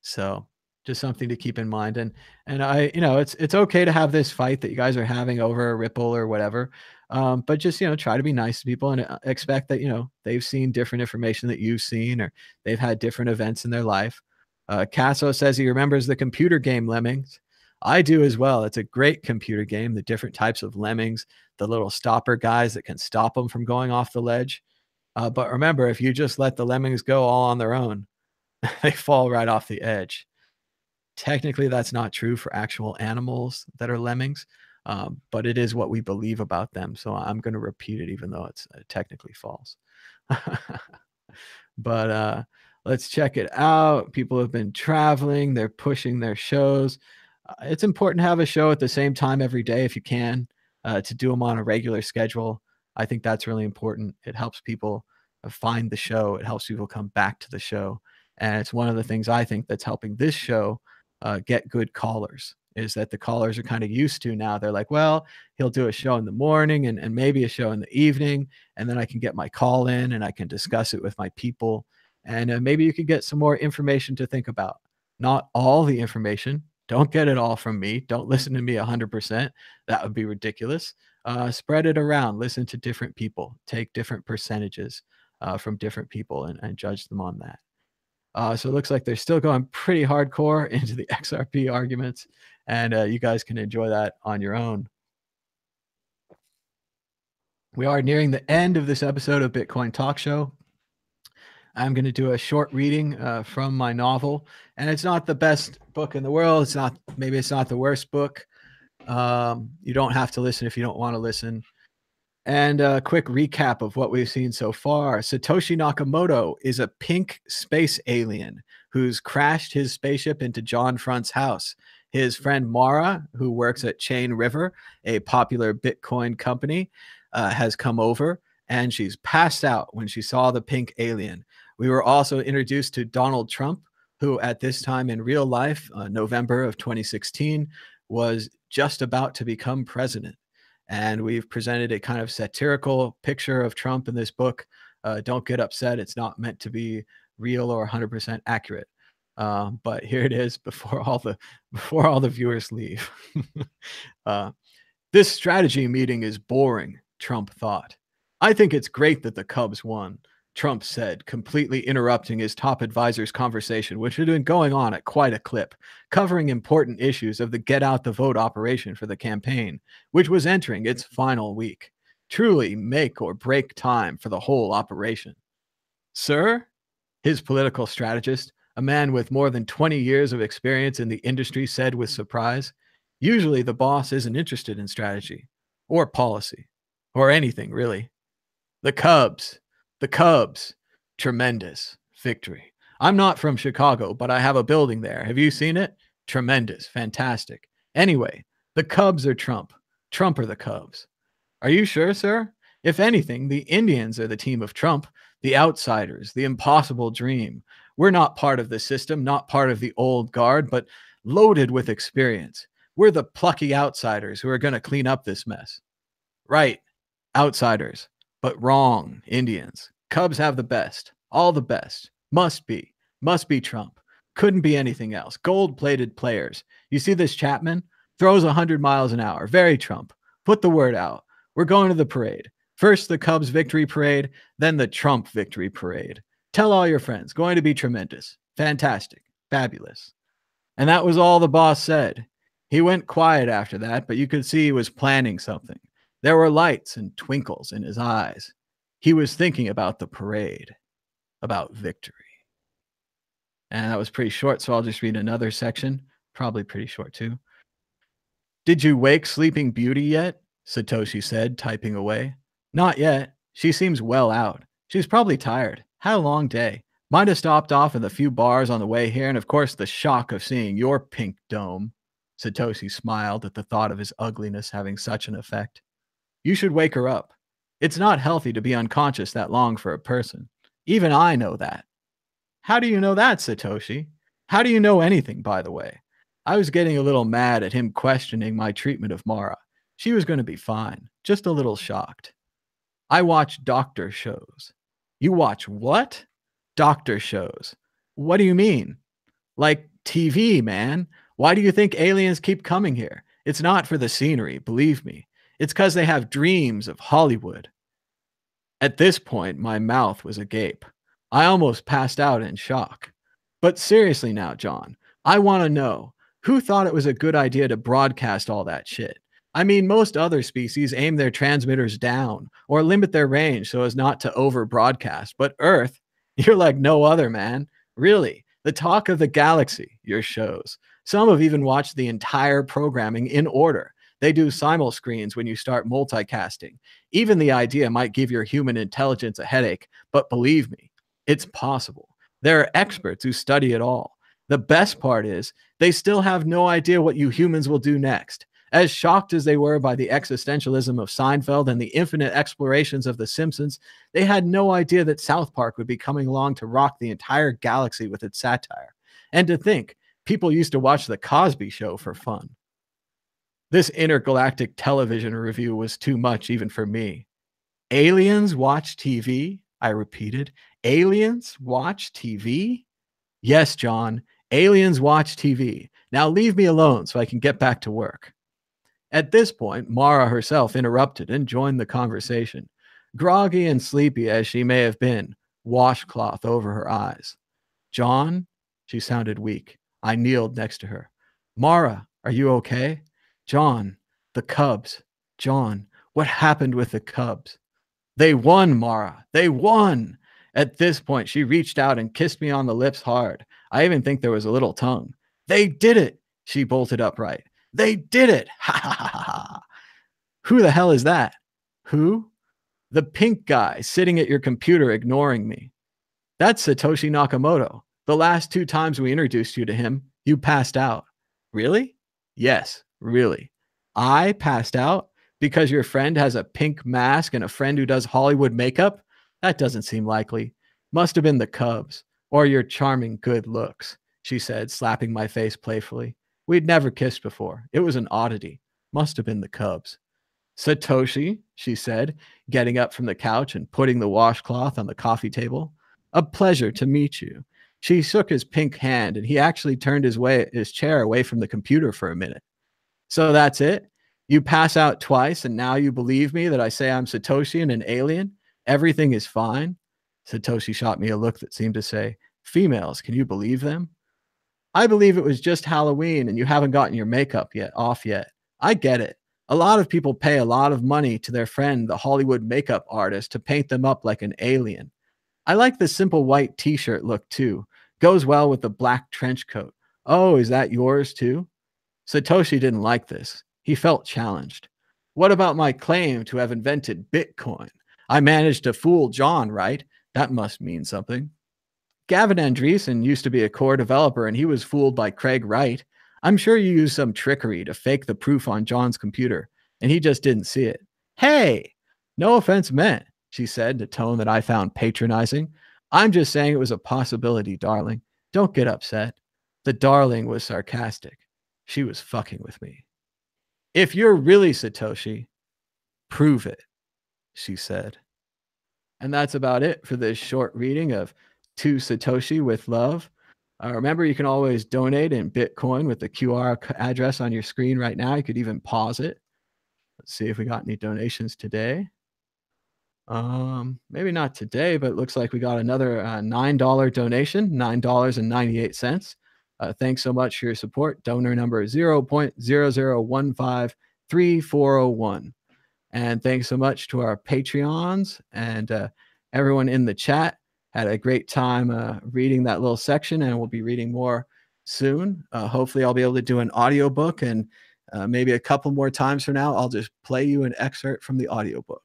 So just something to keep in mind. And and I, you know, it's it's okay to have this fight that you guys are having over a Ripple or whatever. Um, but just you know, try to be nice to people and uh, expect that you know they've seen different information that you've seen, or they've had different events in their life. Uh, Casso says he remembers the computer game Lemmings. I do as well. It's a great computer game. The different types of lemmings, the little stopper guys that can stop them from going off the ledge. Uh, but remember, if you just let the lemmings go all on their own, they fall right off the edge. Technically, that's not true for actual animals that are lemmings, um, but it is what we believe about them. So I'm going to repeat it, even though it's uh, technically false. but uh, let's check it out. People have been traveling, they're pushing their shows. Uh, it's important to have a show at the same time every day if you can, uh, to do them on a regular schedule. I think that's really important. It helps people uh, find the show, it helps people come back to the show. And it's one of the things I think that's helping this show uh, get good callers is that the callers are kind of used to now. They're like, well, he'll do a show in the morning and, and maybe a show in the evening. And then I can get my call in and I can discuss it with my people. And uh, maybe you can get some more information to think about. Not all the information. Don't get it all from me. Don't listen to me 100%. That would be ridiculous. Uh, spread it around. Listen to different people. Take different percentages uh, from different people and, and judge them on that. Uh, so it looks like they're still going pretty hardcore into the XRP arguments, and uh, you guys can enjoy that on your own. We are nearing the end of this episode of Bitcoin Talk Show. I'm going to do a short reading uh, from my novel, and it's not the best book in the world. It's not maybe it's not the worst book. Um, you don't have to listen if you don't want to listen. And a quick recap of what we've seen so far Satoshi Nakamoto is a pink space alien who's crashed his spaceship into John Front's house. His friend Mara, who works at Chain River, a popular Bitcoin company, uh, has come over and she's passed out when she saw the pink alien. We were also introduced to Donald Trump, who at this time in real life, uh, November of 2016, was just about to become president. And we've presented a kind of satirical picture of Trump in this book. Uh, don't get upset. It's not meant to be real or 100% accurate. Uh, but here it is before all the before all the viewers leave. uh, this strategy meeting is boring, Trump thought. I think it's great that the Cubs won. Trump said, completely interrupting his top advisor's conversation, which had been going on at quite a clip, covering important issues of the get out the vote operation for the campaign, which was entering its final week. Truly make or break time for the whole operation. Sir, his political strategist, a man with more than 20 years of experience in the industry, said with surprise, usually the boss isn't interested in strategy or policy or anything really. The Cubs, the Cubs, tremendous victory. I'm not from Chicago, but I have a building there. Have you seen it? Tremendous, fantastic. Anyway, the Cubs are Trump. Trump are the Cubs. Are you sure, sir? If anything, the Indians are the team of Trump, the outsiders, the impossible dream. We're not part of the system, not part of the old guard, but loaded with experience. We're the plucky outsiders who are going to clean up this mess. Right, outsiders but wrong Indians. Cubs have the best, all the best. Must be, must be Trump. Couldn't be anything else. Gold plated players. You see this Chapman? Throws 100 miles an hour. Very Trump. Put the word out. We're going to the parade. First the Cubs victory parade, then the Trump victory parade. Tell all your friends. Going to be tremendous. Fantastic. Fabulous. And that was all the boss said. He went quiet after that, but you could see he was planning something. There were lights and twinkles in his eyes. He was thinking about the parade, about victory. And that was pretty short, so I'll just read another section, probably pretty short too. Did you wake Sleeping Beauty yet? Satoshi said, typing away. Not yet. She seems well out. She's probably tired. Had a long day. Might have stopped off at a few bars on the way here, and of course, the shock of seeing your pink dome. Satoshi smiled at the thought of his ugliness having such an effect. You should wake her up. It's not healthy to be unconscious that long for a person. Even I know that. How do you know that, Satoshi? How do you know anything, by the way? I was getting a little mad at him questioning my treatment of Mara. She was going to be fine, just a little shocked. I watch doctor shows. You watch what? Doctor shows. What do you mean? Like TV, man. Why do you think aliens keep coming here? It's not for the scenery, believe me. It's because they have dreams of Hollywood. At this point, my mouth was agape. I almost passed out in shock. But seriously now, John, I want to know who thought it was a good idea to broadcast all that shit? I mean, most other species aim their transmitters down or limit their range so as not to over broadcast. But Earth, you're like no other, man. Really, the talk of the galaxy, your shows. Some have even watched the entire programming in order. They do simul screens when you start multicasting. Even the idea might give your human intelligence a headache, but believe me, it's possible. There are experts who study it all. The best part is they still have no idea what you humans will do next. As shocked as they were by the existentialism of Seinfeld and the infinite explorations of The Simpsons, they had no idea that South Park would be coming along to rock the entire galaxy with its satire. And to think, people used to watch The Cosby Show for fun. This intergalactic television review was too much even for me. Aliens watch TV? I repeated. Aliens watch TV? Yes, John. Aliens watch TV. Now leave me alone so I can get back to work. At this point, Mara herself interrupted and joined the conversation. Groggy and sleepy as she may have been, washcloth over her eyes. John? She sounded weak. I kneeled next to her. Mara, are you okay? John, the Cubs. John, what happened with the Cubs? They won, Mara. They won. At this point, she reached out and kissed me on the lips hard. I even think there was a little tongue. They did it. She bolted upright. They did it. Ha ha ha ha. Who the hell is that? Who? The pink guy sitting at your computer ignoring me. That's Satoshi Nakamoto. The last two times we introduced you to him, you passed out. Really? Yes, really. I passed out because your friend has a pink mask and a friend who does Hollywood makeup? That doesn't seem likely. Must have been the Cubs or your charming good looks, she said, slapping my face playfully. We'd never kissed before. It was an oddity. Must have been the Cubs. Satoshi, she said, getting up from the couch and putting the washcloth on the coffee table. A pleasure to meet you. She shook his pink hand and he actually turned his way his chair away from the computer for a minute. So that's it. You pass out twice and now you believe me that I say I'm Satoshi and an alien? Everything is fine? Satoshi shot me a look that seemed to say, Females, can you believe them? I believe it was just Halloween and you haven't gotten your makeup yet off yet. I get it. A lot of people pay a lot of money to their friend, the Hollywood makeup artist, to paint them up like an alien. I like the simple white t shirt look too. Goes well with the black trench coat. Oh, is that yours too? Satoshi didn't like this. He felt challenged. What about my claim to have invented Bitcoin? I managed to fool John, right? That must mean something. Gavin Andresen used to be a core developer and he was fooled by Craig Wright. I'm sure you used some trickery to fake the proof on John's computer and he just didn't see it. Hey, no offense meant, she said in a tone that I found patronizing. I'm just saying it was a possibility, darling. Don't get upset. The darling was sarcastic. She was fucking with me. If you're really Satoshi, prove it, she said. And that's about it for this short reading of To Satoshi with Love. Uh, remember, you can always donate in Bitcoin with the QR address on your screen right now. You could even pause it. Let's see if we got any donations today. Um, maybe not today, but looks like we got another uh, $9 donation, $9.98. Uh, thanks so much for your support. Donor number 0.00153401. And thanks so much to our Patreons and uh, everyone in the chat. Had a great time uh, reading that little section, and we'll be reading more soon. Uh, hopefully, I'll be able to do an audiobook, and uh, maybe a couple more times from now, I'll just play you an excerpt from the audiobook.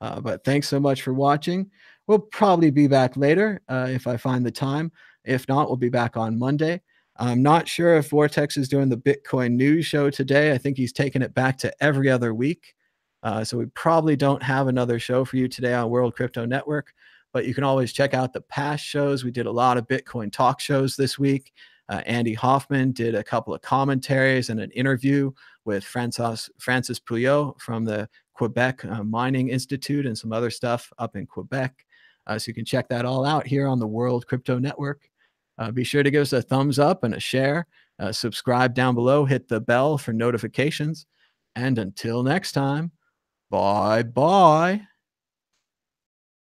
Uh, but thanks so much for watching. We'll probably be back later uh, if I find the time. If not, we'll be back on Monday. I'm not sure if Vortex is doing the Bitcoin news show today. I think he's taken it back to every other week. Uh, so we probably don't have another show for you today on World Crypto Network, but you can always check out the past shows. We did a lot of Bitcoin talk shows this week. Uh, Andy Hoffman did a couple of commentaries and an interview with Francis, Francis Pouliot from the Quebec uh, Mining Institute and some other stuff up in Quebec. Uh, so you can check that all out here on the World Crypto Network. Uh, be sure to give us a thumbs up and a share. Uh, subscribe down below, hit the bell for notifications. And until next time, bye bye.